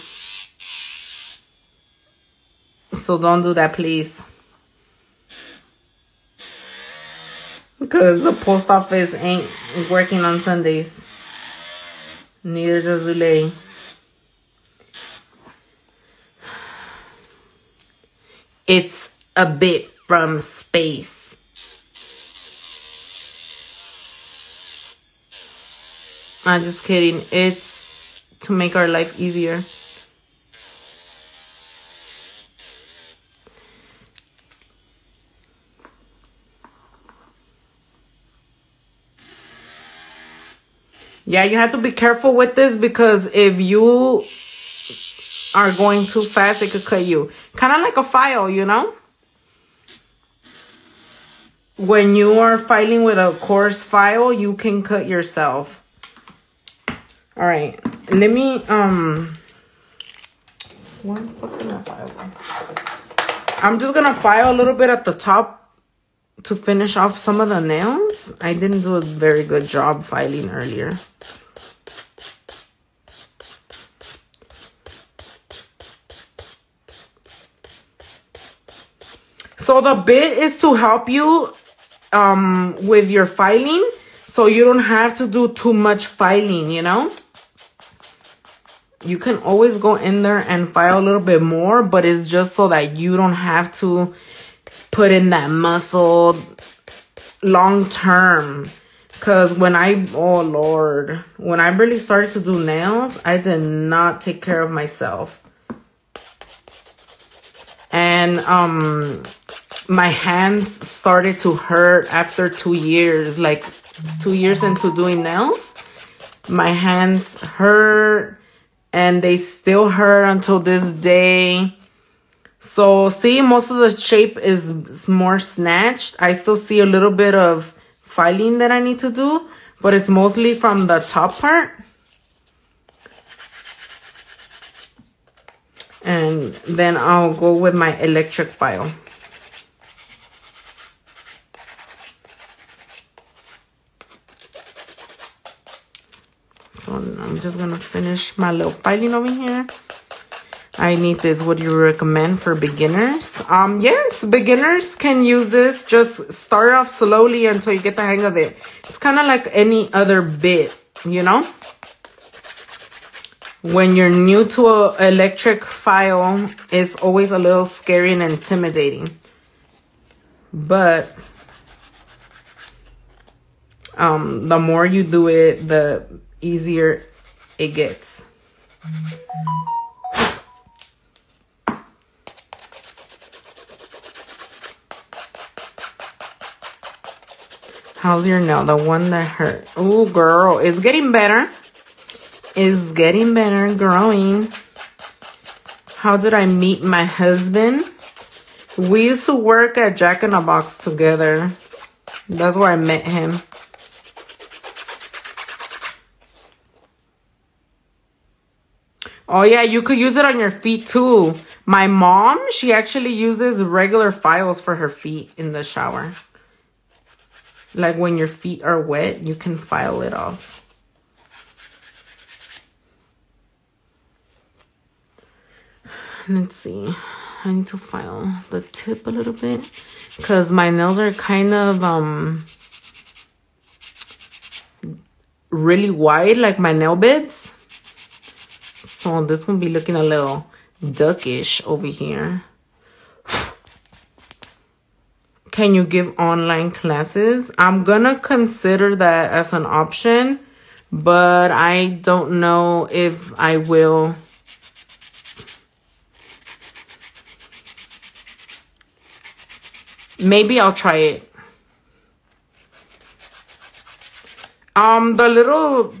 So don't do that, please. Because the post office ain't working on Sundays. Neither does Zulay. It's a bit from space. I'm just kidding. It's to make our life easier. Yeah, you have to be careful with this because if you are going too fast, it could cut you. Kind of like a file, you know? When you are filing with a coarse file, you can cut yourself. All right, let me, um. I'm just gonna file a little bit at the top to finish off some of the nails. I didn't do a very good job filing earlier. So the bit is to help you um, with your filing so you don't have to do too much filing, you know? You can always go in there and file a little bit more, but it's just so that you don't have to put in that muscle long term. Because when I, oh Lord, when I really started to do nails, I did not take care of myself. And um, my hands started to hurt after two years, like two years into doing nails. My hands hurt and they still hurt until this day. So see, most of the shape is more snatched. I still see a little bit of filing that I need to do, but it's mostly from the top part. And then I'll go with my electric file. So I'm just gonna finish my little filing over here. I need this. What do you recommend for beginners? Um, yes, beginners can use this. Just start off slowly until you get the hang of it. It's kind of like any other bit, you know? When you're new to an electric file, it's always a little scary and intimidating. But um, the more you do it, the easier it gets. How's your nail? The one that hurt. Oh, girl. It's getting better. It's getting better. Growing. How did I meet my husband? We used to work at Jack in the Box together. That's where I met him. Oh, yeah, you could use it on your feet too. My mom, she actually uses regular files for her feet in the shower. Like when your feet are wet, you can file it off. Let's see. I need to file the tip a little bit because my nails are kind of um really wide like my nail beds. So this gonna be looking a little duckish over here. Can you give online classes? I'm gonna consider that as an option, but I don't know if I will. Maybe I'll try it. Um, the little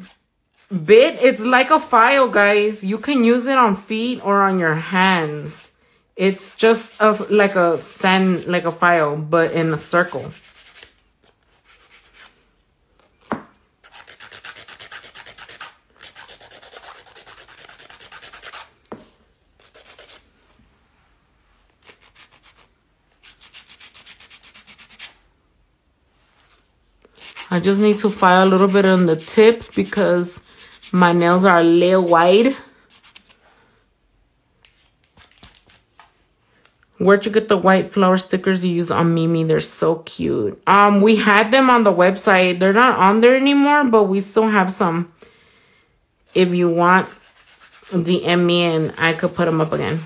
bit. It's like a file, guys. You can use it on feet or on your hands. It's just a, like a sand, like a file, but in a circle. I just need to file a little bit on the tip because my nails are a little wide. Where'd you get the white flower stickers you use on Mimi? They're so cute. Um, we had them on the website. They're not on there anymore, but we still have some. If you want, DM me and I could put them up again.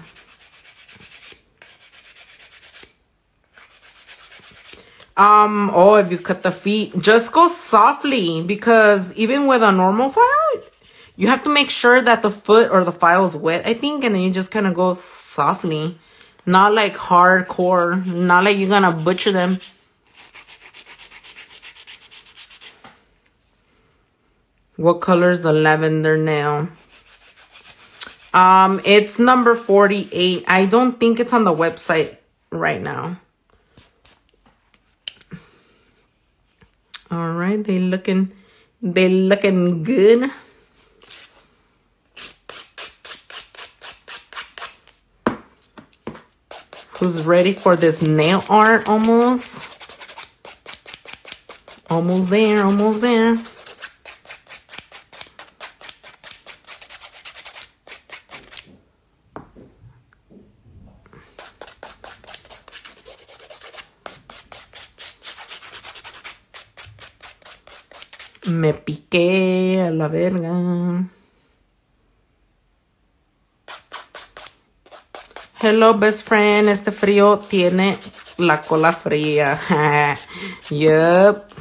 Um, oh, if you cut the feet, just go softly because even with a normal file, you have to make sure that the foot or the file is wet, I think, and then you just kind of go softly. Not like hardcore, not like you're gonna butcher them. What color is the lavender nail? Um, it's number 48. I don't think it's on the website right now. All right, they looking, they looking good. Who's ready for this nail art almost? Almost there, almost there. Me piqué a la verga. Hello, best friend. Este frío tiene la cola fría. yep.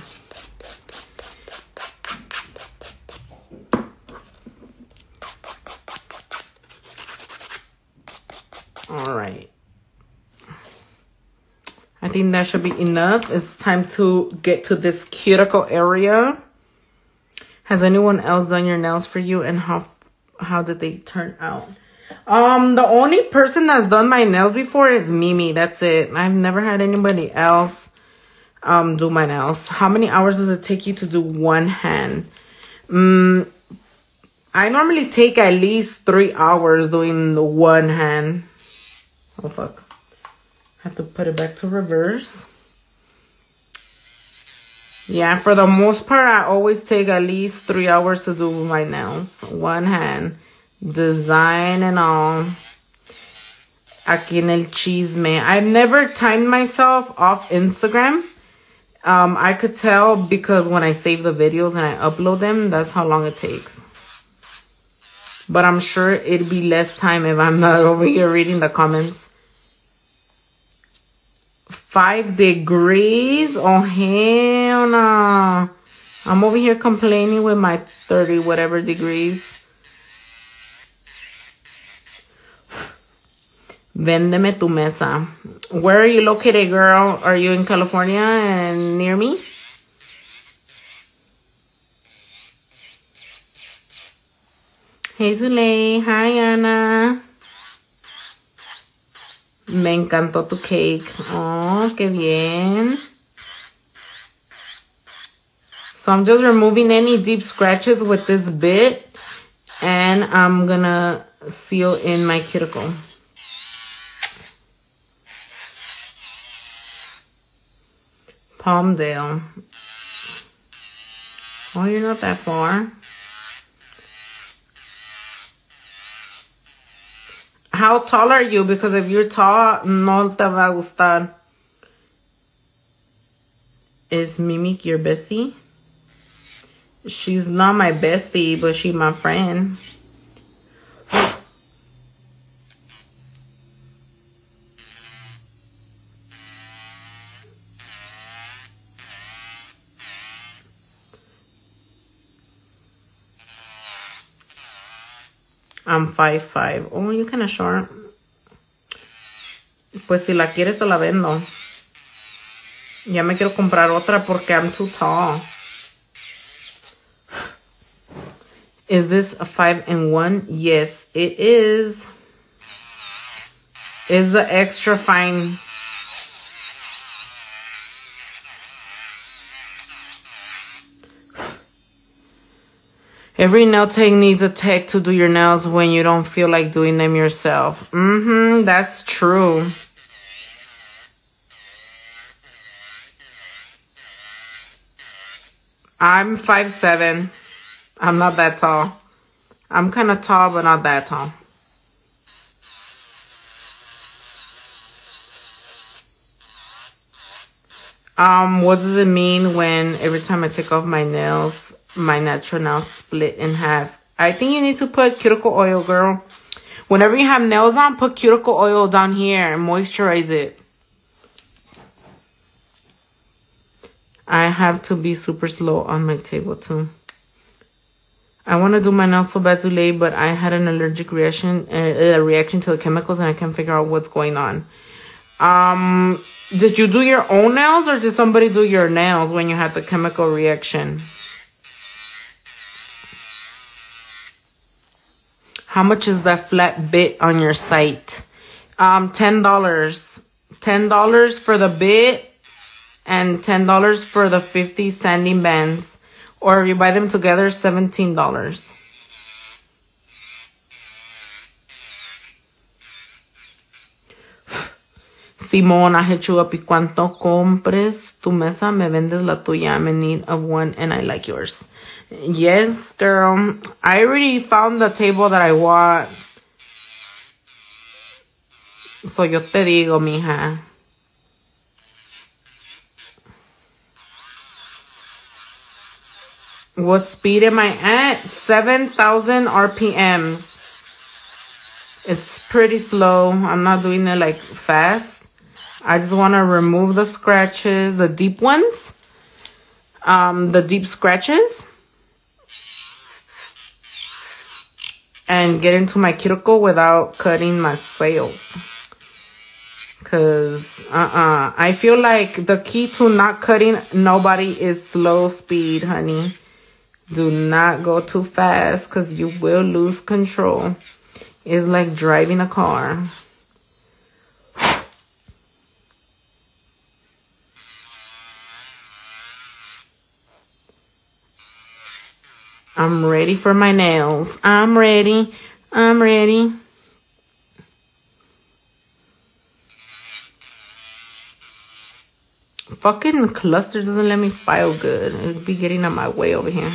All right. I think that should be enough. It's time to get to this cuticle area. Has anyone else done your nails for you and how how did they turn out? Um, the only person that's done my nails before is Mimi. That's it. I've never had anybody else um do my nails. How many hours does it take you to do one hand? Um, I normally take at least three hours doing the one hand. Oh fuck. Have to put it back to reverse. Yeah, for the most part, I always take at least three hours to do my nails. One hand. Design and all. Aquí en el chisme. I've never timed myself off Instagram. Um, I could tell because when I save the videos and I upload them, that's how long it takes. But I'm sure it'd be less time if I'm not over here reading the comments five degrees. Oh, hell no. I'm over here complaining with my 30 whatever degrees. Vendeme tu mesa. Where are you located, girl? Are you in California and near me? Hey, Zulay. Hi, Anna. Me encantó tu cake. Oh, qué bien. So I'm just removing any deep scratches with this bit. And I'm gonna seal in my cuticle. Palmdale. Oh, you're not that far. How tall are you? Because if you're tall, no te va a gustar. Is Mimic your bestie? She's not my bestie, but she's my friend. I'm 5'5". Oh, you kind of short. Pues si la quieres te la vendo. Ya me quiero comprar otra porque I'm too tall. Is this a 5 and 1? Yes, it is. is the extra fine Every nail tech needs a tech to do your nails when you don't feel like doing them yourself. Mm-hmm, that's true. I'm five seven. I'm not that tall. I'm kind of tall, but not that tall. Um, what does it mean when every time I take off my nails, my natural nails split in half? I think you need to put cuticle oil, girl. Whenever you have nails on, put cuticle oil down here and moisturize it. I have to be super slow on my table too. I want to do my nails so bad today, but I had an allergic reaction, a, a reaction to the chemicals, and I can't figure out what's going on. Um, did you do your own nails, or did somebody do your nails when you had the chemical reaction? How much is that flat bit on your site? Um, ten dollars. Ten dollars for the bit, and ten dollars for the fifty sanding bands. Or if you buy them together, $17. Simón, I hit you up. ¿Y cuánto compres tu mesa? Me vendes la tuya. I'm in need of one and I like yours. Yes, girl. I already found the table that I want. So yo te digo, mija. What speed am I at? 7,000 RPMs. It's pretty slow. I'm not doing it like fast. I just want to remove the scratches, the deep ones. Um, the deep scratches. And get into my cuticle without cutting my sail. Because, uh-uh. I feel like the key to not cutting nobody is slow speed, honey. Do not go too fast because you will lose control. It's like driving a car. I'm ready for my nails. I'm ready. I'm ready. Fucking cluster doesn't let me file good. It'd be getting on my way over here.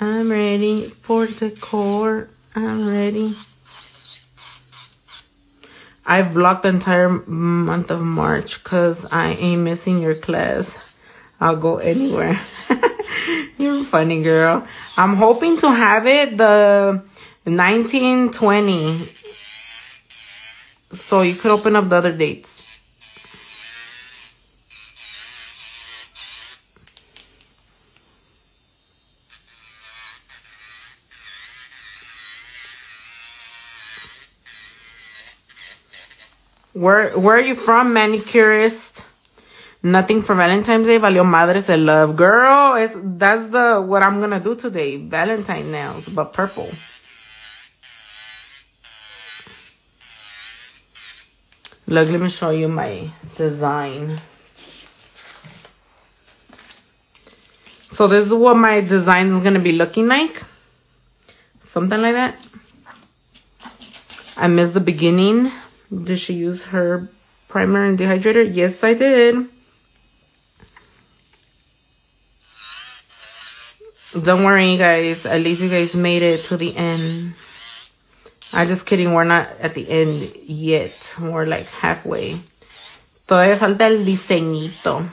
I'm ready for the core. I'm ready. I've blocked the entire month of March because I ain't missing your class. I'll go anywhere. You're funny, girl. I'm hoping to have it the 1920. So you could open up the other dates. Where where are you from, manicurist? Nothing for Valentine's Day. Valió madres de love. Girl, it's, that's the what I'm gonna do today. Valentine nails, but purple. Look, let me show you my design. So this is what my design is gonna be looking like. Something like that. I missed the beginning. Did she use her primer and dehydrator? Yes, I did. Don't worry, you guys. At least you guys made it to the end. I'm just kidding. We're not at the end yet. We're like halfway. Todavía falta el diseñito.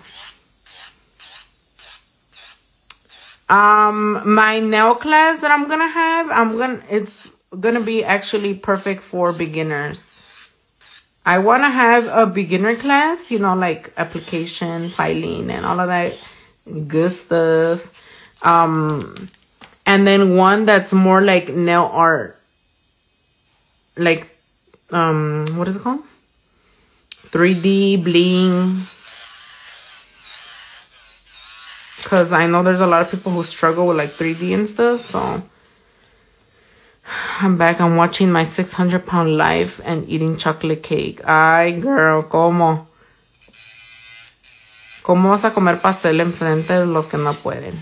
Um, my nail class that I'm gonna have, I'm gonna, it's gonna be actually perfect for beginners. I want to have a beginner class, you know, like application, filing, and all of that good stuff. Um, and then one that's more like nail art. Like, um, what is it called? 3D bling. Because I know there's a lot of people who struggle with like 3D and stuff, so I'm back. I'm watching my 600 pound life and eating chocolate cake. Ay, girl, ¿cómo? ¿Cómo vas a comer pastel enfrente de los que no pueden?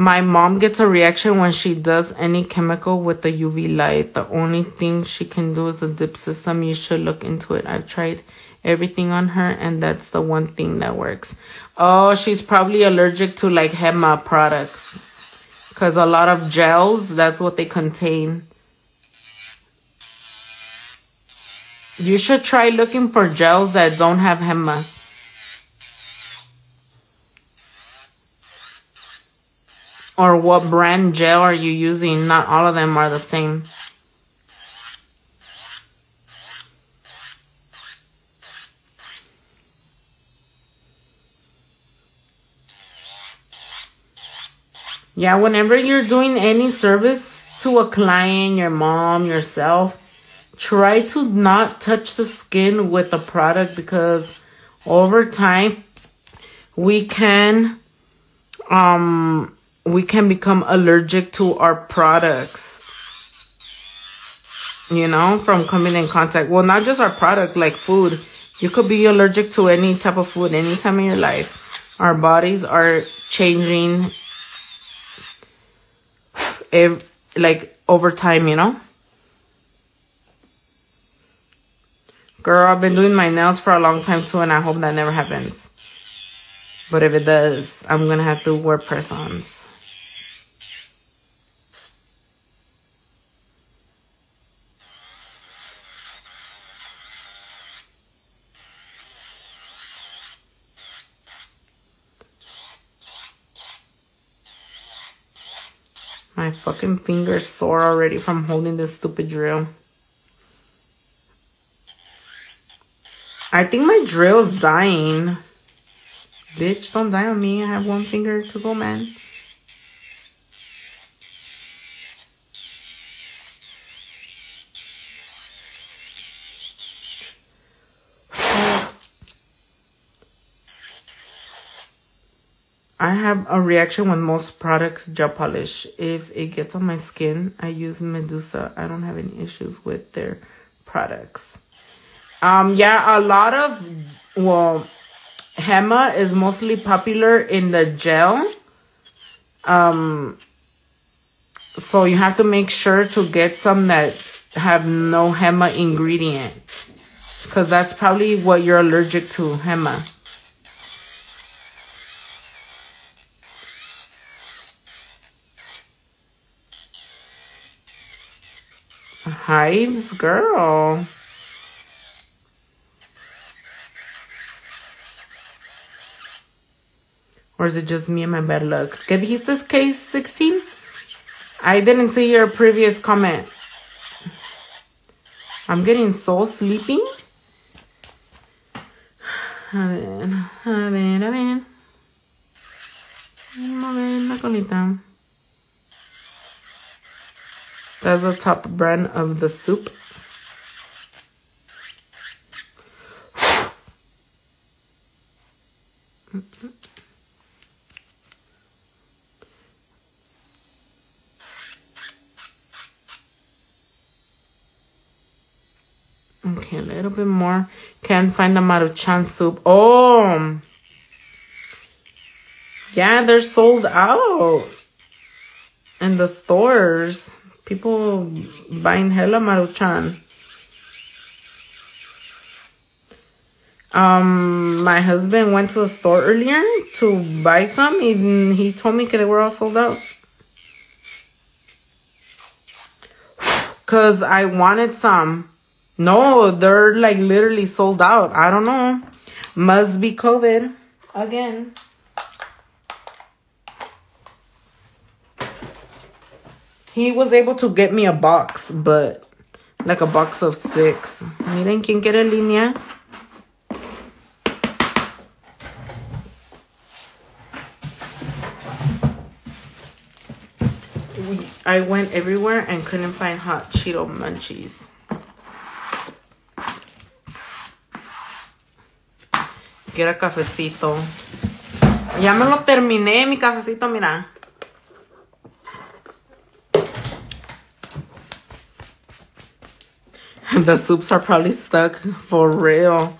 My mom gets a reaction when she does any chemical with the UV light. The only thing she can do is the dip system. You should look into it. I've tried everything on her and that's the one thing that works. Oh, she's probably allergic to like HEMA products. Because a lot of gels, that's what they contain. You should try looking for gels that don't have HEMA. Or what brand gel are you using? Not all of them are the same. Yeah, whenever you're doing any service to a client, your mom, yourself, try to not touch the skin with the product because over time we can um we can become allergic to our products. You know from coming in contact. Well not just our product like food. You could be allergic to any type of food any time in your life. Our bodies are changing if like over time you know? Girl i've been doing my nails for a long time too and i hope that never happens. But if it does i'm gonna have to wear press-ons My fucking fingers sore already from holding this stupid drill. I think my drill's dying. Bitch, don't die on me. I have one finger to go, man. I have a reaction with most products gel polish. If it gets on my skin, I use Medusa. I don't have any issues with their products. Um, yeah, a lot of, well, Hema is mostly popular in the gel. Um, so you have to make sure to get some that have no Hema ingredient. Because that's probably what you're allergic to, Hema. Hives, girl. Or is it just me and my bad luck? ¿Qué dijiste, case 16? I didn't see your previous comment. I'm getting so sleepy. A ver, a ver, a ver. A ver la colita. That's the top brand of the soup. Okay, a little bit more. Can't find the Maruchan soup. Oh! Yeah, they're sold out in the stores. People buying hella Maruchan. Um, my husband went to the store earlier to buy some, and he told me they were all sold out. Cause I wanted some. No, they're like literally sold out. I don't know. Must be COVID again. He was able to get me a box, but like a box of six. Miren quién quiere línea. I went everywhere and couldn't find hot Cheeto munchies. Get a cafecito. Ya me lo terminé, mi cafecito, mira. the soups are probably stuck for real.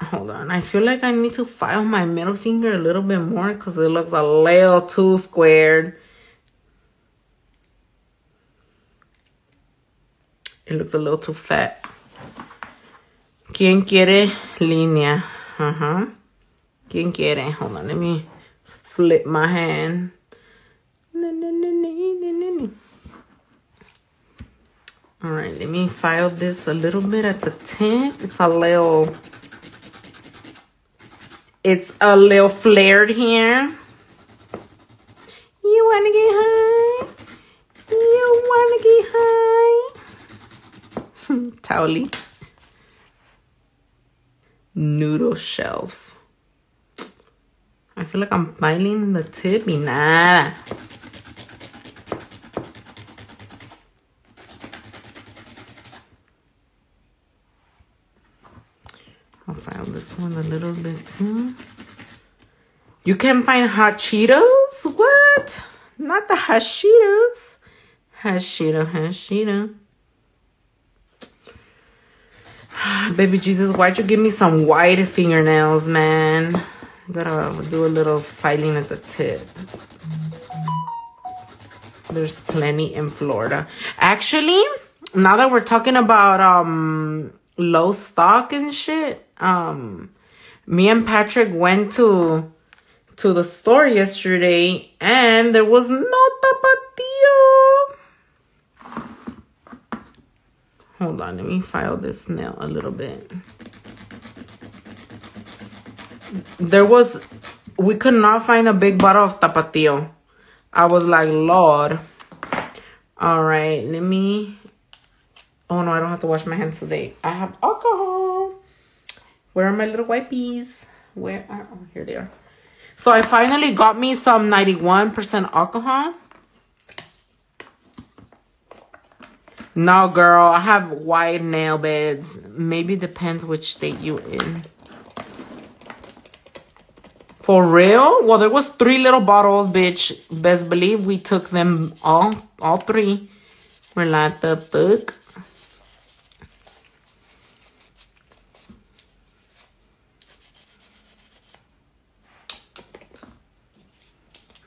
Hold on. I feel like I need to file my middle finger a little bit more because it looks a little too squared. It looks a little too fat. ¿Quién quiere línea? Uh-huh. ¿Quién quiere? Hold on. Let me flip my hand. All right, let me file this a little bit at the tip. It's a little, it's a little flared here. You wanna get high? You wanna get high? Towel. Noodle shelves. I feel like I'm filing the tip nada. One a little bit too. You can find hot Cheetos? What? Not the hot Cheetos. Hashito, Hashito. Baby Jesus, why'd you give me some white fingernails, man? Gotta do a little filing at the tip. There's plenty in Florida. Actually, now that we're talking about um low stock and shit, um me and Patrick went to to the store yesterday and there was no tapatio. Hold on, let me file this nail a little bit. There was we could not find a big bottle of tapatio. I was like, Lord. All right, let me Oh no, I don't have to wash my hands today. I have alcohol. Where are my little wipies? Where are, oh, here they are. So I finally got me some 91% alcohol. No, girl, I have wide nail beds. Maybe depends which state you in. For real? Well, there was three little bottles, bitch. Best believe we took them all, all three. We're like, the fuck?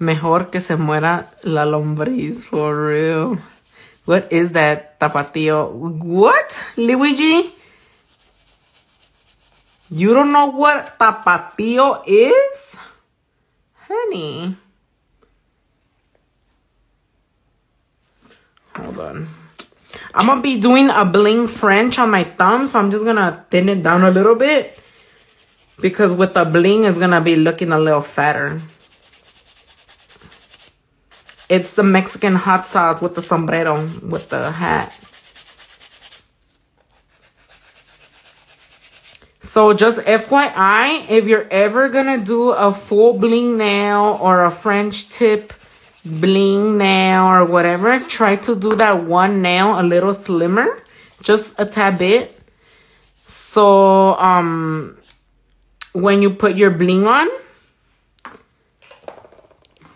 Mejor que se muera la lombriz, for real. What is that, tapatio? What, Luigi? You don't know what tapatio is? Honey. Hold on. I'm to be doing a bling French on my thumb, so I'm just to thin it down a little bit. Because with the bling, it's to be looking a little fatter. It's the Mexican hot sauce with the sombrero, with the hat. So just FYI, if you're ever going to do a full bling nail or a French tip bling nail or whatever, try to do that one nail a little slimmer, just a tad bit. So um, when you put your bling on,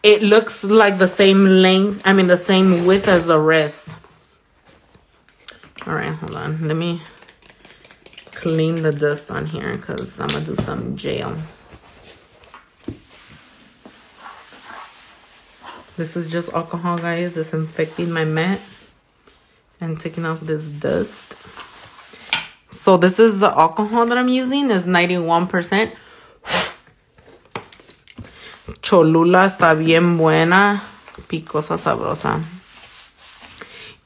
it looks like the same length, I mean the same width as the rest. All right, hold on. Let me clean the dust on here because I'm going to do some gel. This is just alcohol, guys, disinfecting my mat and taking off this dust. So this is the alcohol that I'm using. It's 91%. Cholula está bien buena, picosa, sabrosa.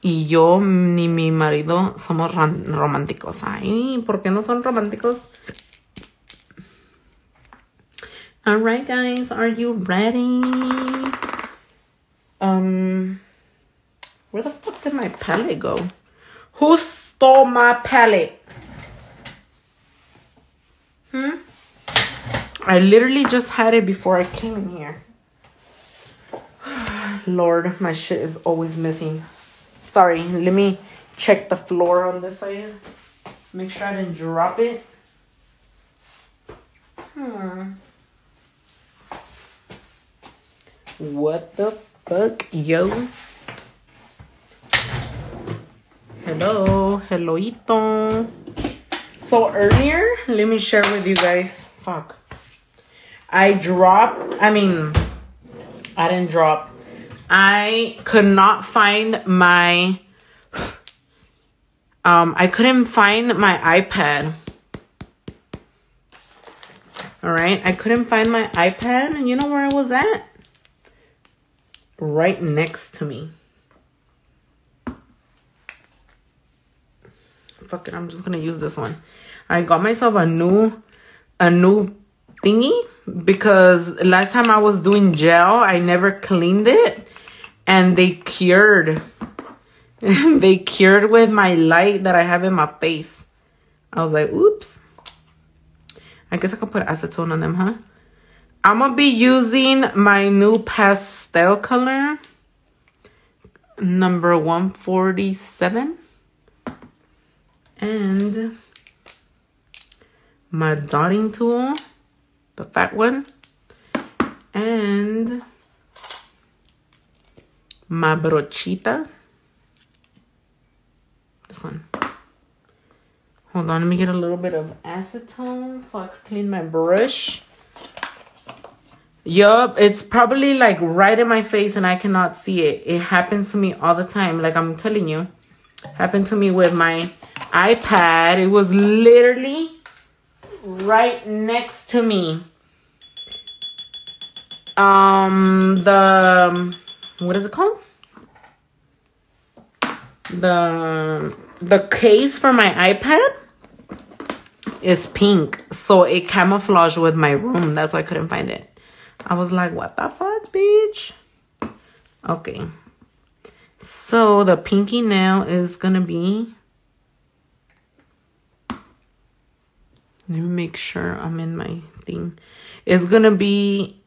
Y yo ni mi marido somos románticos. Ay, ¿por qué no son románticos? Alright, guys, are you ready? Um, where the fuck did my palette go? Who stole my palette? Hmm? I literally just had it before I came in here. Lord, my shit is always missing. Sorry, let me check the floor on this side. Make sure I didn't drop it. Hmm. What the fuck, yo? Hello, helloito. So earlier, let me share with you guys. Fuck. I dropped, I mean, I didn't drop. I could not find my, um, I couldn't find my iPad. All right, I couldn't find my iPad. And you know where it was at? Right next to me. fuck it, I'm just gonna use this one. I got myself a new, a new thingy because last time I was doing gel, I never cleaned it and they cured. they cured with my light that I have in my face. I was like, oops. I guess I could put acetone on them, huh? I'm gonna be using my new pastel color, number 147 and my dotting tool, the fat one, and my brochita. This one. Hold on, let me get a little bit of acetone so I can clean my brush. Yup, it's probably like right in my face and I cannot see it. It happens to me all the time, like I'm telling you. Happened to me with my iPad. It was literally right next to me. Um, the, what is it called? The, the case for my iPad is pink. So it camouflaged with my room. That's why I couldn't find it. I was like, what the fuck, bitch? Okay. So the pinky nail is to be Let me make sure I'm in my thing. It's gonna be.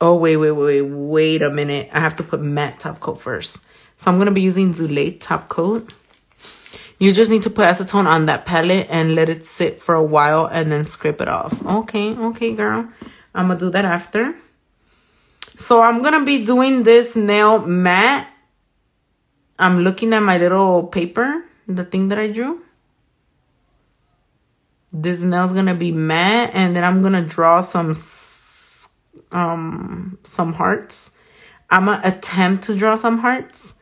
Oh wait, wait, wait, wait a minute. I have to put matte top coat first. So I'm gonna be using Zulay top coat. You just need to put acetone on that palette and let it sit for a while and then scrape it off. Okay, okay, girl. I'm gonna do that after. So I'm gonna be doing this nail matte. I'm looking at my little paper, the thing that I drew this nail's gonna be matte and then I'm gonna draw some um some hearts. I'm gonna attempt to draw some hearts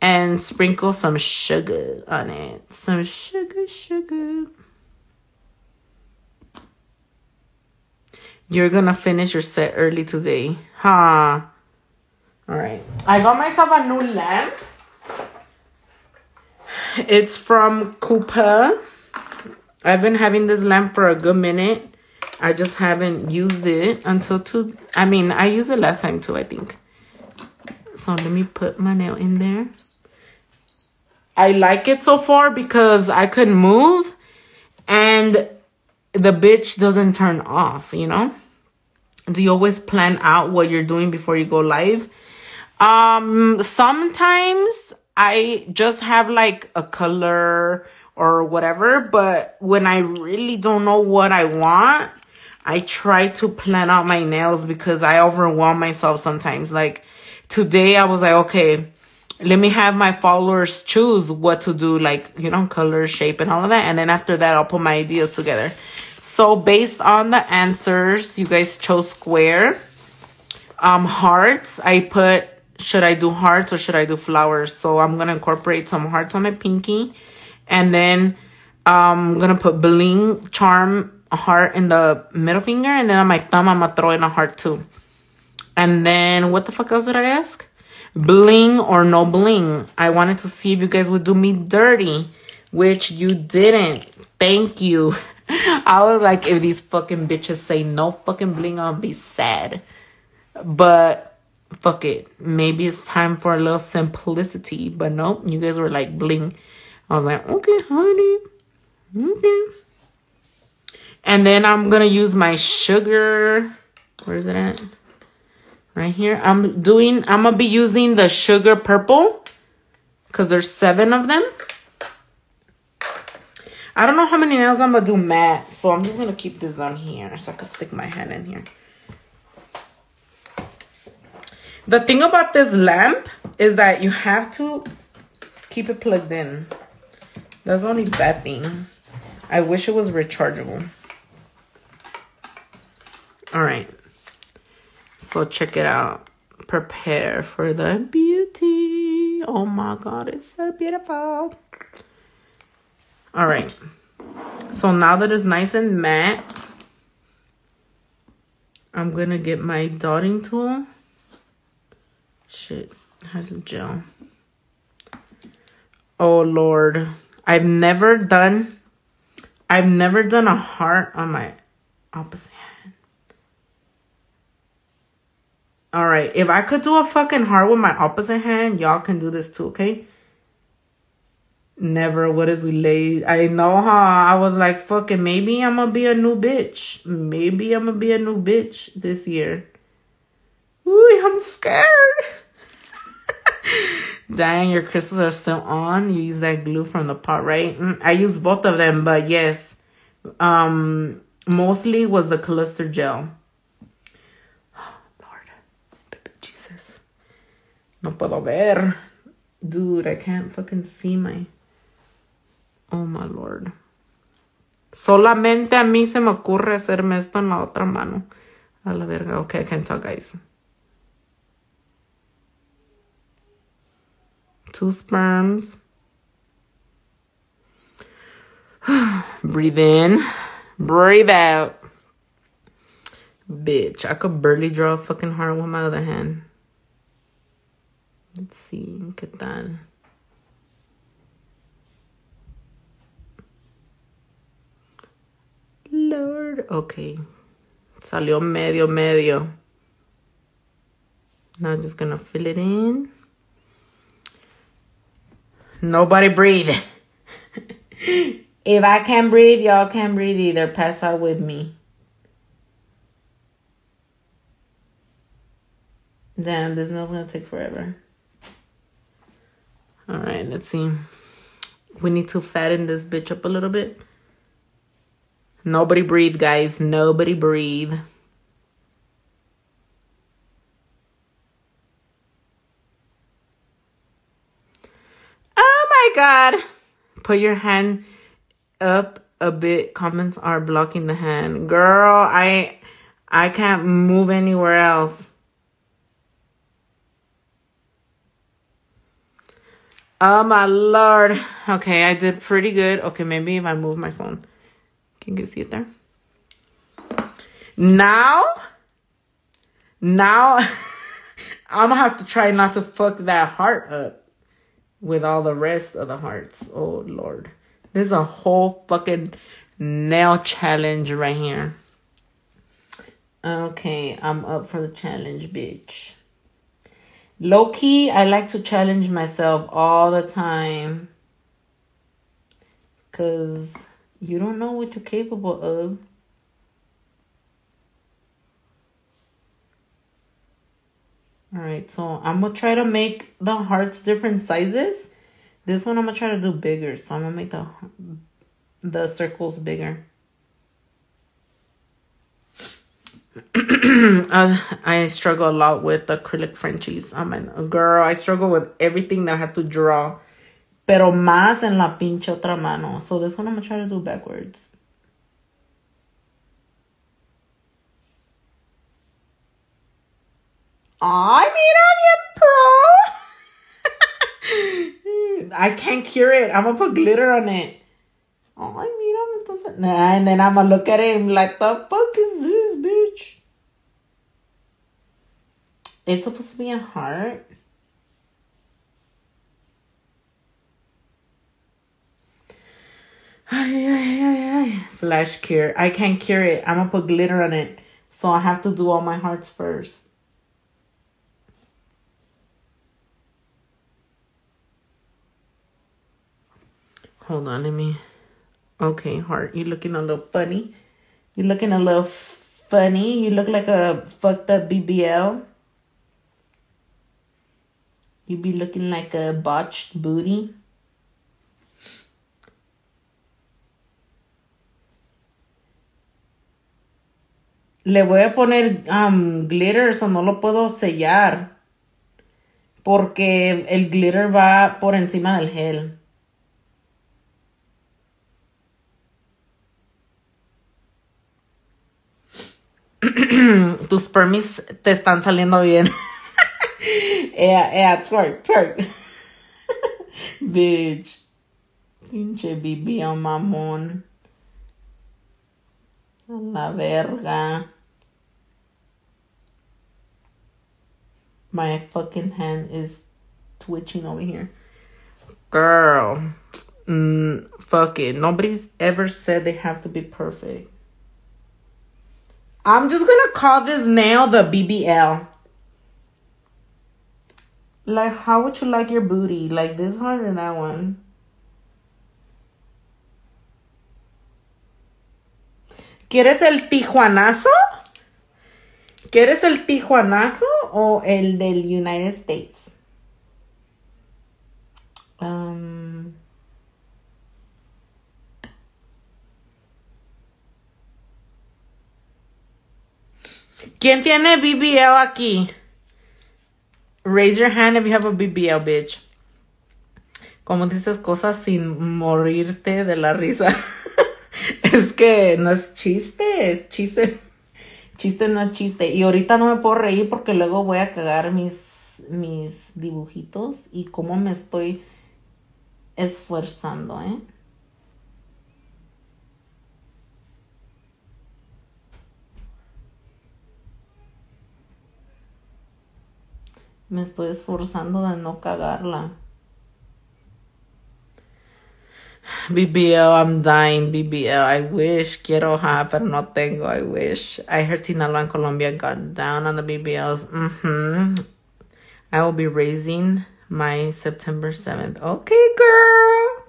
and sprinkle some sugar on it. Some sugar sugar. You're gonna finish your set early today huh? All right I got myself a new lamp. It's from Cooper. I've been having this lamp for a good minute. I just haven't used it until two. I mean, I used it last time too, I think. So let me put my nail in there. I like it so far because I could move and the bitch doesn't turn off, you know? Do you always plan out what you're doing before you go live? Um, sometimes I just have like a color or whatever. But when I really don't know what I want, I try to plan out my nails because I overwhelm myself sometimes. Like today I was like, okay, let me have my followers choose what to do, like, you know, color, shape, and all of that. And then after that, I'll put my ideas together. So based on the answers, you guys chose square. Um, hearts, I put, should I do hearts or should I do flowers? So I'm going to incorporate some hearts on my pinky. And then um, I'm going to put bling charm heart in the middle finger. And then on my thumb, I'm going to throw in a heart too. And then what the fuck else did I ask? Bling or no bling. I wanted to see if you guys would do me dirty, which you didn't. Thank you. I was like, if these fucking bitches say no fucking bling, I'll be sad. But fuck it. Maybe it's time for a little simplicity. But nope, you guys were like bling. I was like, okay, honey. Okay. And then I'm going to use my sugar. Where is it at? Right here. I'm doing, I'm going to be using the sugar purple. Because there's seven of them. I don't know how many nails I'm going to do matte. So I'm just going to keep this down here. So I can stick my hand in here. The thing about this lamp is that you have to keep it plugged in. That's the only bad thing. I wish it was rechargeable. All right. So check it out. Prepare for the beauty. Oh my God, it's so beautiful. All right. So now that it's nice and matte, I'm going to get my dotting tool. Shit, has a gel. Oh Lord. I've never done I've never done a heart on my opposite hand. Alright, if I could do a fucking heart with my opposite hand, y'all can do this too, okay? Never what is late. I know how I was like, fucking maybe I'm gonna be a new bitch. Maybe I'm gonna be a new bitch this year. Ooh, I'm scared. Dang, your crystals are still on. You use that glue from the pot, right? Mm, I use both of them, but yes. Um, mostly was the cluster gel. No puedo ver. Dude, I can't fucking see my... Oh, my Lord. Solamente a mí se me ocurre hacerme esto en la otra mano. A la verga. Okay, I can tell, guys. two sperms. breathe in, breathe out. Bitch, I could barely draw a fucking heart with my other hand. Let's see, ¿qué tal? Lord, okay. Salió medio, medio. Now I'm just gonna fill it in. Nobody breathe. if I can't breathe, y'all can't breathe either. Pass out with me. Damn, this nail's gonna take forever. All right, let's see. We need to fatten this bitch up a little bit. Nobody breathe, guys. Nobody breathe. Oh my God. Put your hand up a bit. Comments are blocking the hand. Girl, I I can't move anywhere else. Oh my lord. Okay, I did pretty good. Okay, maybe if I move my phone. Can you see it there? Now, now I'm gonna have to try not to fuck that heart up with all the rest of the hearts. Oh, Lord. There's a whole fucking nail challenge right here. Okay, I'm up for the challenge, bitch. Low key, I like to challenge myself all the time. Because you don't know what you're capable of. All right, so I'm gonna try to make the hearts different sizes. This one I'm gonna try to do bigger, so I'm gonna make the the circles bigger. Uh, I struggle a lot with acrylic Frenchies. I'm a girl. I struggle with everything that I have to draw. Pero más en la pinche otra mano. So this one I'm gonna try to do backwards. Ay, mira, bien pro. I can't cure it. I'm gonna put glitter on it. Ay, mira, me estás... Nah, and then I'm gonna look at him like, the fuck is this, bitch? It's supposed to be a heart. Ay, ay, ay, ay. Flash cure. I can't cure it. I'm gonna put glitter on it. So I have to do all my hearts first. Hold on, let me. Okay, heart, you looking a little funny. You looking a little funny. You look like a fucked up BBL. You be looking like a botched booty. Le voy a poner um, glitter, so no lo puedo sellar. Porque el glitter va por encima del gel. Tus permis te están saliendo bien. ea, ea, twerk, twerk. Bitch. Pinche bibia mamón. A la verga. My fucking hand is twitching over here. Girl. Mm, fuck it. Nobody's ever said they have to be perfect. I'm just gonna call this nail the BBL. Like, how would you like your booty? Like this one or that one? ¿Quieres el tijuanazo? ¿Quieres el tijuanazo o el del United States? Um, ¿Quién tiene BBL aquí? Raise your hand if you have a BBL, bitch. Como dices cosas sin morirte de la risa. es que no es chiste, es chiste. Chiste no es chiste. Y ahorita no me puedo reír porque luego voy a cagar mis, mis dibujitos y cómo me estoy esforzando, ¿eh? Me estoy esforzando de no cagarla. BBL, I'm dying. BBL, I wish. Quiero ha, pero no tengo. I wish. I heard Tinalo in Colombia got down on the BBLs. Mm-hmm. I will be raising my September 7th. Okay, girl.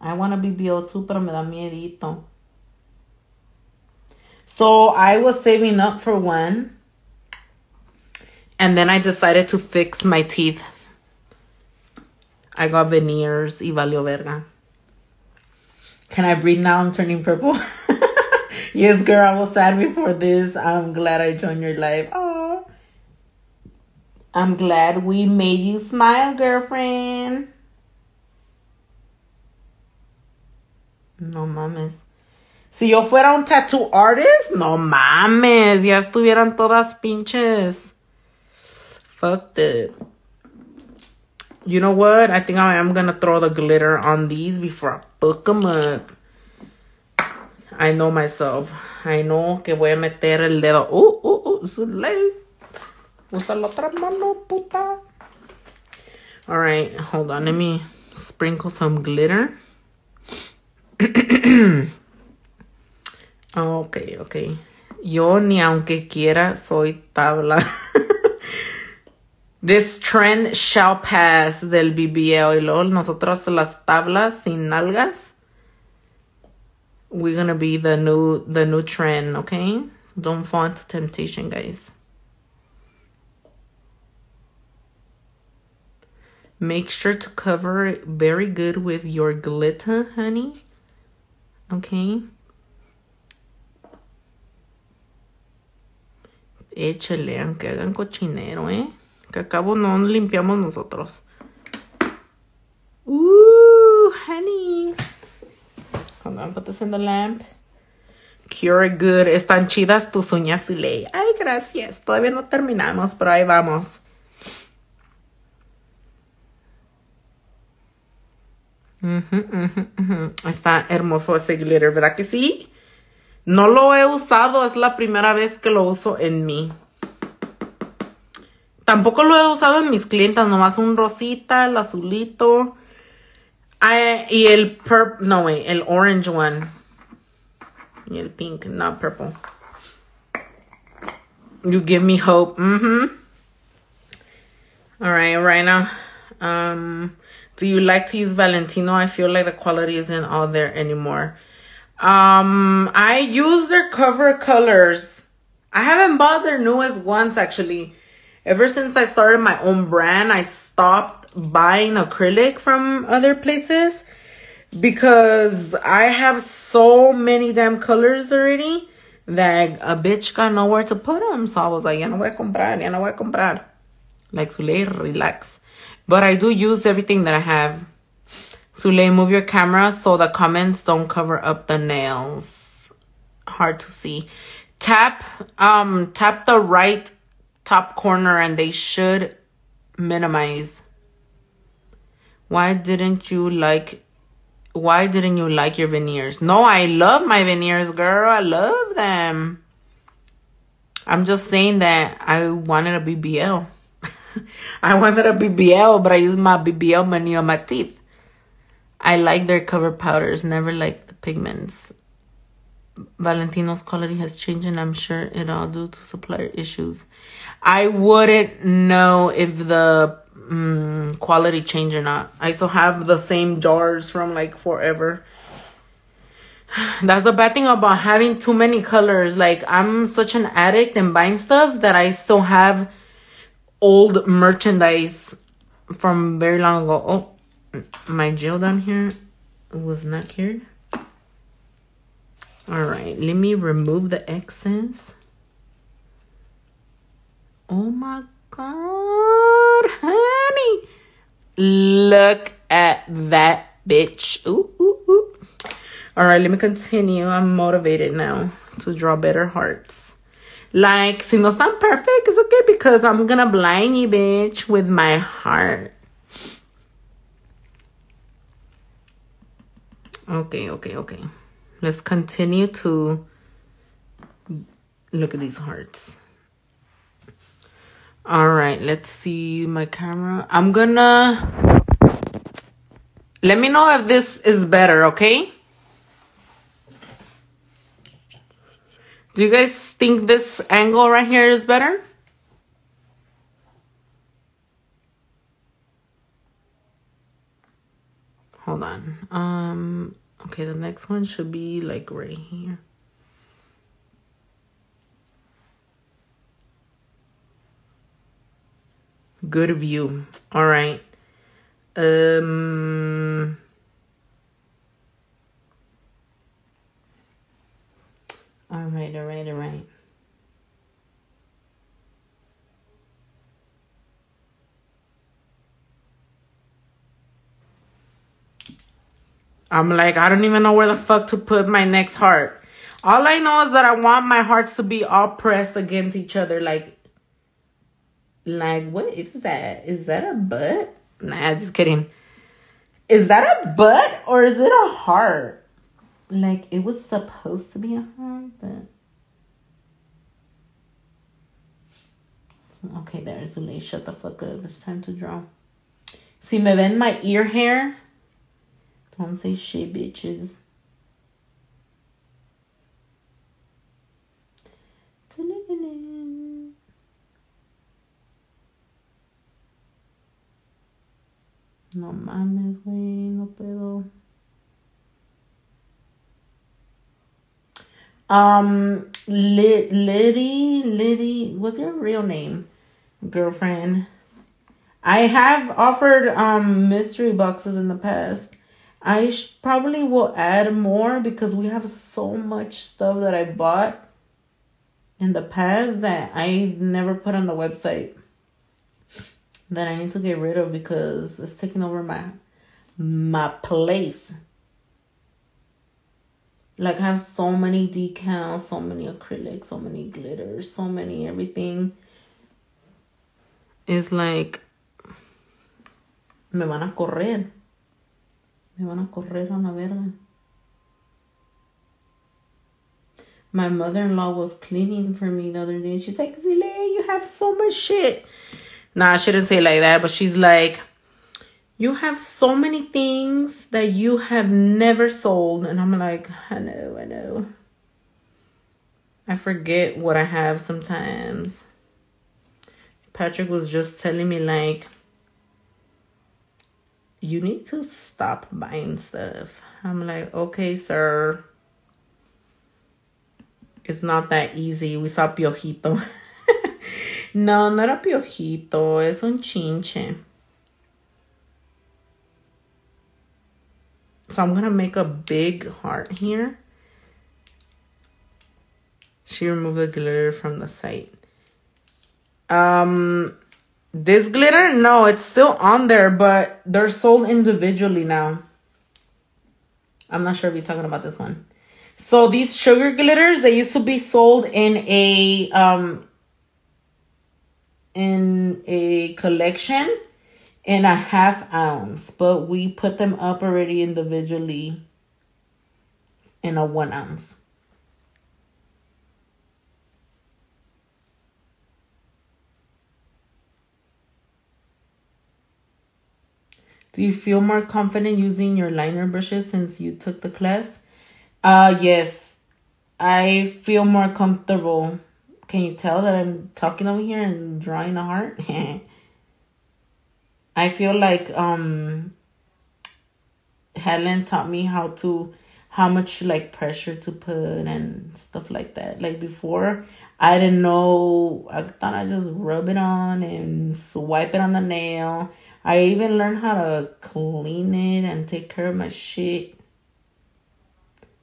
I want a BBL too, pero me da miedito. So I was saving up for one. And then I decided to fix my teeth. I got veneers y valió verga. Can I breathe now? I'm turning purple. yes, girl, I was sad before this. I'm glad I joined your life. Oh, I'm glad we made you smile, girlfriend. No mames. Si yo fuera un tattoo artist, no mames, ya estuvieran todas pinches Fuck it. You know what? I think I am gonna throw the glitter on these before I fuck them up. I know myself. I know que voy a meter el dedo. Uh, uh, uh, Zulay. Usa la otra mano, puta. Alright, hold on. Let me sprinkle some glitter. okay, okay. Yo ni aunque quiera soy tabla. This trend shall pass del BBL y luego nosotros las tablas sin nalgas. We're gonna be the new the new trend, okay? Don't fall into temptation, guys. Make sure to cover it very good with your glitter, honey. Okay? Échale, aunque hagan cochinero, eh? Que acabo no limpiamos nosotros. Ooh, honey. Hold on, put this in the lamp. Cure good. Están chidas tus uñas, ley. Ay, gracias. Todavía no terminamos, pero ahí vamos. Está hermoso ese glitter, ¿verdad que sí? No lo he usado, es la primera vez que lo uso en mí. Tampoco lo he usado en mis clientas, nomás un rosita, el azulito. y el purple, no, way, el orange one. Y el pink, not purple. You give me hope. Mm-hmm. All right, right now. Um, do you like to use Valentino? I feel like the quality isn't all there anymore. Um, I use their cover colors. I haven't bought their newest ones actually. Ever since I started my own brand, I stopped buying acrylic from other places because I have so many damn colors already that a bitch got nowhere to put them. So I was like, ya no voy a comprar, ya no voy a comprar. Like, Sule, relax. But I do use everything that I have. Sule, move your camera so the comments don't cover up the nails. Hard to see. Tap, um, tap the right top corner and they should minimize. Why didn't you like, why didn't you like your veneers? No, I love my veneers, girl. I love them. I'm just saying that I wanted a BBL. I wanted a BBL, but I used my BBL money on my teeth. I like their cover powders, never like the pigments. Valentino's quality has changed and I'm sure it all due to supplier issues. I wouldn't know if the um, quality changed or not. I still have the same jars from like forever. That's the bad thing about having too many colors. Like I'm such an addict in buying stuff that I still have old merchandise from very long ago. Oh, my gel down here was not cured. All right, let me remove the excess. Oh my God, honey. Look at that bitch. Ooh, ooh, ooh. All right, let me continue. I'm motivated now to draw better hearts. Like, si no not perfect, it's okay because I'm gonna blind you, bitch, with my heart. Okay, okay, okay. Let's continue to look at these hearts. All right, let's see my camera. I'm gonna let me know if this is better, okay? Do you guys think this angle right here is better? Hold on. Um Okay, the next one should be like right here. Good view. All right. Um All right, all right, all right. I'm like, I don't even know where the fuck to put my next heart. All I know is that I want my hearts to be all pressed against each other. Like, like, what is that? Is that a butt? Nah, just kidding. Is that a butt or is it a heart? Like, it was supposed to be a heart, but. Okay, there's Zule. Shut the fuck up. It's time to draw. See, me ven my ear hair? Don't say shit, bitches. No mames, güey, no puedo. Um, Liddy, Liddy, what's your real name, girlfriend? I have offered um mystery boxes in the past. I probably will add more because we have so much stuff that I bought in the past that I've never put on the website that I need to get rid of because it's taking over my my place. Like I have so many decals, so many acrylics, so many glitters, so many everything. It's like me van a correr. Me van a correr a la verga. My mother-in-law was cleaning for me the other day. She's like, Zile, you have so much shit. Nah, I shouldn't say like that, but she's like, you have so many things that you have never sold. And I'm like, I know, I know. I forget what I have sometimes. Patrick was just telling me like, you need to stop buying stuff. I'm like, okay, sir. It's not that easy. We saw piojito. no, not a piojito. Es un chinche. So I'm going to make a big heart here. She removed the glitter from the site. Um, This glitter? No, it's still on there, but they're sold individually now. I'm not sure if you're talking about this one. So these sugar glitters, they used to be sold in a um in a collection in a half ounce, but we put them up already individually in a one ounce. Do you feel more confident using your liner brushes since you took the class? Uh, yes. I feel more comfortable. Can you tell that I'm talking over here and drawing a heart? I feel like um Helen taught me how to how much like pressure to put and stuff like that. Like before, I didn't know. I thought I just rub it on and swipe it on the nail. I even learned how to clean it and take care of my shit.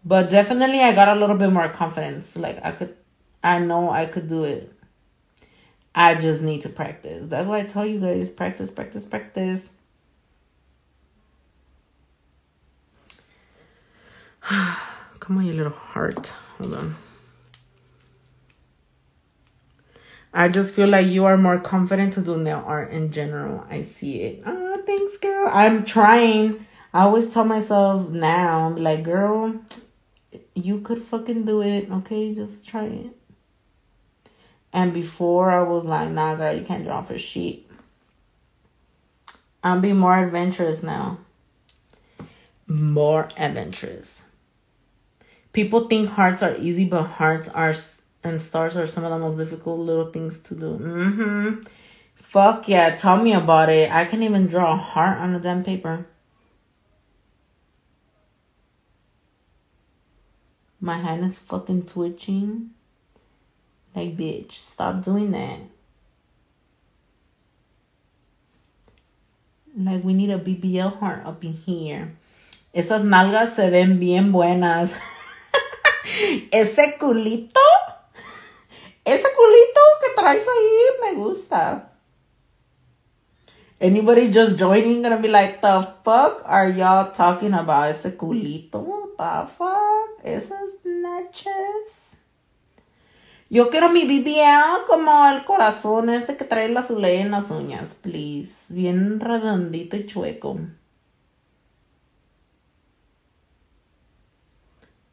But definitely, I got a little bit more confidence. Like I could, I know I could do it. I just need to practice. That's why I tell you guys practice, practice, practice. Come on, you little heart. Hold on. I just feel like you are more confident to do nail art in general. I see it. Oh, thanks, girl. I'm trying. I always tell myself now, like, girl, you could fucking do it. Okay, just try it. And before I was like, nah, girl, you can't draw for shit. I'm being more adventurous now. More adventurous. People think hearts are easy, but hearts are and stars are some of the most difficult little things to do. Mm-hmm. Fuck yeah, tell me about it. I can't even draw a heart on a damn paper. My hand is fucking twitching. Like, bitch, stop doing that. Like, we need a BBL heart up in here. Esas nalgas se ven bien buenas. Ese culito ese culito que traes ahí me gusta. Anybody just joining gonna be like, the fuck are y'all talking about? Ese culito, the fuck? Esas nachas. Yo quiero mi BBL como el corazón ese que trae la azulea en las uñas, please. Bien redondito y chueco.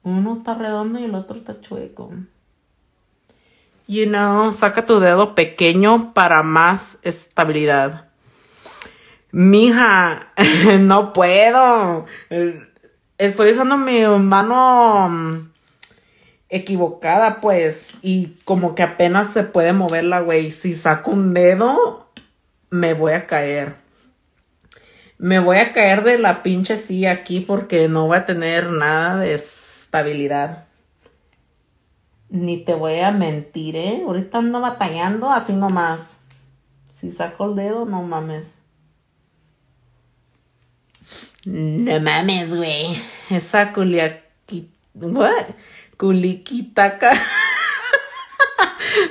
Uno está redondo y el otro está chueco. You know, saca tu dedo pequeño para más estabilidad. Mija, no puedo. Estoy usando mi mano mm, equivocada, pues, y como que apenas se puede mover la güey. Si saco un dedo, me voy a caer. Me voy a caer de la pinche silla aquí porque no voy a tener nada de estabilidad. Ni te voy a mentir, ¿eh? Ahorita ando batallando así nomás. Si saco el dedo, no mames. No mames, güey. Esa culiaqui... Culiquitaca.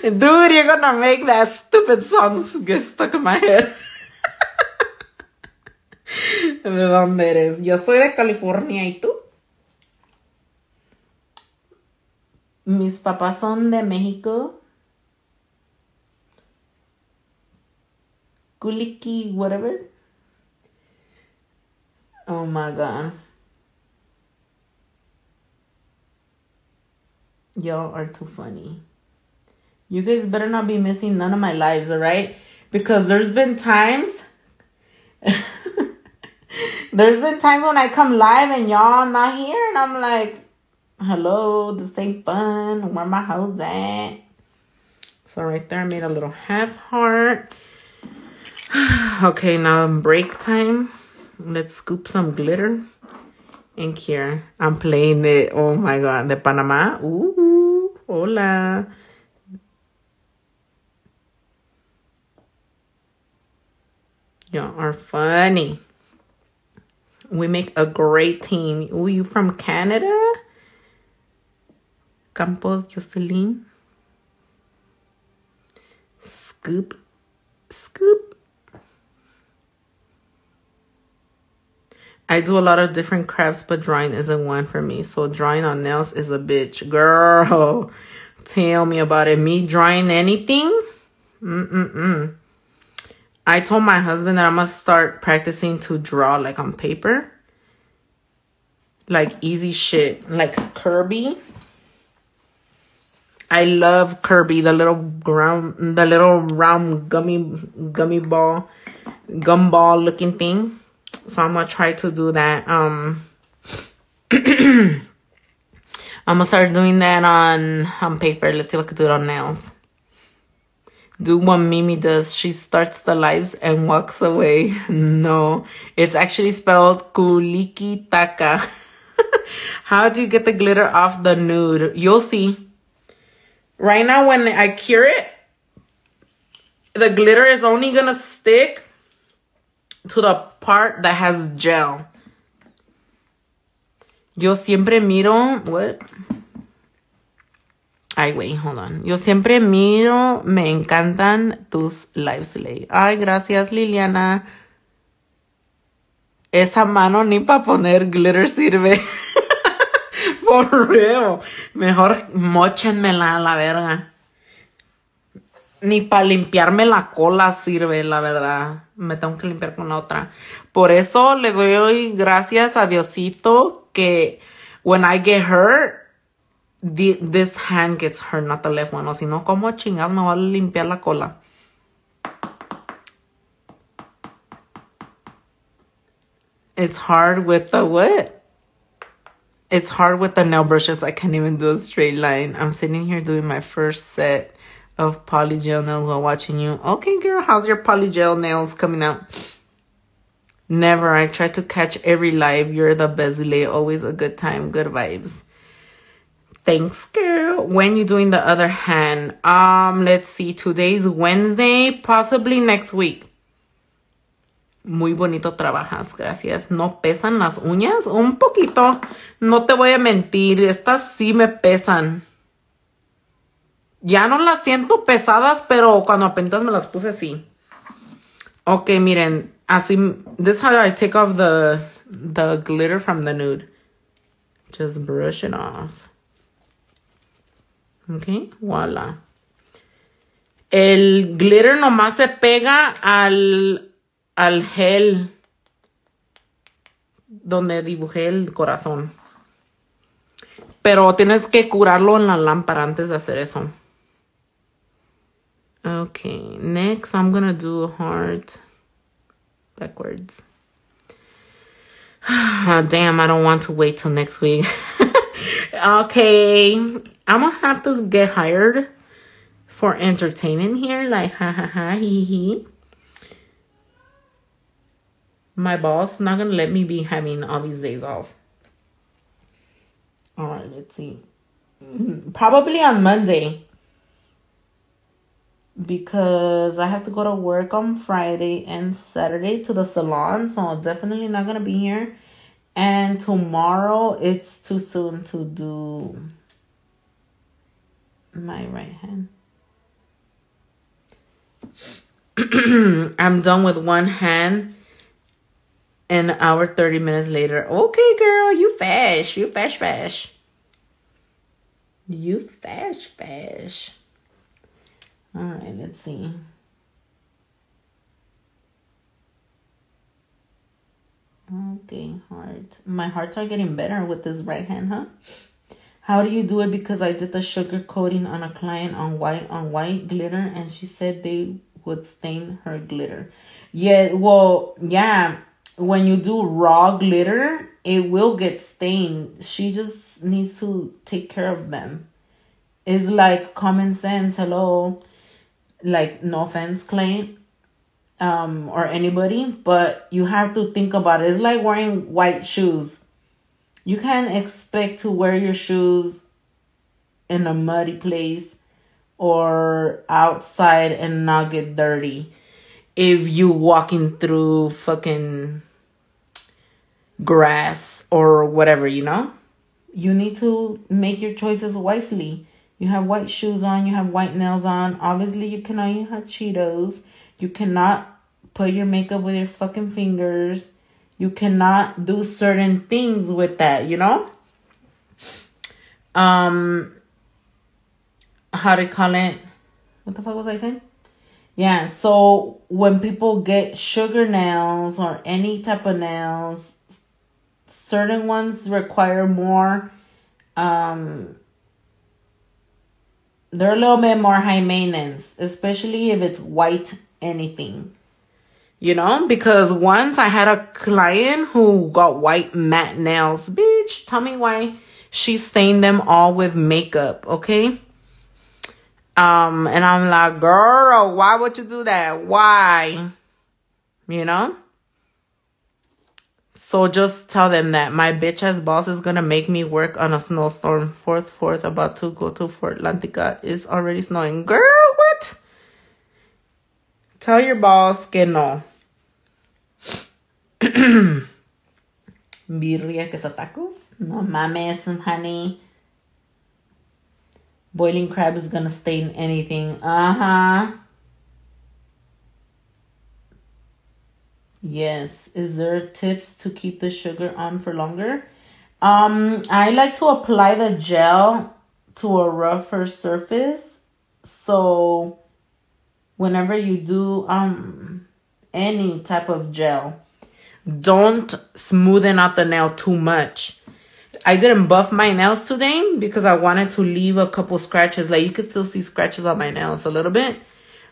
Dude, you're gonna make that stupid song get stuck in my head. ¿De dónde eres? Yo soy de California, ¿y tú? Mis papás son de México. Kuliki, whatever. Oh my god. Y'all are too funny. You guys better not be missing none of my lives, alright? Because there's been times. there's been times when I come live and y'all not here, and I'm like, hello, this ain't fun. Where my hoes at? So right there, I made a little half heart. okay, now break time. Let's scoop some glitter. And here, I'm playing the, oh my God, the Panama. Ooh, hola. Y'all are funny. We make a great team. Ooh, you from Canada? Campos Jocelyn. Scoop, scoop. I do a lot of different crafts, but drawing isn't one for me. So drawing on nails is a bitch. Girl, tell me about it. Me drawing anything? Mm-mm-mm. I told my husband that I must start practicing to draw like on paper. Like easy shit. Like Kirby. I love Kirby, the little ground, the little round gummy, gummy ball, gumball looking thing. So I'm gonna try to do that. Um, I'm gonna start doing that on on paper. Let's see if I can do it on nails. Do what Mimi does. She starts the lives and walks away. no, it's actually spelled Kuliki Taka. How do you get the glitter off the nude? You'll see. Right now, when I cure it, the glitter is only going to stick to the part that has gel. Yo siempre miro, what? Ay, wait, hold on. Yo siempre miro, me encantan tus lives. Ay, gracias, Liliana. Esa mano ni para poner glitter sirve. For real. Mejor mochenmela a la verga. Ni para limpiarme la cola sirve, la verdad. Me tengo que limpiar con otra. Por eso le doy gracias a Diosito que when I get hurt, this hand gets hurt, not the left one. O si no, ¿cómo chingados me va a limpiar la cola? It's hard with the what? It's hard with the nail brushes. I can't even do a straight line. I'm sitting here doing my first set of polygel nails while watching you. Okay, girl, how's your polygel nails coming out? Never. I try to catch every live. You're the best. Always a good time. Good vibes. Thanks, girl. When you doing the other hand? Um, let's see. Today's Wednesday. Possibly next week. Muy bonito trabajas, gracias. ¿No pesan las uñas? Un poquito. No te voy a mentir, estas sí me pesan. Ya no las siento pesadas, pero cuando apenas me las puse sí. Ok, miren, así, this is how I take off the, the glitter from the nude. Just brush it off. Ok, voila. El glitter nomás se pega al al gel donde dibujé el corazón. Pero tienes que curarlo en la lámpara antes de hacer eso. Okay, next I'm gonna do a heart backwards. oh, Damn, I don't want to wait till next week. okay, I'm gonna have to get hired for entertaining here. Like, ha ha ha, hee hee my boss not gonna let me be having all these days off. All right, let's see. Mm-hmm, probably on Monday because I have to go to work on Friday and Saturday to the salon, so I'm definitely not gonna be here. And tomorrow, it's too soon to do my right hand. I'm done with one hand an hour, 30 minutes later. Okay, girl, you fast. You fast, fast. You fast, fast. All right, let's see. Okay, heart. My hearts are getting better with this right hand, huh? How do you do it? Because I did the sugar coating on a client on white on white glitter, and she said they would stain her glitter. Yeah, well, yeah when you do raw glitter, it will get stained. She just needs to take care of them. It's like common sense. Hello. Like, no offense, Clay, um, or anybody, but you have to think about it. It's like wearing white shoes. You can't expect to wear your shoes in a muddy place or outside and not get dirty if you walking through fucking grass or whatever, you know? You need to make your choices wisely. You have white shoes on, you have white nails on. Obviously, you cannot eat Cheetos. You cannot put your makeup with your fucking fingers. You cannot do certain things with that, you know? Um, how to call it? What the fuck was I saying? Yeah, so when people get sugar nails or any type of nails, certain ones require more um they're a little bit more high maintenance, especially if it's white anything. You know, because once I had a client who got white matte nails. Bitch, tell me why she stained them all with makeup, okay? Um, and I'm like, girl, why would you do that? Why? You know? So just tell them that my bitch ass boss is gonna make me work on a snowstorm. Fourth, fourth, about to go to Fort Atlantica. It's already snowing. Girl, what? Tell your boss que no. Birria quesatacos? No mames, honey. Boiling crab is gonna stain anything. Uh huh. Yes. Is there tips to keep the sugar on for longer? Um, I like to apply the gel to a rougher surface. So whenever you do um any type of gel, don't smoothen out the nail too much. I didn't buff my nails today because I wanted to leave a couple scratches. Like you can still see scratches on my nails a little bit.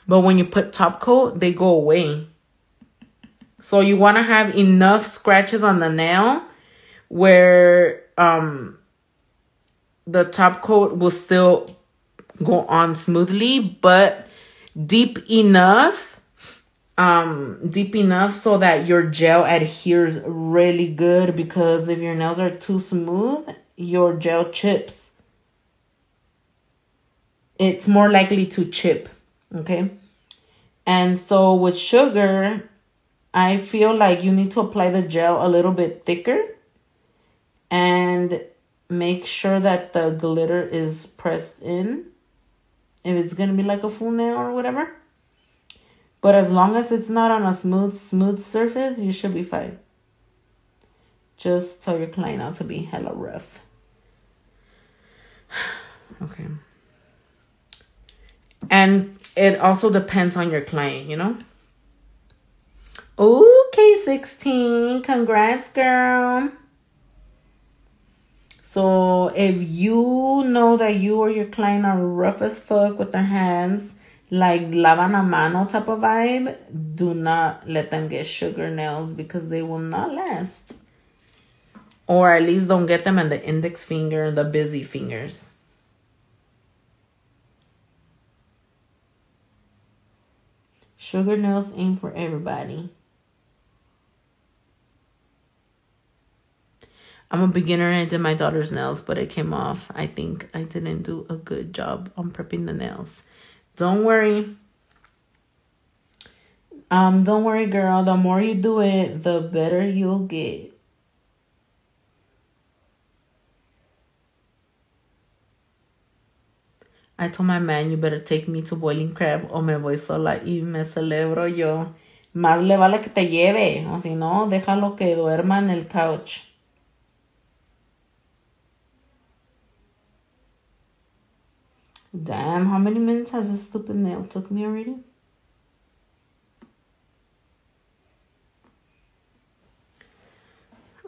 But when you put top coat, they go away. So you want to have enough scratches on the nail where um the top coat will still go on smoothly, but deep enough um deep enough so that your gel adheres really good because if your nails are too smooth your gel chips. It's more likely to chip okay? And so with sugar i feel like you need to apply the gel a little bit thicker and make sure that the glitter is pressed in if it's gonna be like a full nail or whatever but as long as it's not on a smooth, smooth surface, you should be fine. Just tell your client not to be hella rough. okay. And it also depends on your client, you know? Okay, 16. Congrats, girl. So if you know that you or your client are rough as fuck with their hands, like lavan a mano type of vibe, do not let them get sugar nails because they will not last. Or at least don't get them in the index finger, the busy fingers. Sugar nails ain't for everybody. I'm a beginner and I did my daughter's nails, but it came off. I think I didn't do a good job on prepping the nails. Don't worry. Um, don't worry, girl. The more you do it, the better you'll get. I told my man, you better take me to Boiling Crab o me voy sola y me celebro yo. Más le vale que te lleve, o si no, déjalo que duerma en el couch. Damn, how many minutes has this stupid nail took me already?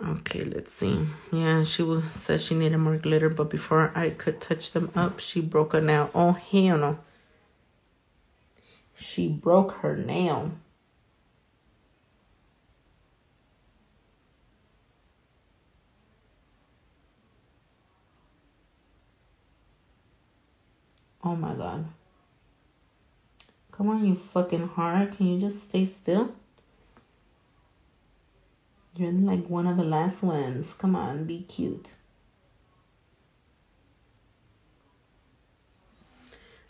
Okay, let's see. Yeah, she was, said she needed more glitter, but before I could touch them up, she broke a nail. Oh, hell no. She broke her nail. Oh my god. Come on, you fucking heart. Can you just stay still? You're like one of the last ones. Come on, be cute.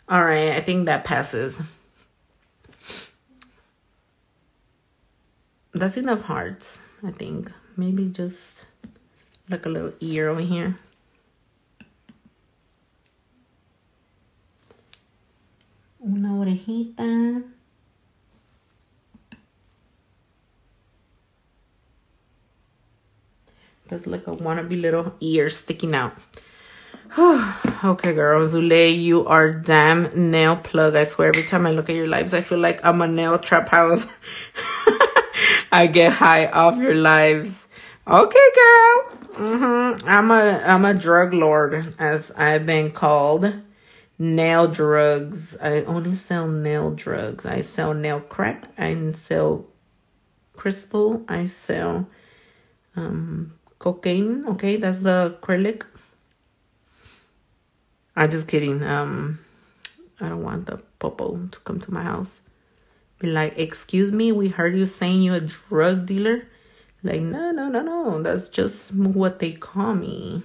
All right, I think that passes. That's enough hearts, I think. Maybe just like a little ear over here. Orejita. There's like a wannabe little ear sticking out. okay, girl. Zule, you are damn nail plug. I swear, every time I look at your lives, I feel like I'm a nail trap house. I get high off your lives. Okay, girl. Mm-hmm. I'm a I'm a drug lord, as I've been called. Nail drugs. I only sell nail drugs. I sell nail crack. I sell crystal. I sell um cocaine. Okay, that's the acrylic. I'm just kidding. Um, I don't want the popo to come to my house. Be like, excuse me, we heard you saying you're a drug dealer. Like, no, no, no, no. That's just what they call me.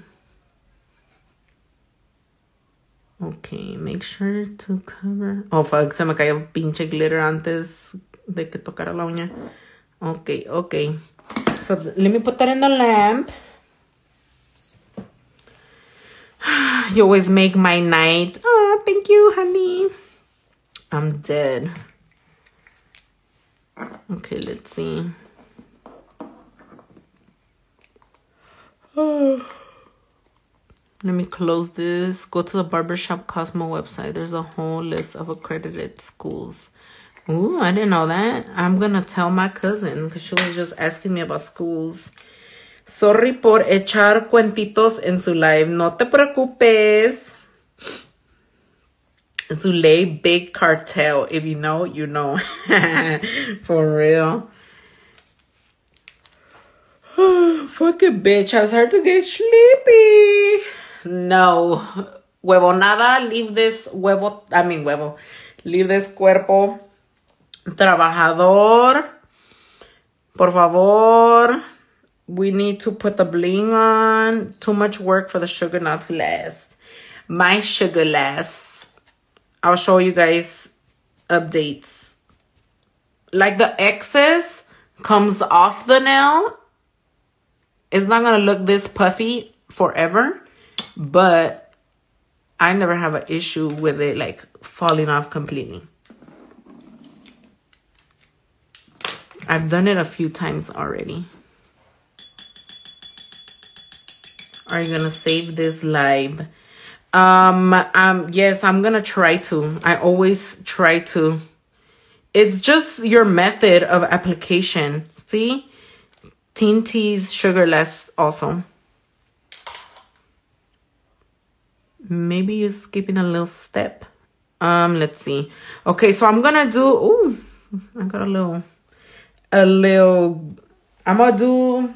Okay, make sure to cover. Oh, fuck, se me cayó pinche glitter antes de que tocara la uña. Okay, okay. So let me put that in the lamp. You always make my night. Oh, thank you, honey. I'm dead. Okay, let's see. Oh. Let me close this. Go to the Barbershop Cosmo website. There's a whole list of accredited schools. Ooh, I didn't know that. I'm going to tell my cousin because she was just asking me about schools. Sorry por echar cuentitos en su live. No te preocupes. Zule Big Cartel. If you know, you know. for real. Fucking bitch. I was hard to get sleepy. No. Huevo nada. Leave this huevo. I mean huevo. Leave this cuerpo. Trabajador. Por favor. We need to put the bling on. Too much work for the sugar not to last. My sugar lasts. I'll show you guys updates. Like the excess comes off the nail it's not going to look this puffy forever, but I never have an issue with it like falling off completely. I've done it a few times already. Are you to save this live? Um, um, yes, I'm to try to. I always try to. It's just your method of application. See? Teen teas sugarless also. Maybe you're skipping a little step. Um, let's see. Okay, so I'm gonna do. Oh, I got a little, a little. I'm gonna do.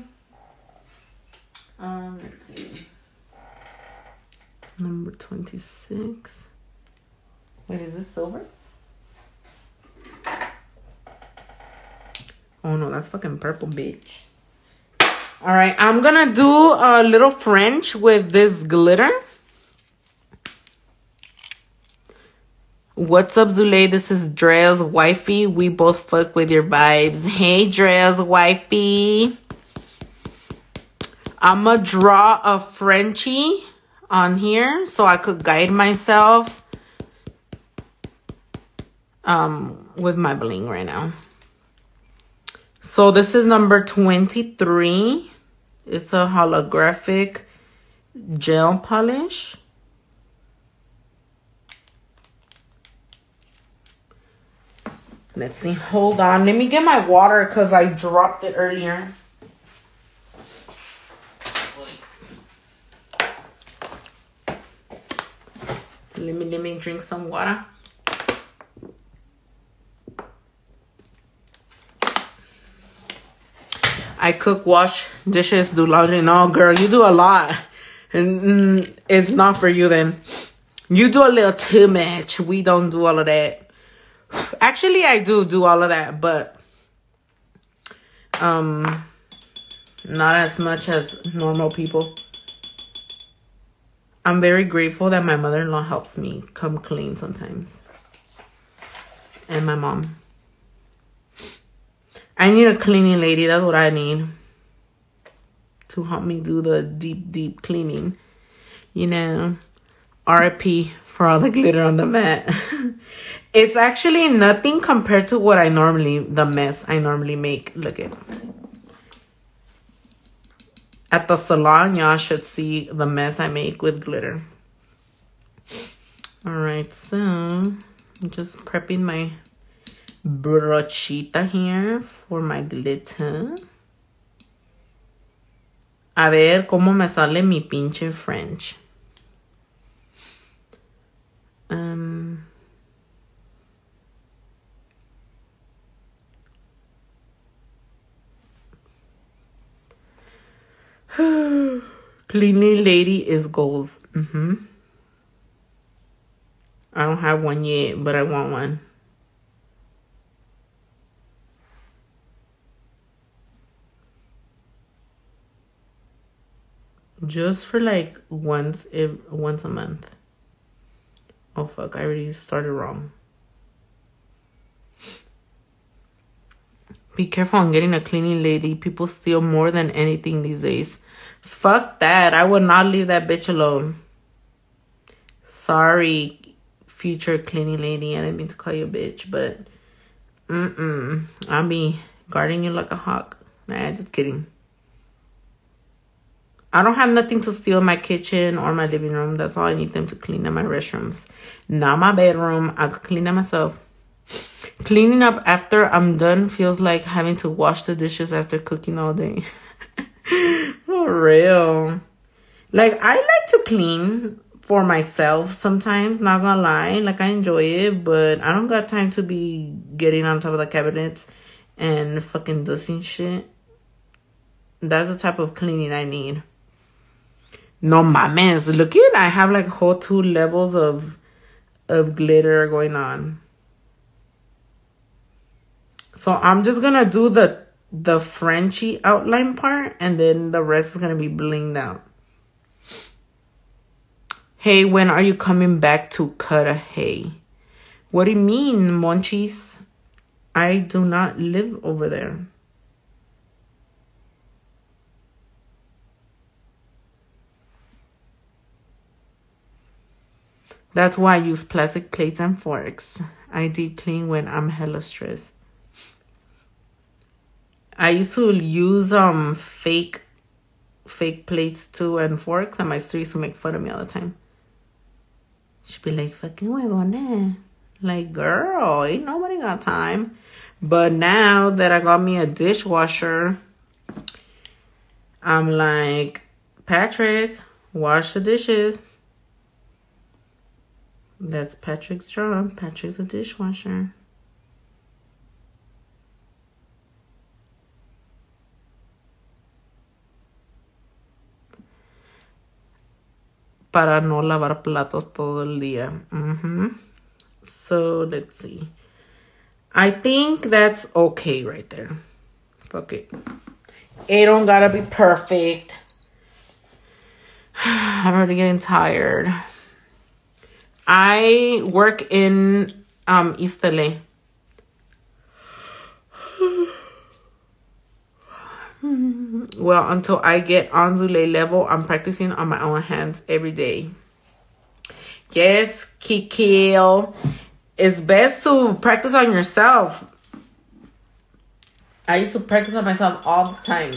Um, let's see. Number twenty six. Wait, is this silver? Oh no, that's fucking purple, bitch. All right, I'm gonna do a little French with this glitter. What's up, Zule? This is Drea's wifey. We both fuck with your vibes. Hey, Drea's wifey. I'm gonna draw a Frenchie on here so I could guide myself um, with my bling right now. So this is number 23. It's a holographic gel polish. Let's see. Hold on. Let me get my water because I dropped it earlier. Let me let me drink some water. I cook, wash dishes, do laundry. No, girl, you do a lot. And mm, it's not for you then. You do a little too much. We don't do all of that. Actually, I do do all of that, but um, not as much as normal people. I'm very grateful that my mother-in-law helps me come clean sometimes. And my mom. I need a cleaning lady. That's what I need. To help me do the deep, deep cleaning. You know, RIP for all the glitter on the mat. it's actually nothing compared to what I normally, the mess I normally make. Look at at the salon, y'all should see the mess I make with glitter. All right, so I'm just prepping my brochita here for my glitter. A ver cómo me sale mi pinche French. Um, Cleaning lady is goals. Mm-hmm. I don't have one yet, but I want one. Just for like once if once a month. Oh fuck, I already started wrong. Be careful on getting a cleaning lady. People steal more than anything these days. Fuck that. I would not leave that bitch alone. Sorry, future cleaning lady. I didn't mean to call you a bitch, but mm-mm. I'll be guarding you like a hawk. Nah, just kidding. I don't have nothing to steal in my kitchen or my living room. That's all I need them to clean in my restrooms. Not my bedroom. I could clean that myself. Cleaning up after I'm done feels like having to wash the dishes after cooking all day. For real. Like, I like to clean for myself sometimes, not gonna lie. Like, I enjoy it, but I don't got time to be getting on top of the cabinets and fucking dusting shit. That's the type of cleaning I need. No mames, look at I have like whole two levels of of glitter going on. So I'm just gonna do the the Frenchy outline part and then the rest is going to be blinged out. Hey, when are you coming back to Cudahy? What do you mean, Monchis? I do not live over there. That's why I use plastic plates and forks. I deep clean when I'm hella stressed. I used to use um fake fake plates too and forks and my sister used to make fun of me all the time. She'd be like, fucking huevone. Like, girl, ain't nobody got time. But now that I got me a dishwasher, I'm like, Patrick, wash the dishes. That's Patrick's job. Patrick's a dishwasher. Para no lavar platos todo el día. Mm -hmm. So let's see. I think that's okay right there. Fuck it. It don't gotta be perfect. I'm already getting tired. I work in um East LA. Well, until I get on Zule level, I'm practicing on my own hands every day. Yes, Kikil. It's best to practice on yourself. I used to practice on myself all the time.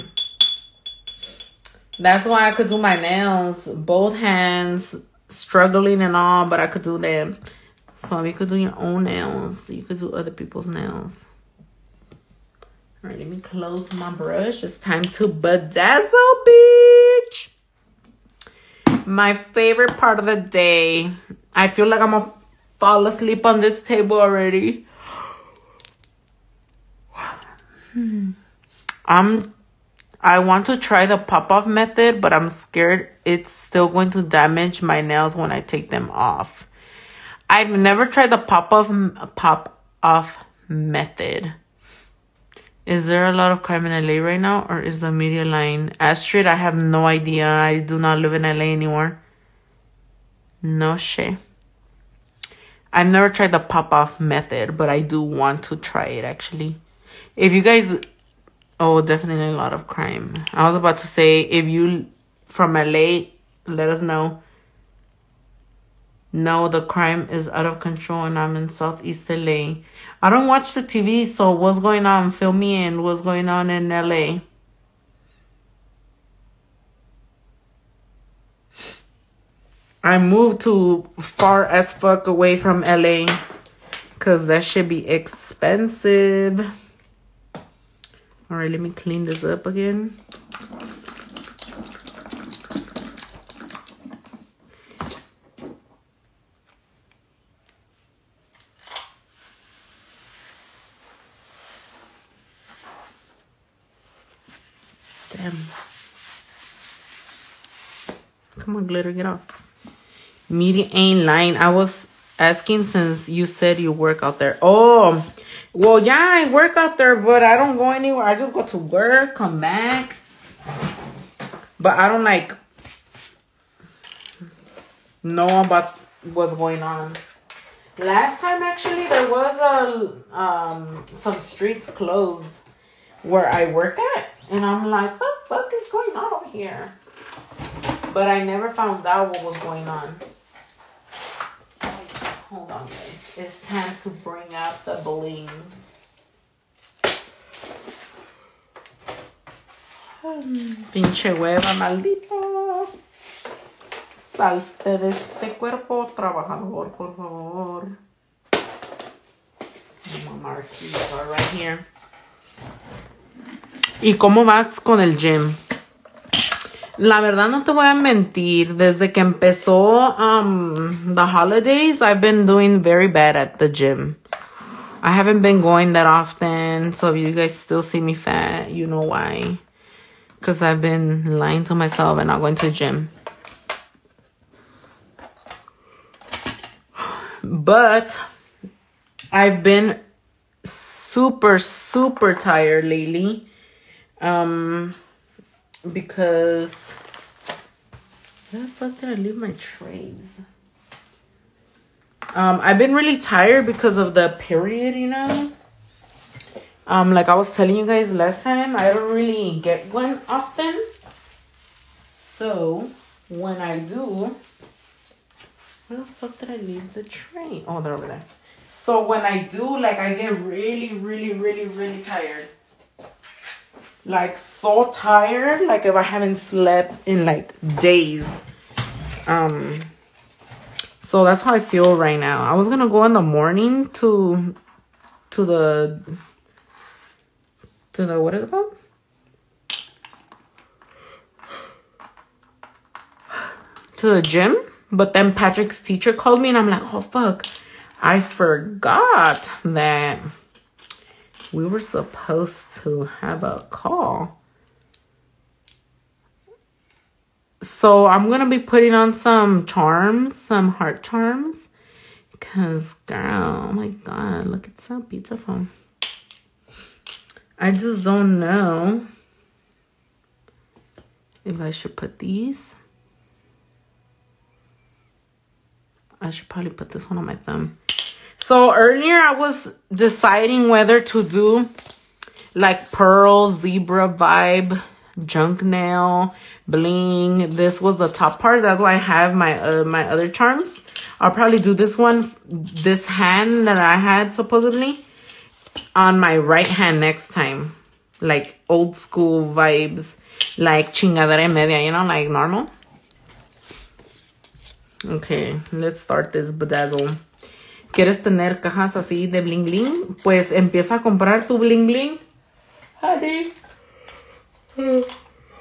That's why I could do my nails, both hands, struggling and all, but I could do them. So you could do your own nails. You could do other people's nails. All right, let me close my brush. It's time to bedazzle, bitch. My favorite part of the day. I feel like I'm gonna fall asleep on this table already. I'm I want to try the pop-off method, but I'm scared it's still going to damage my nails when I take them off. I've never tried the pop-off pop-off method. Is there a lot of crime in LA right now, or is the media lying? Astrid, I have no idea. I do not live in LA anymore. No shit. I've never tried the pop off method, but I do want to try it actually. If you guys, oh, definitely a lot of crime. I was about to say, if you from LA, let us know. No, the crime is out of control and I'm in Southeast LA. I don't watch the TV, so what's going on? Fill me in. What's going on in LA? I moved to far as fuck away from LA because that should be expensive. All right, let me clean this up again. Come on, glitter, get off. Media ain't lying. I was asking since you said you work out there. Oh, well, yeah, I work out there, but I don't go anywhere. I just go to work, come back. But I don't like know about what's going on. Last time, actually, there was a um some streets closed where I work at, and I'm like, what the fuck is going on over here? But I never found out what was going on. Hold on, guys. It's time to bring out the bling. Pinche hueva, maldito. Salte de este cuerpo trabajador, por favor. My are right here. ¿Y cómo vas con el gym? La verdad no te voy a mentir, desde que empezó um, the holidays, I've been doing very bad at the gym. I haven't been going that often, so if you guys still see me fat, you know why. Because I've been lying to myself and not going to the gym. But I've been super, super tired lately. Um, because where the fuck did I leave my trays? Um, I've been really tired because of the period, you know. Um, like I was telling you guys last time, I don't really get one often. So when I do, where the fuck did I leave the tray? Oh, they're over there. So when I do, like I get really, really, really, really tired like so tired like if i haven't slept in like days. Um so that's how i feel right now. I was gonna go in the morning to to the to the what is it called? To the gym but then patrick's teacher called me and i'm like oh fuck. I forgot that we were supposed to have a call. So I'm going to be putting on some charms, some heart charms. Because, girl, oh my God, look, it's so beautiful. I just don't know if I should put these. I should probably put this one on my thumb. So earlier I was deciding whether to do like pearl, zebra vibe, junk nail, bling. This was the top part. That's why I have my uh, my other charms. I'll probably do this one, this hand that I had supposedly on my right hand next time. Like old school vibes, like chingadera media, you know, like normal. Okay, let's start this bedazzle. Quieres tener cajas así de bling bling, pues empieza a comprar tu bling bling. Honey.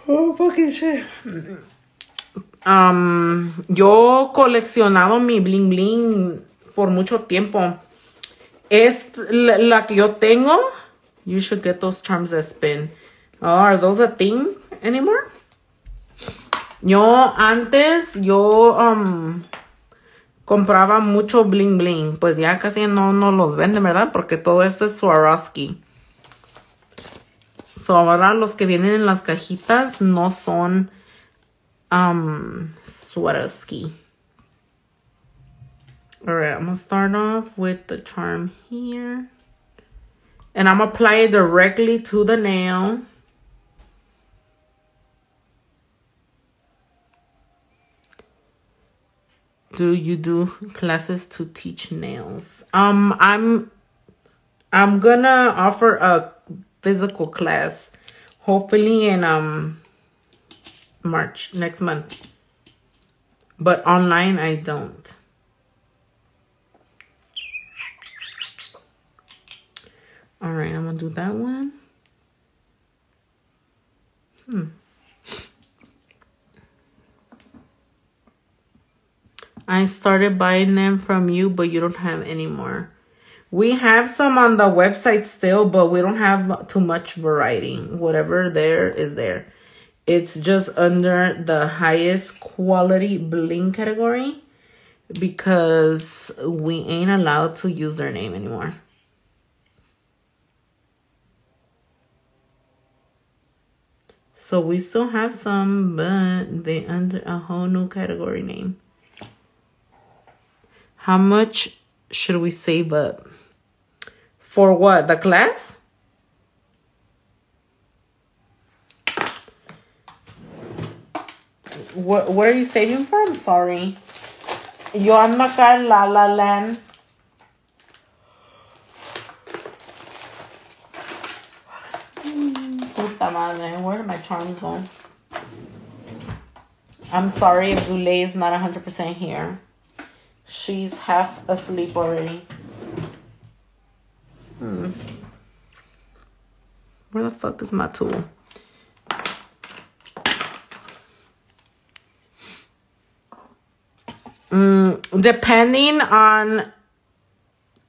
Oh, fucking shit. Um, yo coleccionado mi bling bling por mucho tiempo. Es la, la, que yo tengo. You should get those charms that spin. Oh, are those a thing anymore? Yo antes, yo um, compraba mucho bling bling. Pues ya casi no, no los venden, ¿verdad? Porque todo esto es Swarovski. So, ahora los que vienen en las cajitas no son um, Swarovski. Alright, I'm to start off with the charm here. And I'm to apply it directly to the nail. Do you do classes to teach nails? Um, I'm I'm gonna offer a physical class, hopefully in um March next month. But online, I don't. All right, I'm gonna do that one. Hmm. I started buying them from you, but you don't have any more. We have some on the website still, but we don't have too much variety. Whatever there is there. It's just under the highest quality bling category because we ain't allowed to use their name anymore. So we still have some, but they under a whole new category name. How much should we save up? For what? The class? What what are you saving for? I'm sorry. Yo ando acá en La La Land. Puta madre, where did my charms go? I'm sorry if Gule is not 100% here. She's half asleep already. Hmm. Where the fuck is my tool? Mm, depending on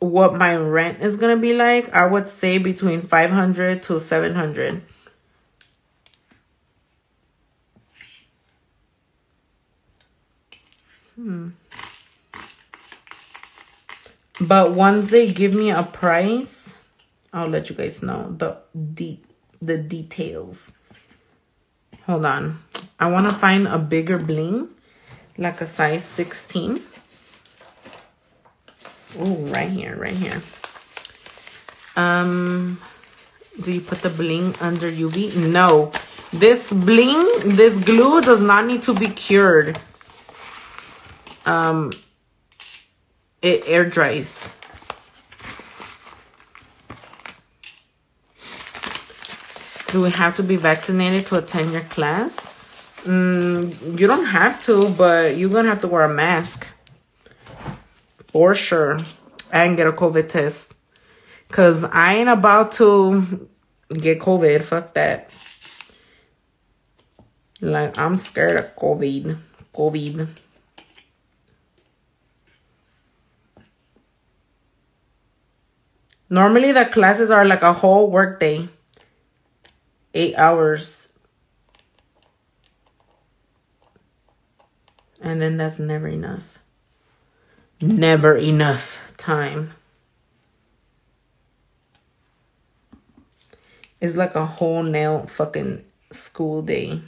what my rent is gonna be like, I would say between 500 to 700. Hmm. But once they give me a price, I'll let you guys know the de the details. Hold on. I want to find a bigger bling, like a size 16. Oh, right here, right here. Um, do you put the bling under UV? No. This bling, this glue does not need to be cured. Um, it air dries. Do we have to be vaccinated to attend your class? Mm, you don't have to, but you're going to have to wear a mask. For sure. And get a COVID test. Because I ain't about to get COVID. Fuck that. Like, I'm scared of COVID. COVID. Normally the classes are like a whole workday. Eight hours. And then that's never enough. Never enough time. It's like a whole nail fucking school day.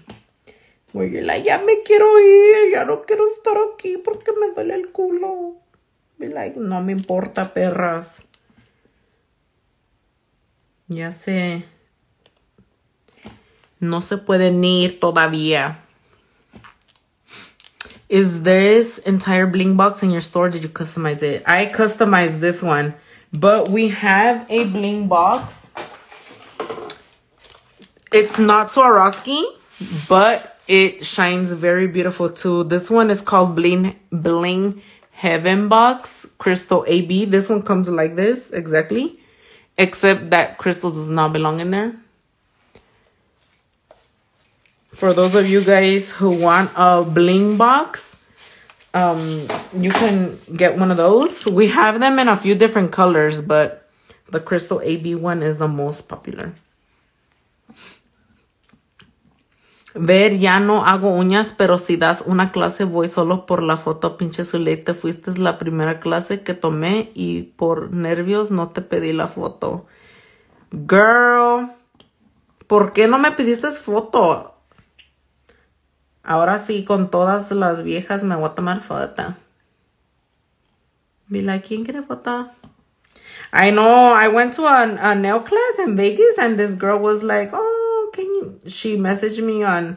Where you're like, ya me quiero ir, ya no quiero estar aquí porque me duele el culo. Be like, no me importa, perras. Ya sé. No se pueden ir todavía. Is this entire bling box in your store? Did you customize it? I customized this one. But we have a bling box. It's not Swarovski, but it shines very beautiful too. This one is called Bling Bling Heaven Box Crystal AB. This one comes like this, exactly. Except that crystal does not belong in there. For those of you guys who want a bling box, um, you can get one of those. We have them in a few different colors, but the crystal AB one is the most popular. Ver, ya no hago uñas, pero si das una clase voy solo por la foto, pinche Zulete. Fuiste la primera clase que tomé y por nervios no te pedí la foto. Girl, ¿por qué no me pidiste foto? Ahora sí, con todas las viejas me voy a tomar foto. Be like, ¿quién quiere foto? I know, I went to a, a nail class in Vegas and this girl was like, oh, she messaged me on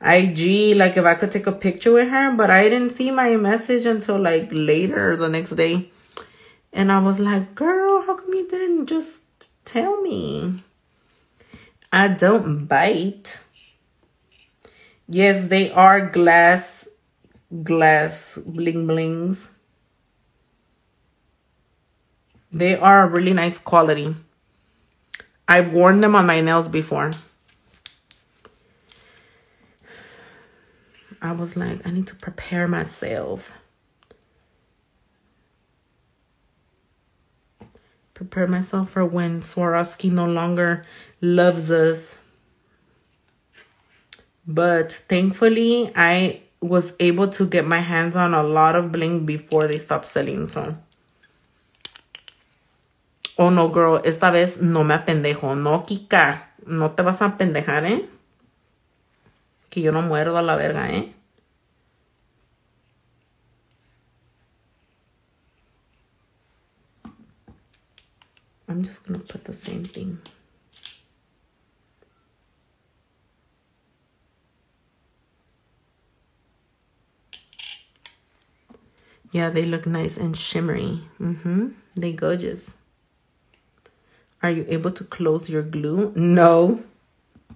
IG like if I could take a picture with her, but I didn't see my message until like later the next day. And I was like, girl, how come you didn't just tell me? I don't bite. Yes, they are glass glass bling blings. They are really nice quality. I've worn them on my nails before. I was like, I need to prepare myself. Prepare myself for when Swarovski no longer loves us. But thankfully, I was able to get my hands on a lot of bling before they stopped selling. So, oh no, girl, esta vez no me apendejo. No, Kika, no te vas a apendejar, eh? Que yo no muerdo a la verga, eh? I'm just gonna put the same thing. Yeah, they look nice and shimmery. Mm-hmm. They gorgeous. Are you able to close your glue? No.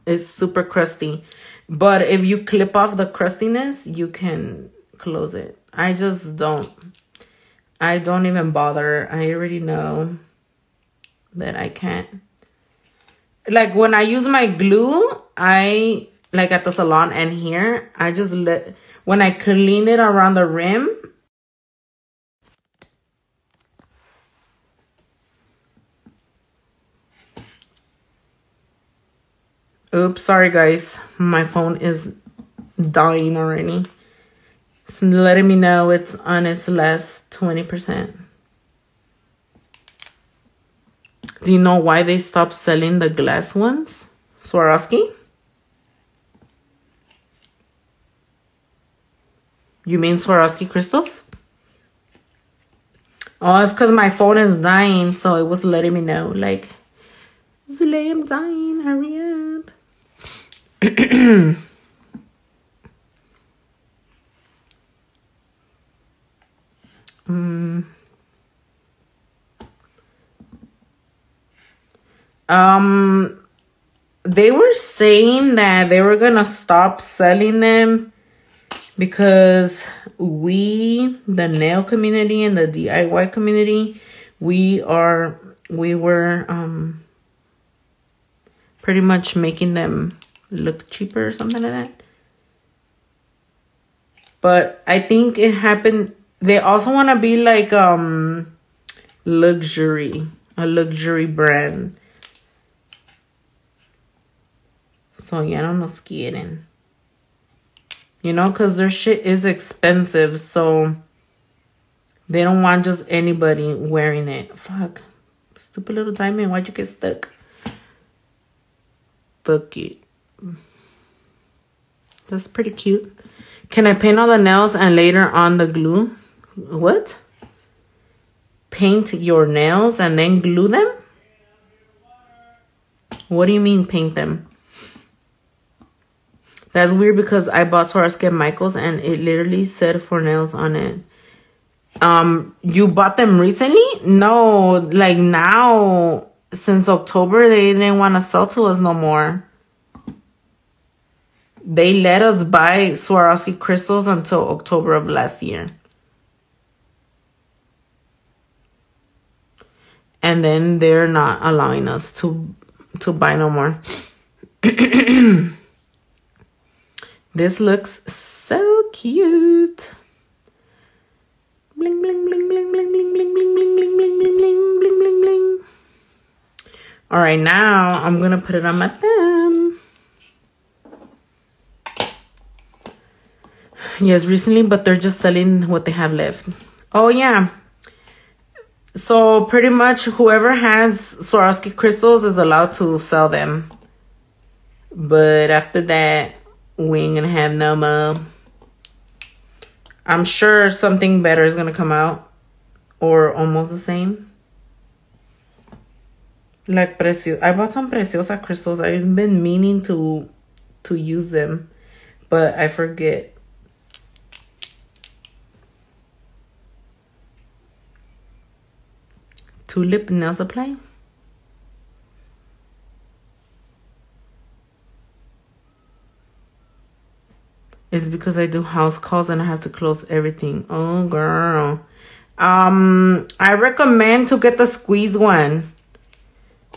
It's super crusty. But if you clip off the crustiness, you can close it. I just don't. I don't even bother. I already know that I can't. Like when I use my glue, I like at the salon and here, I just let when I clean it around the rim, Oops, sorry guys. My phone is dying already. It's letting me know it's on its last 20%. Do you know why they stopped selling the glass ones? Swarovski? You mean Swarovski crystals? Oh, it's because my phone is dying, so it was letting me know, like, Zule, I'm dying, hurry up. Mm. Um, they were saying that they were gonna stop selling them because we, the nail community and the DIY community, we are we were um pretty much making them look cheaper or something like that. But I think it happened. They also want to be like um luxury, a luxury brand. So ya no nos quieren. You know, because their shit is expensive. So they don't want just anybody wearing it. Fuck. Stupid little diamond. Why'd you get stuck? Fuck it. That's pretty cute. Can I paint all the nails and later on the glue? What? Paint your nails and then glue them? What do you mean paint them? That's weird because I bought Swarovski Michaels and it literally said for nails on it. Um, you bought them recently? No, like now, since October, they didn't want to sell to us no more. They let us buy Swarovski crystals until October of last year. And then they're not allowing us to to buy no more. this looks so cute. Bling bling bling bling bling bling bling bling bling bling bling bling bling bling bling bling. All right, now I'm gonna put it on my thumb. Yes, recently, but they're just selling what they have left. Oh, yeah. So pretty much whoever has Swarovski crystals is allowed to sell them. But after that, we ain't gonna have no more. I'm sure something better is gonna come out. Or almost the same. Like Precious. I bought some Preciosa crystals. I've been meaning to to use them. But I forget. Tulip nail supply. It's because I do house calls and I have to close everything. Oh, girl. Um, I recommend to get the squeeze one.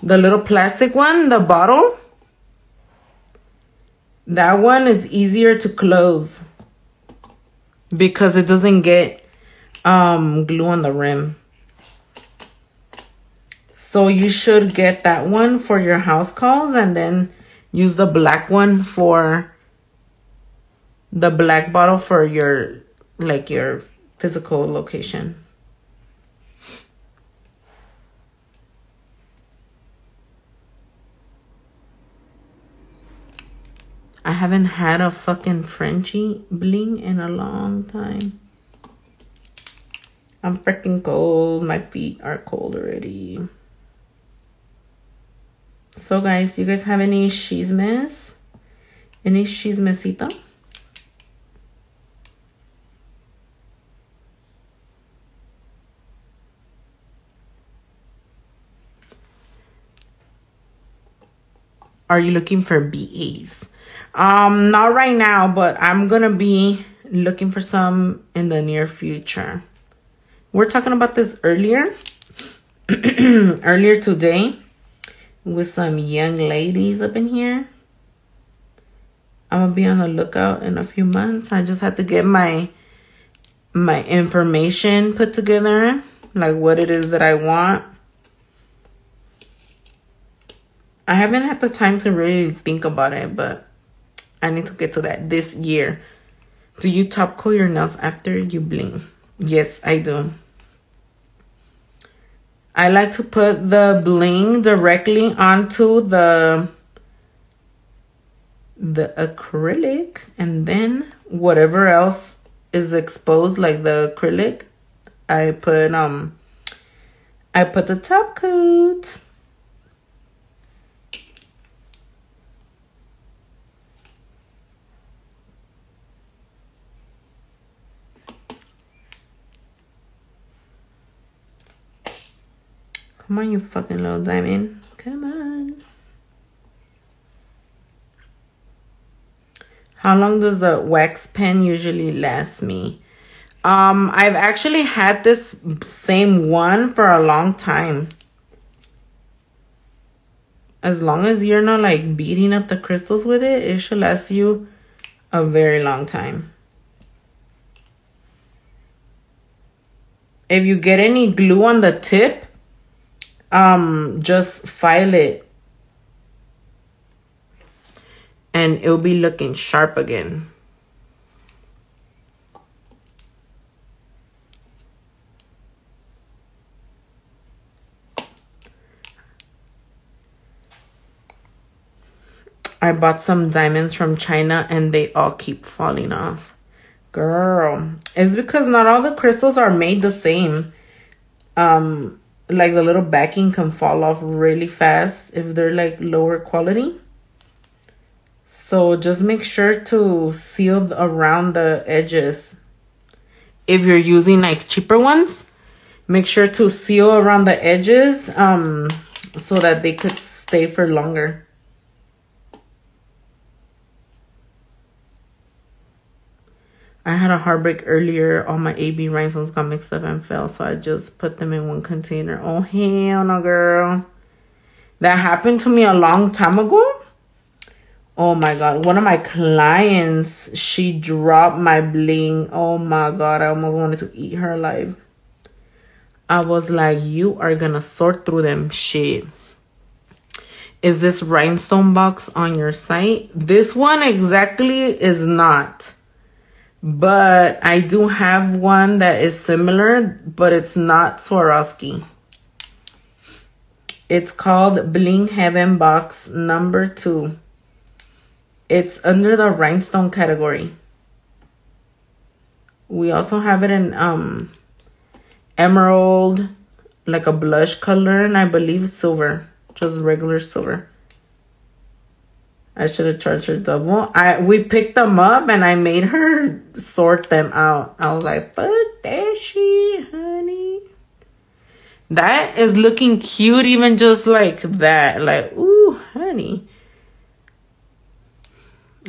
The little plastic one, the bottle. That one is easier to close because it doesn't get um, glue on the rim. So you should get that one for your house calls and then use the black one for the black bottle for your like your physical location. I haven't had a fucking Frenchie bling in a long time. I'm freaking cold. My feet are cold already. So guys, you guys have any chismes? Any chismesita? Are you looking for BAs? Um, not right now, but I'm gonna be looking for some in the near future. We're talking about this earlier, earlier today with some young ladies up in here. I'm gonna be on the lookout in a few months. I just have to get my my information put together, like what it is that I want. I haven't had the time to really think about it, but I need to get to that this year. Do you top coat your nails after you bling? Yes, I do. I like to put the bling directly onto the the acrylic and then whatever else is exposed like the acrylic I put um I put the top coat Come on, you fucking little diamond. Come on. How long does the wax pen usually last me? Um, I've actually had this same one for a long time. As long as you're not like beating up the crystals with it, it should last you a very long time. If you get any glue on the tip, um just file it and it'll be looking sharp again I bought some diamonds from China and they all keep falling off. Girl, it's because not all the crystals are made the same. Um, like the little backing can fall off really fast if they're like lower quality. So just make sure to seal around the edges. If you're using like cheaper ones, make sure to seal around the edges um, so that they could stay for longer. I had a heartbreak earlier. All my AB rhinestones got mixed up and fell, so I just put them in one container. Oh, hell no, girl. That happened to me a long time ago. Oh my god. One of my clients, she dropped my bling. Oh my god. I almost wanted to eat her alive. I was like, you are gonna sort through them shit. Is this rhinestone box on your site? This one exactly is not but I do have one that is similar, but it's not Swarovski. It's called Bling Heaven Box number two. It's under the rhinestone category. We also have it in um emerald, like a blush color, and I believe silver, just regular silver. I should have charged her double. I we picked them up and I made her sort them out. I was like, fuck that shit, honey. That is looking cute even just like that. Like, ooh, honey.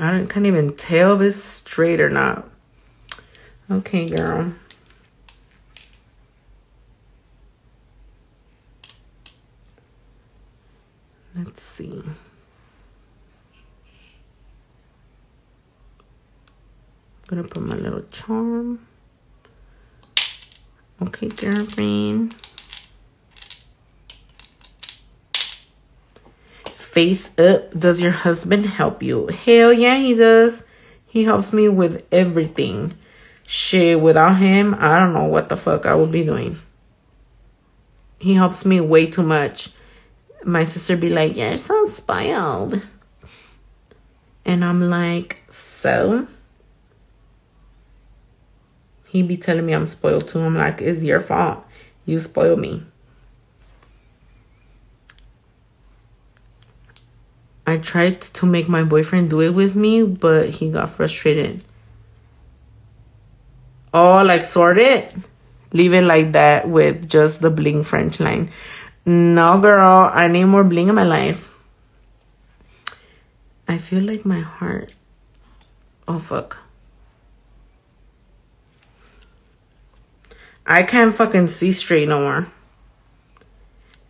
I don't, can't even tell if it's straight or not. Okay, girl. Let's see. Gonna put my little charm. Okay, girlfriend. Face up. Does your husband help you? Hell yeah, he does. He helps me with everything. Shit, without him, I don't know what the fuck I would be doing. He helps me way too much. My sister be like, you're so spoiled. And I'm like, so? He be telling me I'm spoiled too. I'm like, it's your fault. You spoil me. I tried to make my boyfriend do it with me, but he got frustrated. Oh, like sort it? Leave it like that with just the bling French line. No, girl, I need more bling in my life. I feel like my heart. Oh, fuck. I can't fucking see straight no more.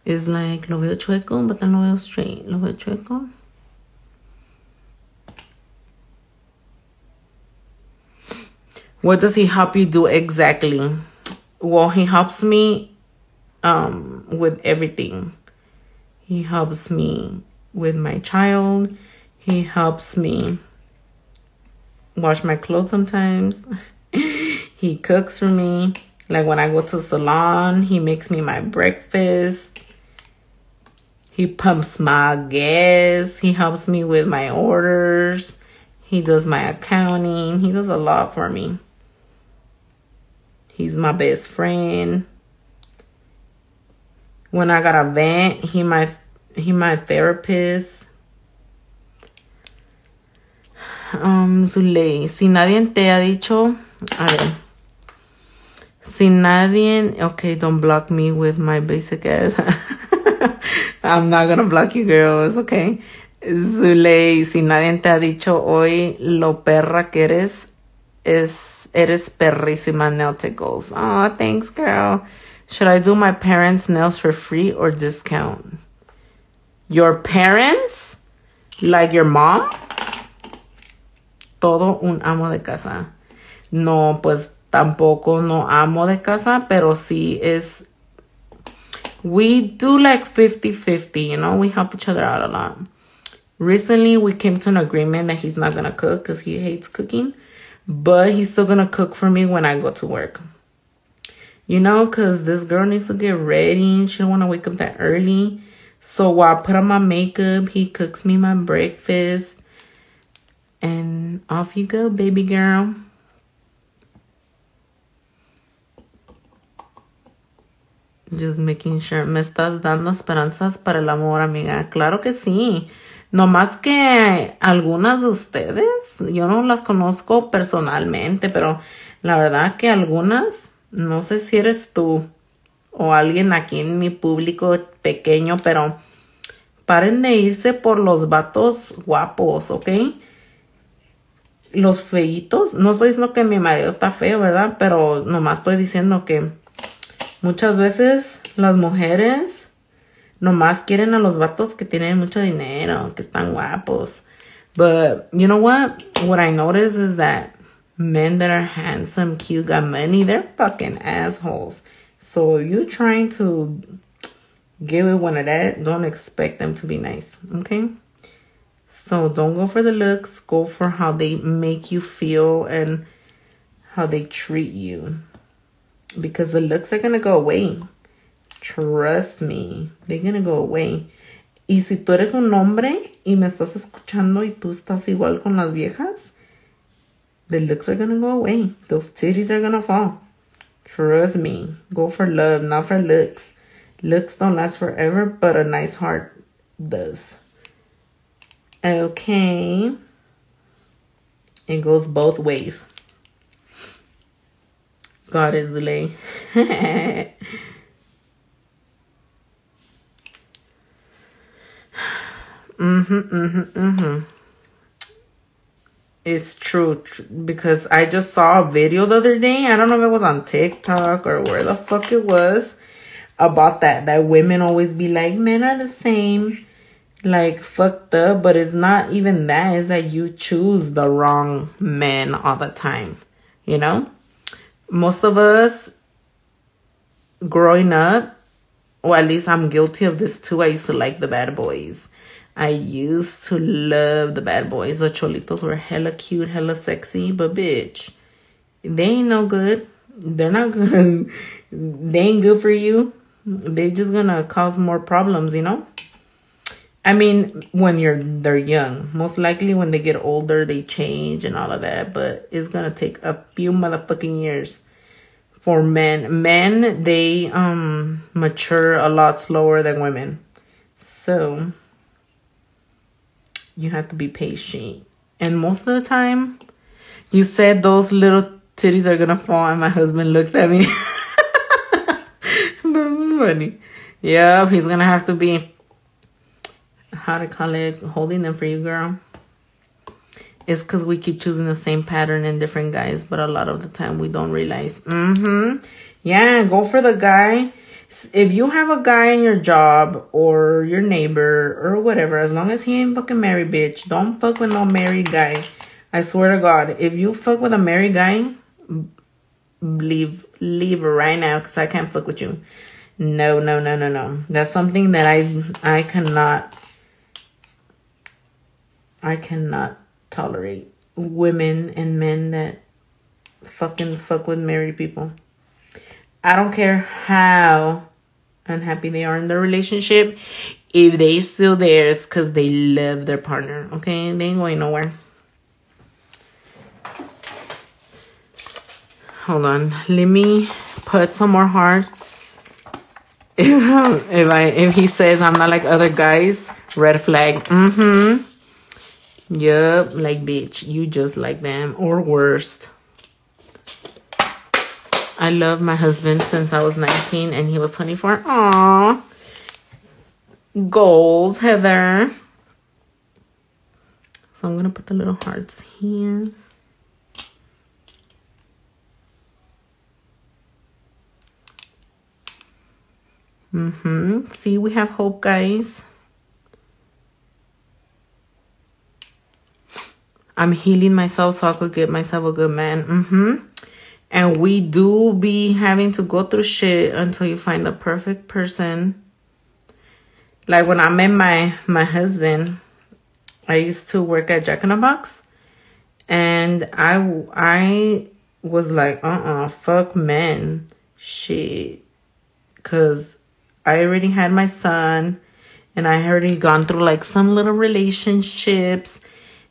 It's like, lo veo chueco, but lo veo straight. Lo veo chueco. What does he help you do exactly? Well, he helps me um, with everything. He helps me with my child. He helps me wash my clothes sometimes. he cooks for me. Like when I go to salon, he makes me my breakfast. He pumps my gas. He helps me with my orders. He does my accounting. He does a lot for me. He's my best friend. When I got a vent, he my he my therapist. Um, Zulay, si nadie te ha dicho, a ver. Si nadie, okay, don't block me with my basic ass. I'm not gonna block you, girl. It's okay. Zulay, si nadie te ha dicho hoy lo perra que eres, es, eres perrísima nail tickles. Oh, thanks, girl. Should I do my parents' nails for free or discount? Your parents? Like your mom? Todo un amo de casa. No, pues tampoco no amo de casa, pero sí es we do like 50-50, you know, we help each other out a lot. Recently, we came to an agreement that he's not gonna cook because he hates cooking, but he's still gonna cook for me when I go to work. You know, because this girl needs to get ready. And she don't want to wake up that early. So while I put on my makeup, he cooks me my breakfast. And off you go, baby girl. Just making sure. Me estás dando esperanzas para el amor, amiga. Claro que sí. No más que algunas de ustedes, yo no las conozco personalmente, pero la verdad que algunas, no sé si eres tú o alguien aquí en mi público pequeño, pero paren de irse por los vatos guapos, ¿ok? Los feitos, no estoy diciendo que mi marido está feo, ¿verdad? Pero nomás estoy diciendo que Muchas veces las mujeres nomás quieren a los vatos que tienen mucho dinero, que están guapos. But you know what? What I notice is that men that are handsome, cute, got money, they're fucking assholes. So you trying to give it one of that, don't expect them to be nice, okay? So don't go for the looks, go for how they make you feel and how they treat you because the looks are gonna go away. Trust me, they're gonna go away. Y si tú eres un hombre y me estás escuchando y tú estás igual con las viejas, the looks are gonna go away. Those titties are gonna fall. Trust me. Go for love, not for looks. Looks don't last forever, but a nice heart does. Okay. It goes both ways. God is lay. mm-hmm, mm-hmm, mm-hmm. It's true because I just saw a video the other day. I don't know if it was on TikTok or where the fuck it was about that. That women always be like, men are the same. Like, fucked up. But it's not even that. It's that you choose the wrong men all the time. You know? Most of us growing up, or at least I'm guilty of this too. I used to like the bad boys. I used to love the bad boys. The cholitos were hella cute, hella sexy, but bitch, they ain't no good. They're not good. they ain't good for you. They just gonna cause more problems, you know? I mean, when you're they're young. Most likely when they get older, they change and all of that, but it's gonna take a few motherfucking years for men. Men, they um mature a lot slower than women. So you have to be patient. And most of the time, you said those little titties are gonna fall, and my husband looked at me. funny. Yeah, he's gonna have to be how to call it holding them for you, girl. It's because we keep choosing the same pattern in different guys, but a lot of the time we don't realize. Mm-hmm. Yeah, go for the guy if you have a guy in your job or your neighbor or whatever, as long as he ain't fucking married, bitch, don't fuck with no married guy. I swear to God, if you fuck with a married guy, leave, leave right now, cause I can't fuck with you. No, no, no, no, no. That's something that I, I cannot, I cannot tolerate women and men that fucking fuck with married people. I don't care how unhappy they are in their relationship. If they still there, it's because they love their partner. Okay, they ain't going nowhere. Hold on, let me put some more hearts. If, if I if he says I'm not like other guys, red flag. Mm-hmm. Yup, like bitch, you just like them or worst. I love my husband since I was 19 and he was 24. Aww. Goals, Heather. So I'm going to put the little hearts here. Mm-hmm. See, we have hope, guys. I'm healing myself so I could get myself a good man. Mm-hmm. And we do be having to go through shit until you find the perfect person. Like when I met my my husband, I used to work at Jack in the Box, and I I was like, uh uh, fuck men, shit, cause I already had my son, and I already gone through like some little relationships,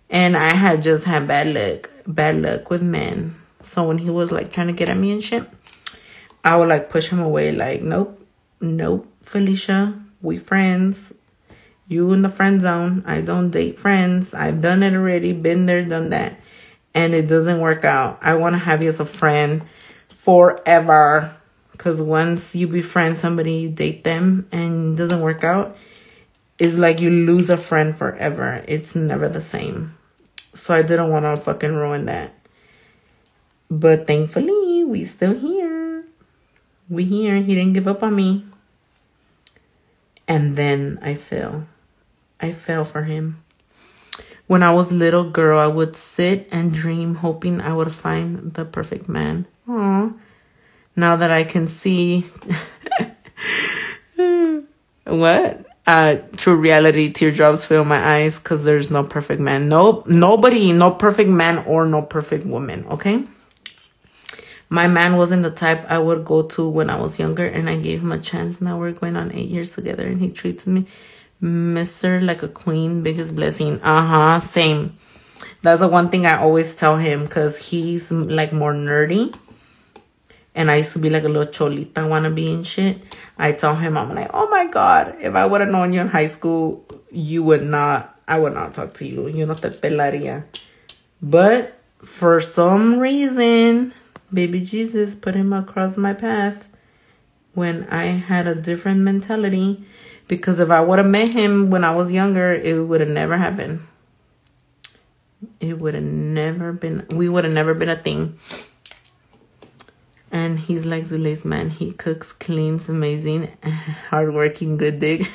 and I had just had bad luck, bad luck with men. So when he was like trying to get at me and shit, I would like push him away, like, nope, nope, Felicia, we friends. You in the friend zone. I don't date friends. I've done it already, been there, done that. And it doesn't work out. I want to have you as a friend forever. Because once you befriend somebody, you date them, and it doesn't work out, it's like you lose a friend forever. It's never the same. So I didn't want to fucking ruin that. But thankfully, we still here. We here. He didn't give up on me. And then I fell. I fell for him. When I was little girl, I would sit and dream hoping I would find the perfect man. Aww. Now that I can see what? Uh, true reality, teardrops fill my eyes because there's no perfect man. No, nobody, no perfect man or no perfect woman, okay? my man wasn't the type I would go to when I was younger, and I gave him a chance. Now we're going on eight years together, and he treats me, Mister, like a queen. Biggest blessing. Uh huh. Same. That's the one thing I always tell him because he's like more nerdy. And I used to be like a little cholita wannabe and shit. I tell him, I'm like, oh my God, if I would have known you in high school, you would not, I would not talk to you. You know, te pelaría. But for some reason, Baby Jesus put him across my path when I had a different mentality. Because if I would have met him when I was younger, it would have never happened. it would have never been, we would have never been a thing. And he's like Zulay's man. He cooks, cleans, amazing, hardworking, good dig.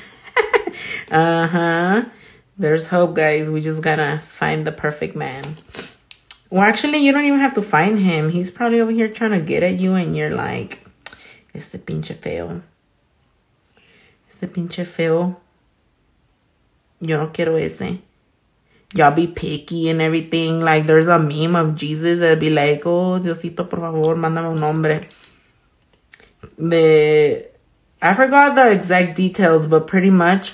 uh huh. There's hope, guys. We just gotta find the perfect man. Well, actually, you don't even have to find him. He's probably over here trying to get at you, and you're like, it's este pinche feo. Este pinche feo. Yo no quiero ese. Y'all be picky and everything. Like, there's a meme of Jesus that'd be like, oh, Diosito, por favor, mándame un nombre. The, I forgot the exact details, but pretty much,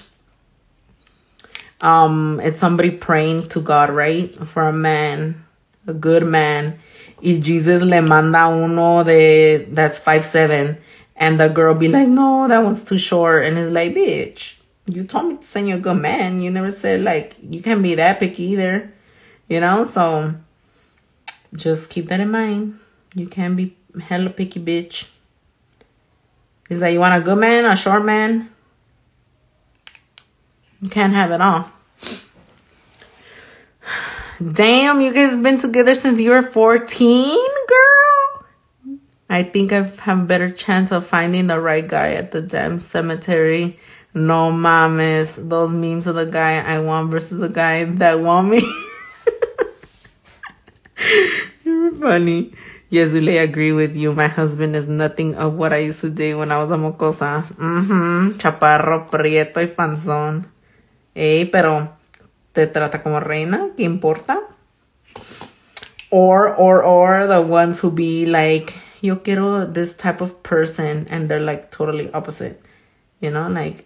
um, it's somebody praying to God, right? For a man a good man. Y Jesus le manda uno de that's five seven, and the girl be like, no, that one's too short, and it's like, bitch, you told me to send you a good man. You never said like you can't be that picky either, you know. So just keep that in mind. You can't be hella picky, bitch. Is that you want a good man, a short man? You can't have it all. Damn, you guys been together since you were 14, girl? I think I have a better chance of finding the right guy at the damn cemetery. No mames. Those memes of the guy I want versus the guy that want me. You're funny. Yes, I agree with you. My husband is nothing of what I used to date when I was a mocosa. Mm-hmm. Chaparro, prieto y panzón. Ey, pero te trata como reina, ¿qué importa? Or, or, or the ones who be like, yo quiero this type of person, and they're like totally opposite. You know, like,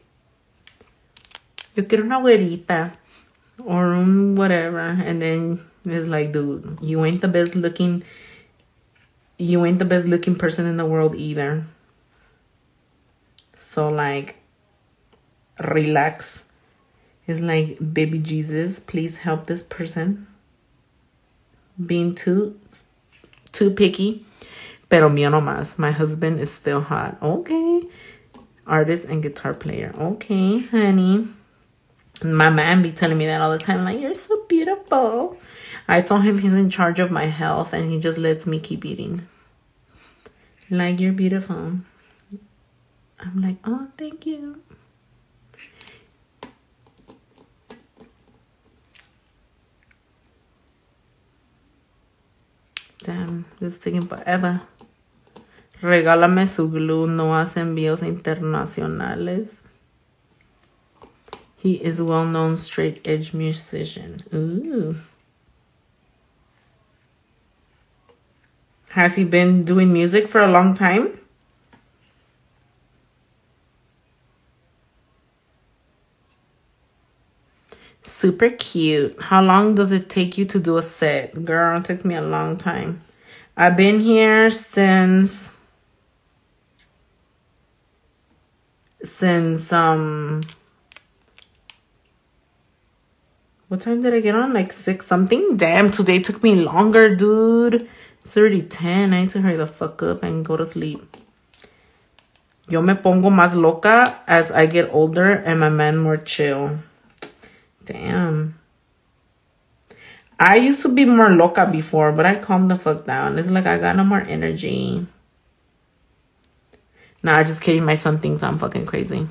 yo quiero una güerita, or whatever, and then it's like, dude, you ain't the best looking, you ain't the best looking person in the world either. So, like, relax It's like, baby Jesus, please help this person. Being too, too picky. Pero mío no más. My husband is still hot. Okay. Artist and guitar player. Okay, honey. My man be telling me that all the time. Like, you're so beautiful. I told him he's in charge of my health and he just lets me keep eating. Like, you're beautiful. I'm like, oh, thank you. Damn, this is taking forever. Regálame su glue. No hace envíos internacionales. He is a well-known straight edge musician. Ooh. Has he been doing music for a long time? super cute. How long does it take you to do a set? Girl, it took me a long time. I've been here since since um what time did I get on? Like six something? Damn, today took me longer, dude. It's already 10. I need to hurry the fuck up and go to sleep. Yo me pongo más loca as I get older and my man more chill. Damn. I used to be more loca before, but I calmed the fuck down. It's like I got no more energy. Nah, I just kidding. My son thinks I'm fucking crazy.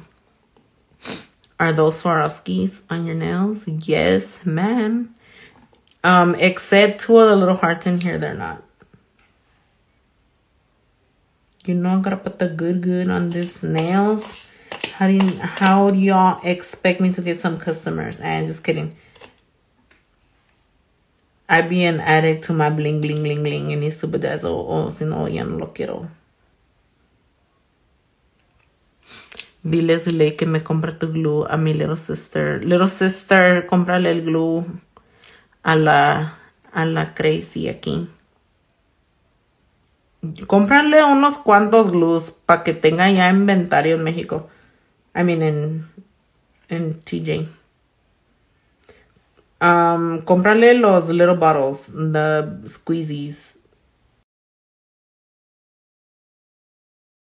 Are those Swarovskis on your nails? Yes, ma'am. Um, except two of the little hearts in here, they're not. You know, I gotta put the good good on these nails. How do you, how do y'all expect me to get some customers? And just kidding. I be an addict to my bling bling bling bling and it's to bedazzle o si no ya no lo quiero. Dile Zule que me compra tu glue a mi little sister. Little sister, cómprale el glue a la, a la crazy aquí. Cómprale unos cuantos glues para que tenga ya inventario en México. I mean, in, in TJ. Um, comprarle los little bottles, the squeezies.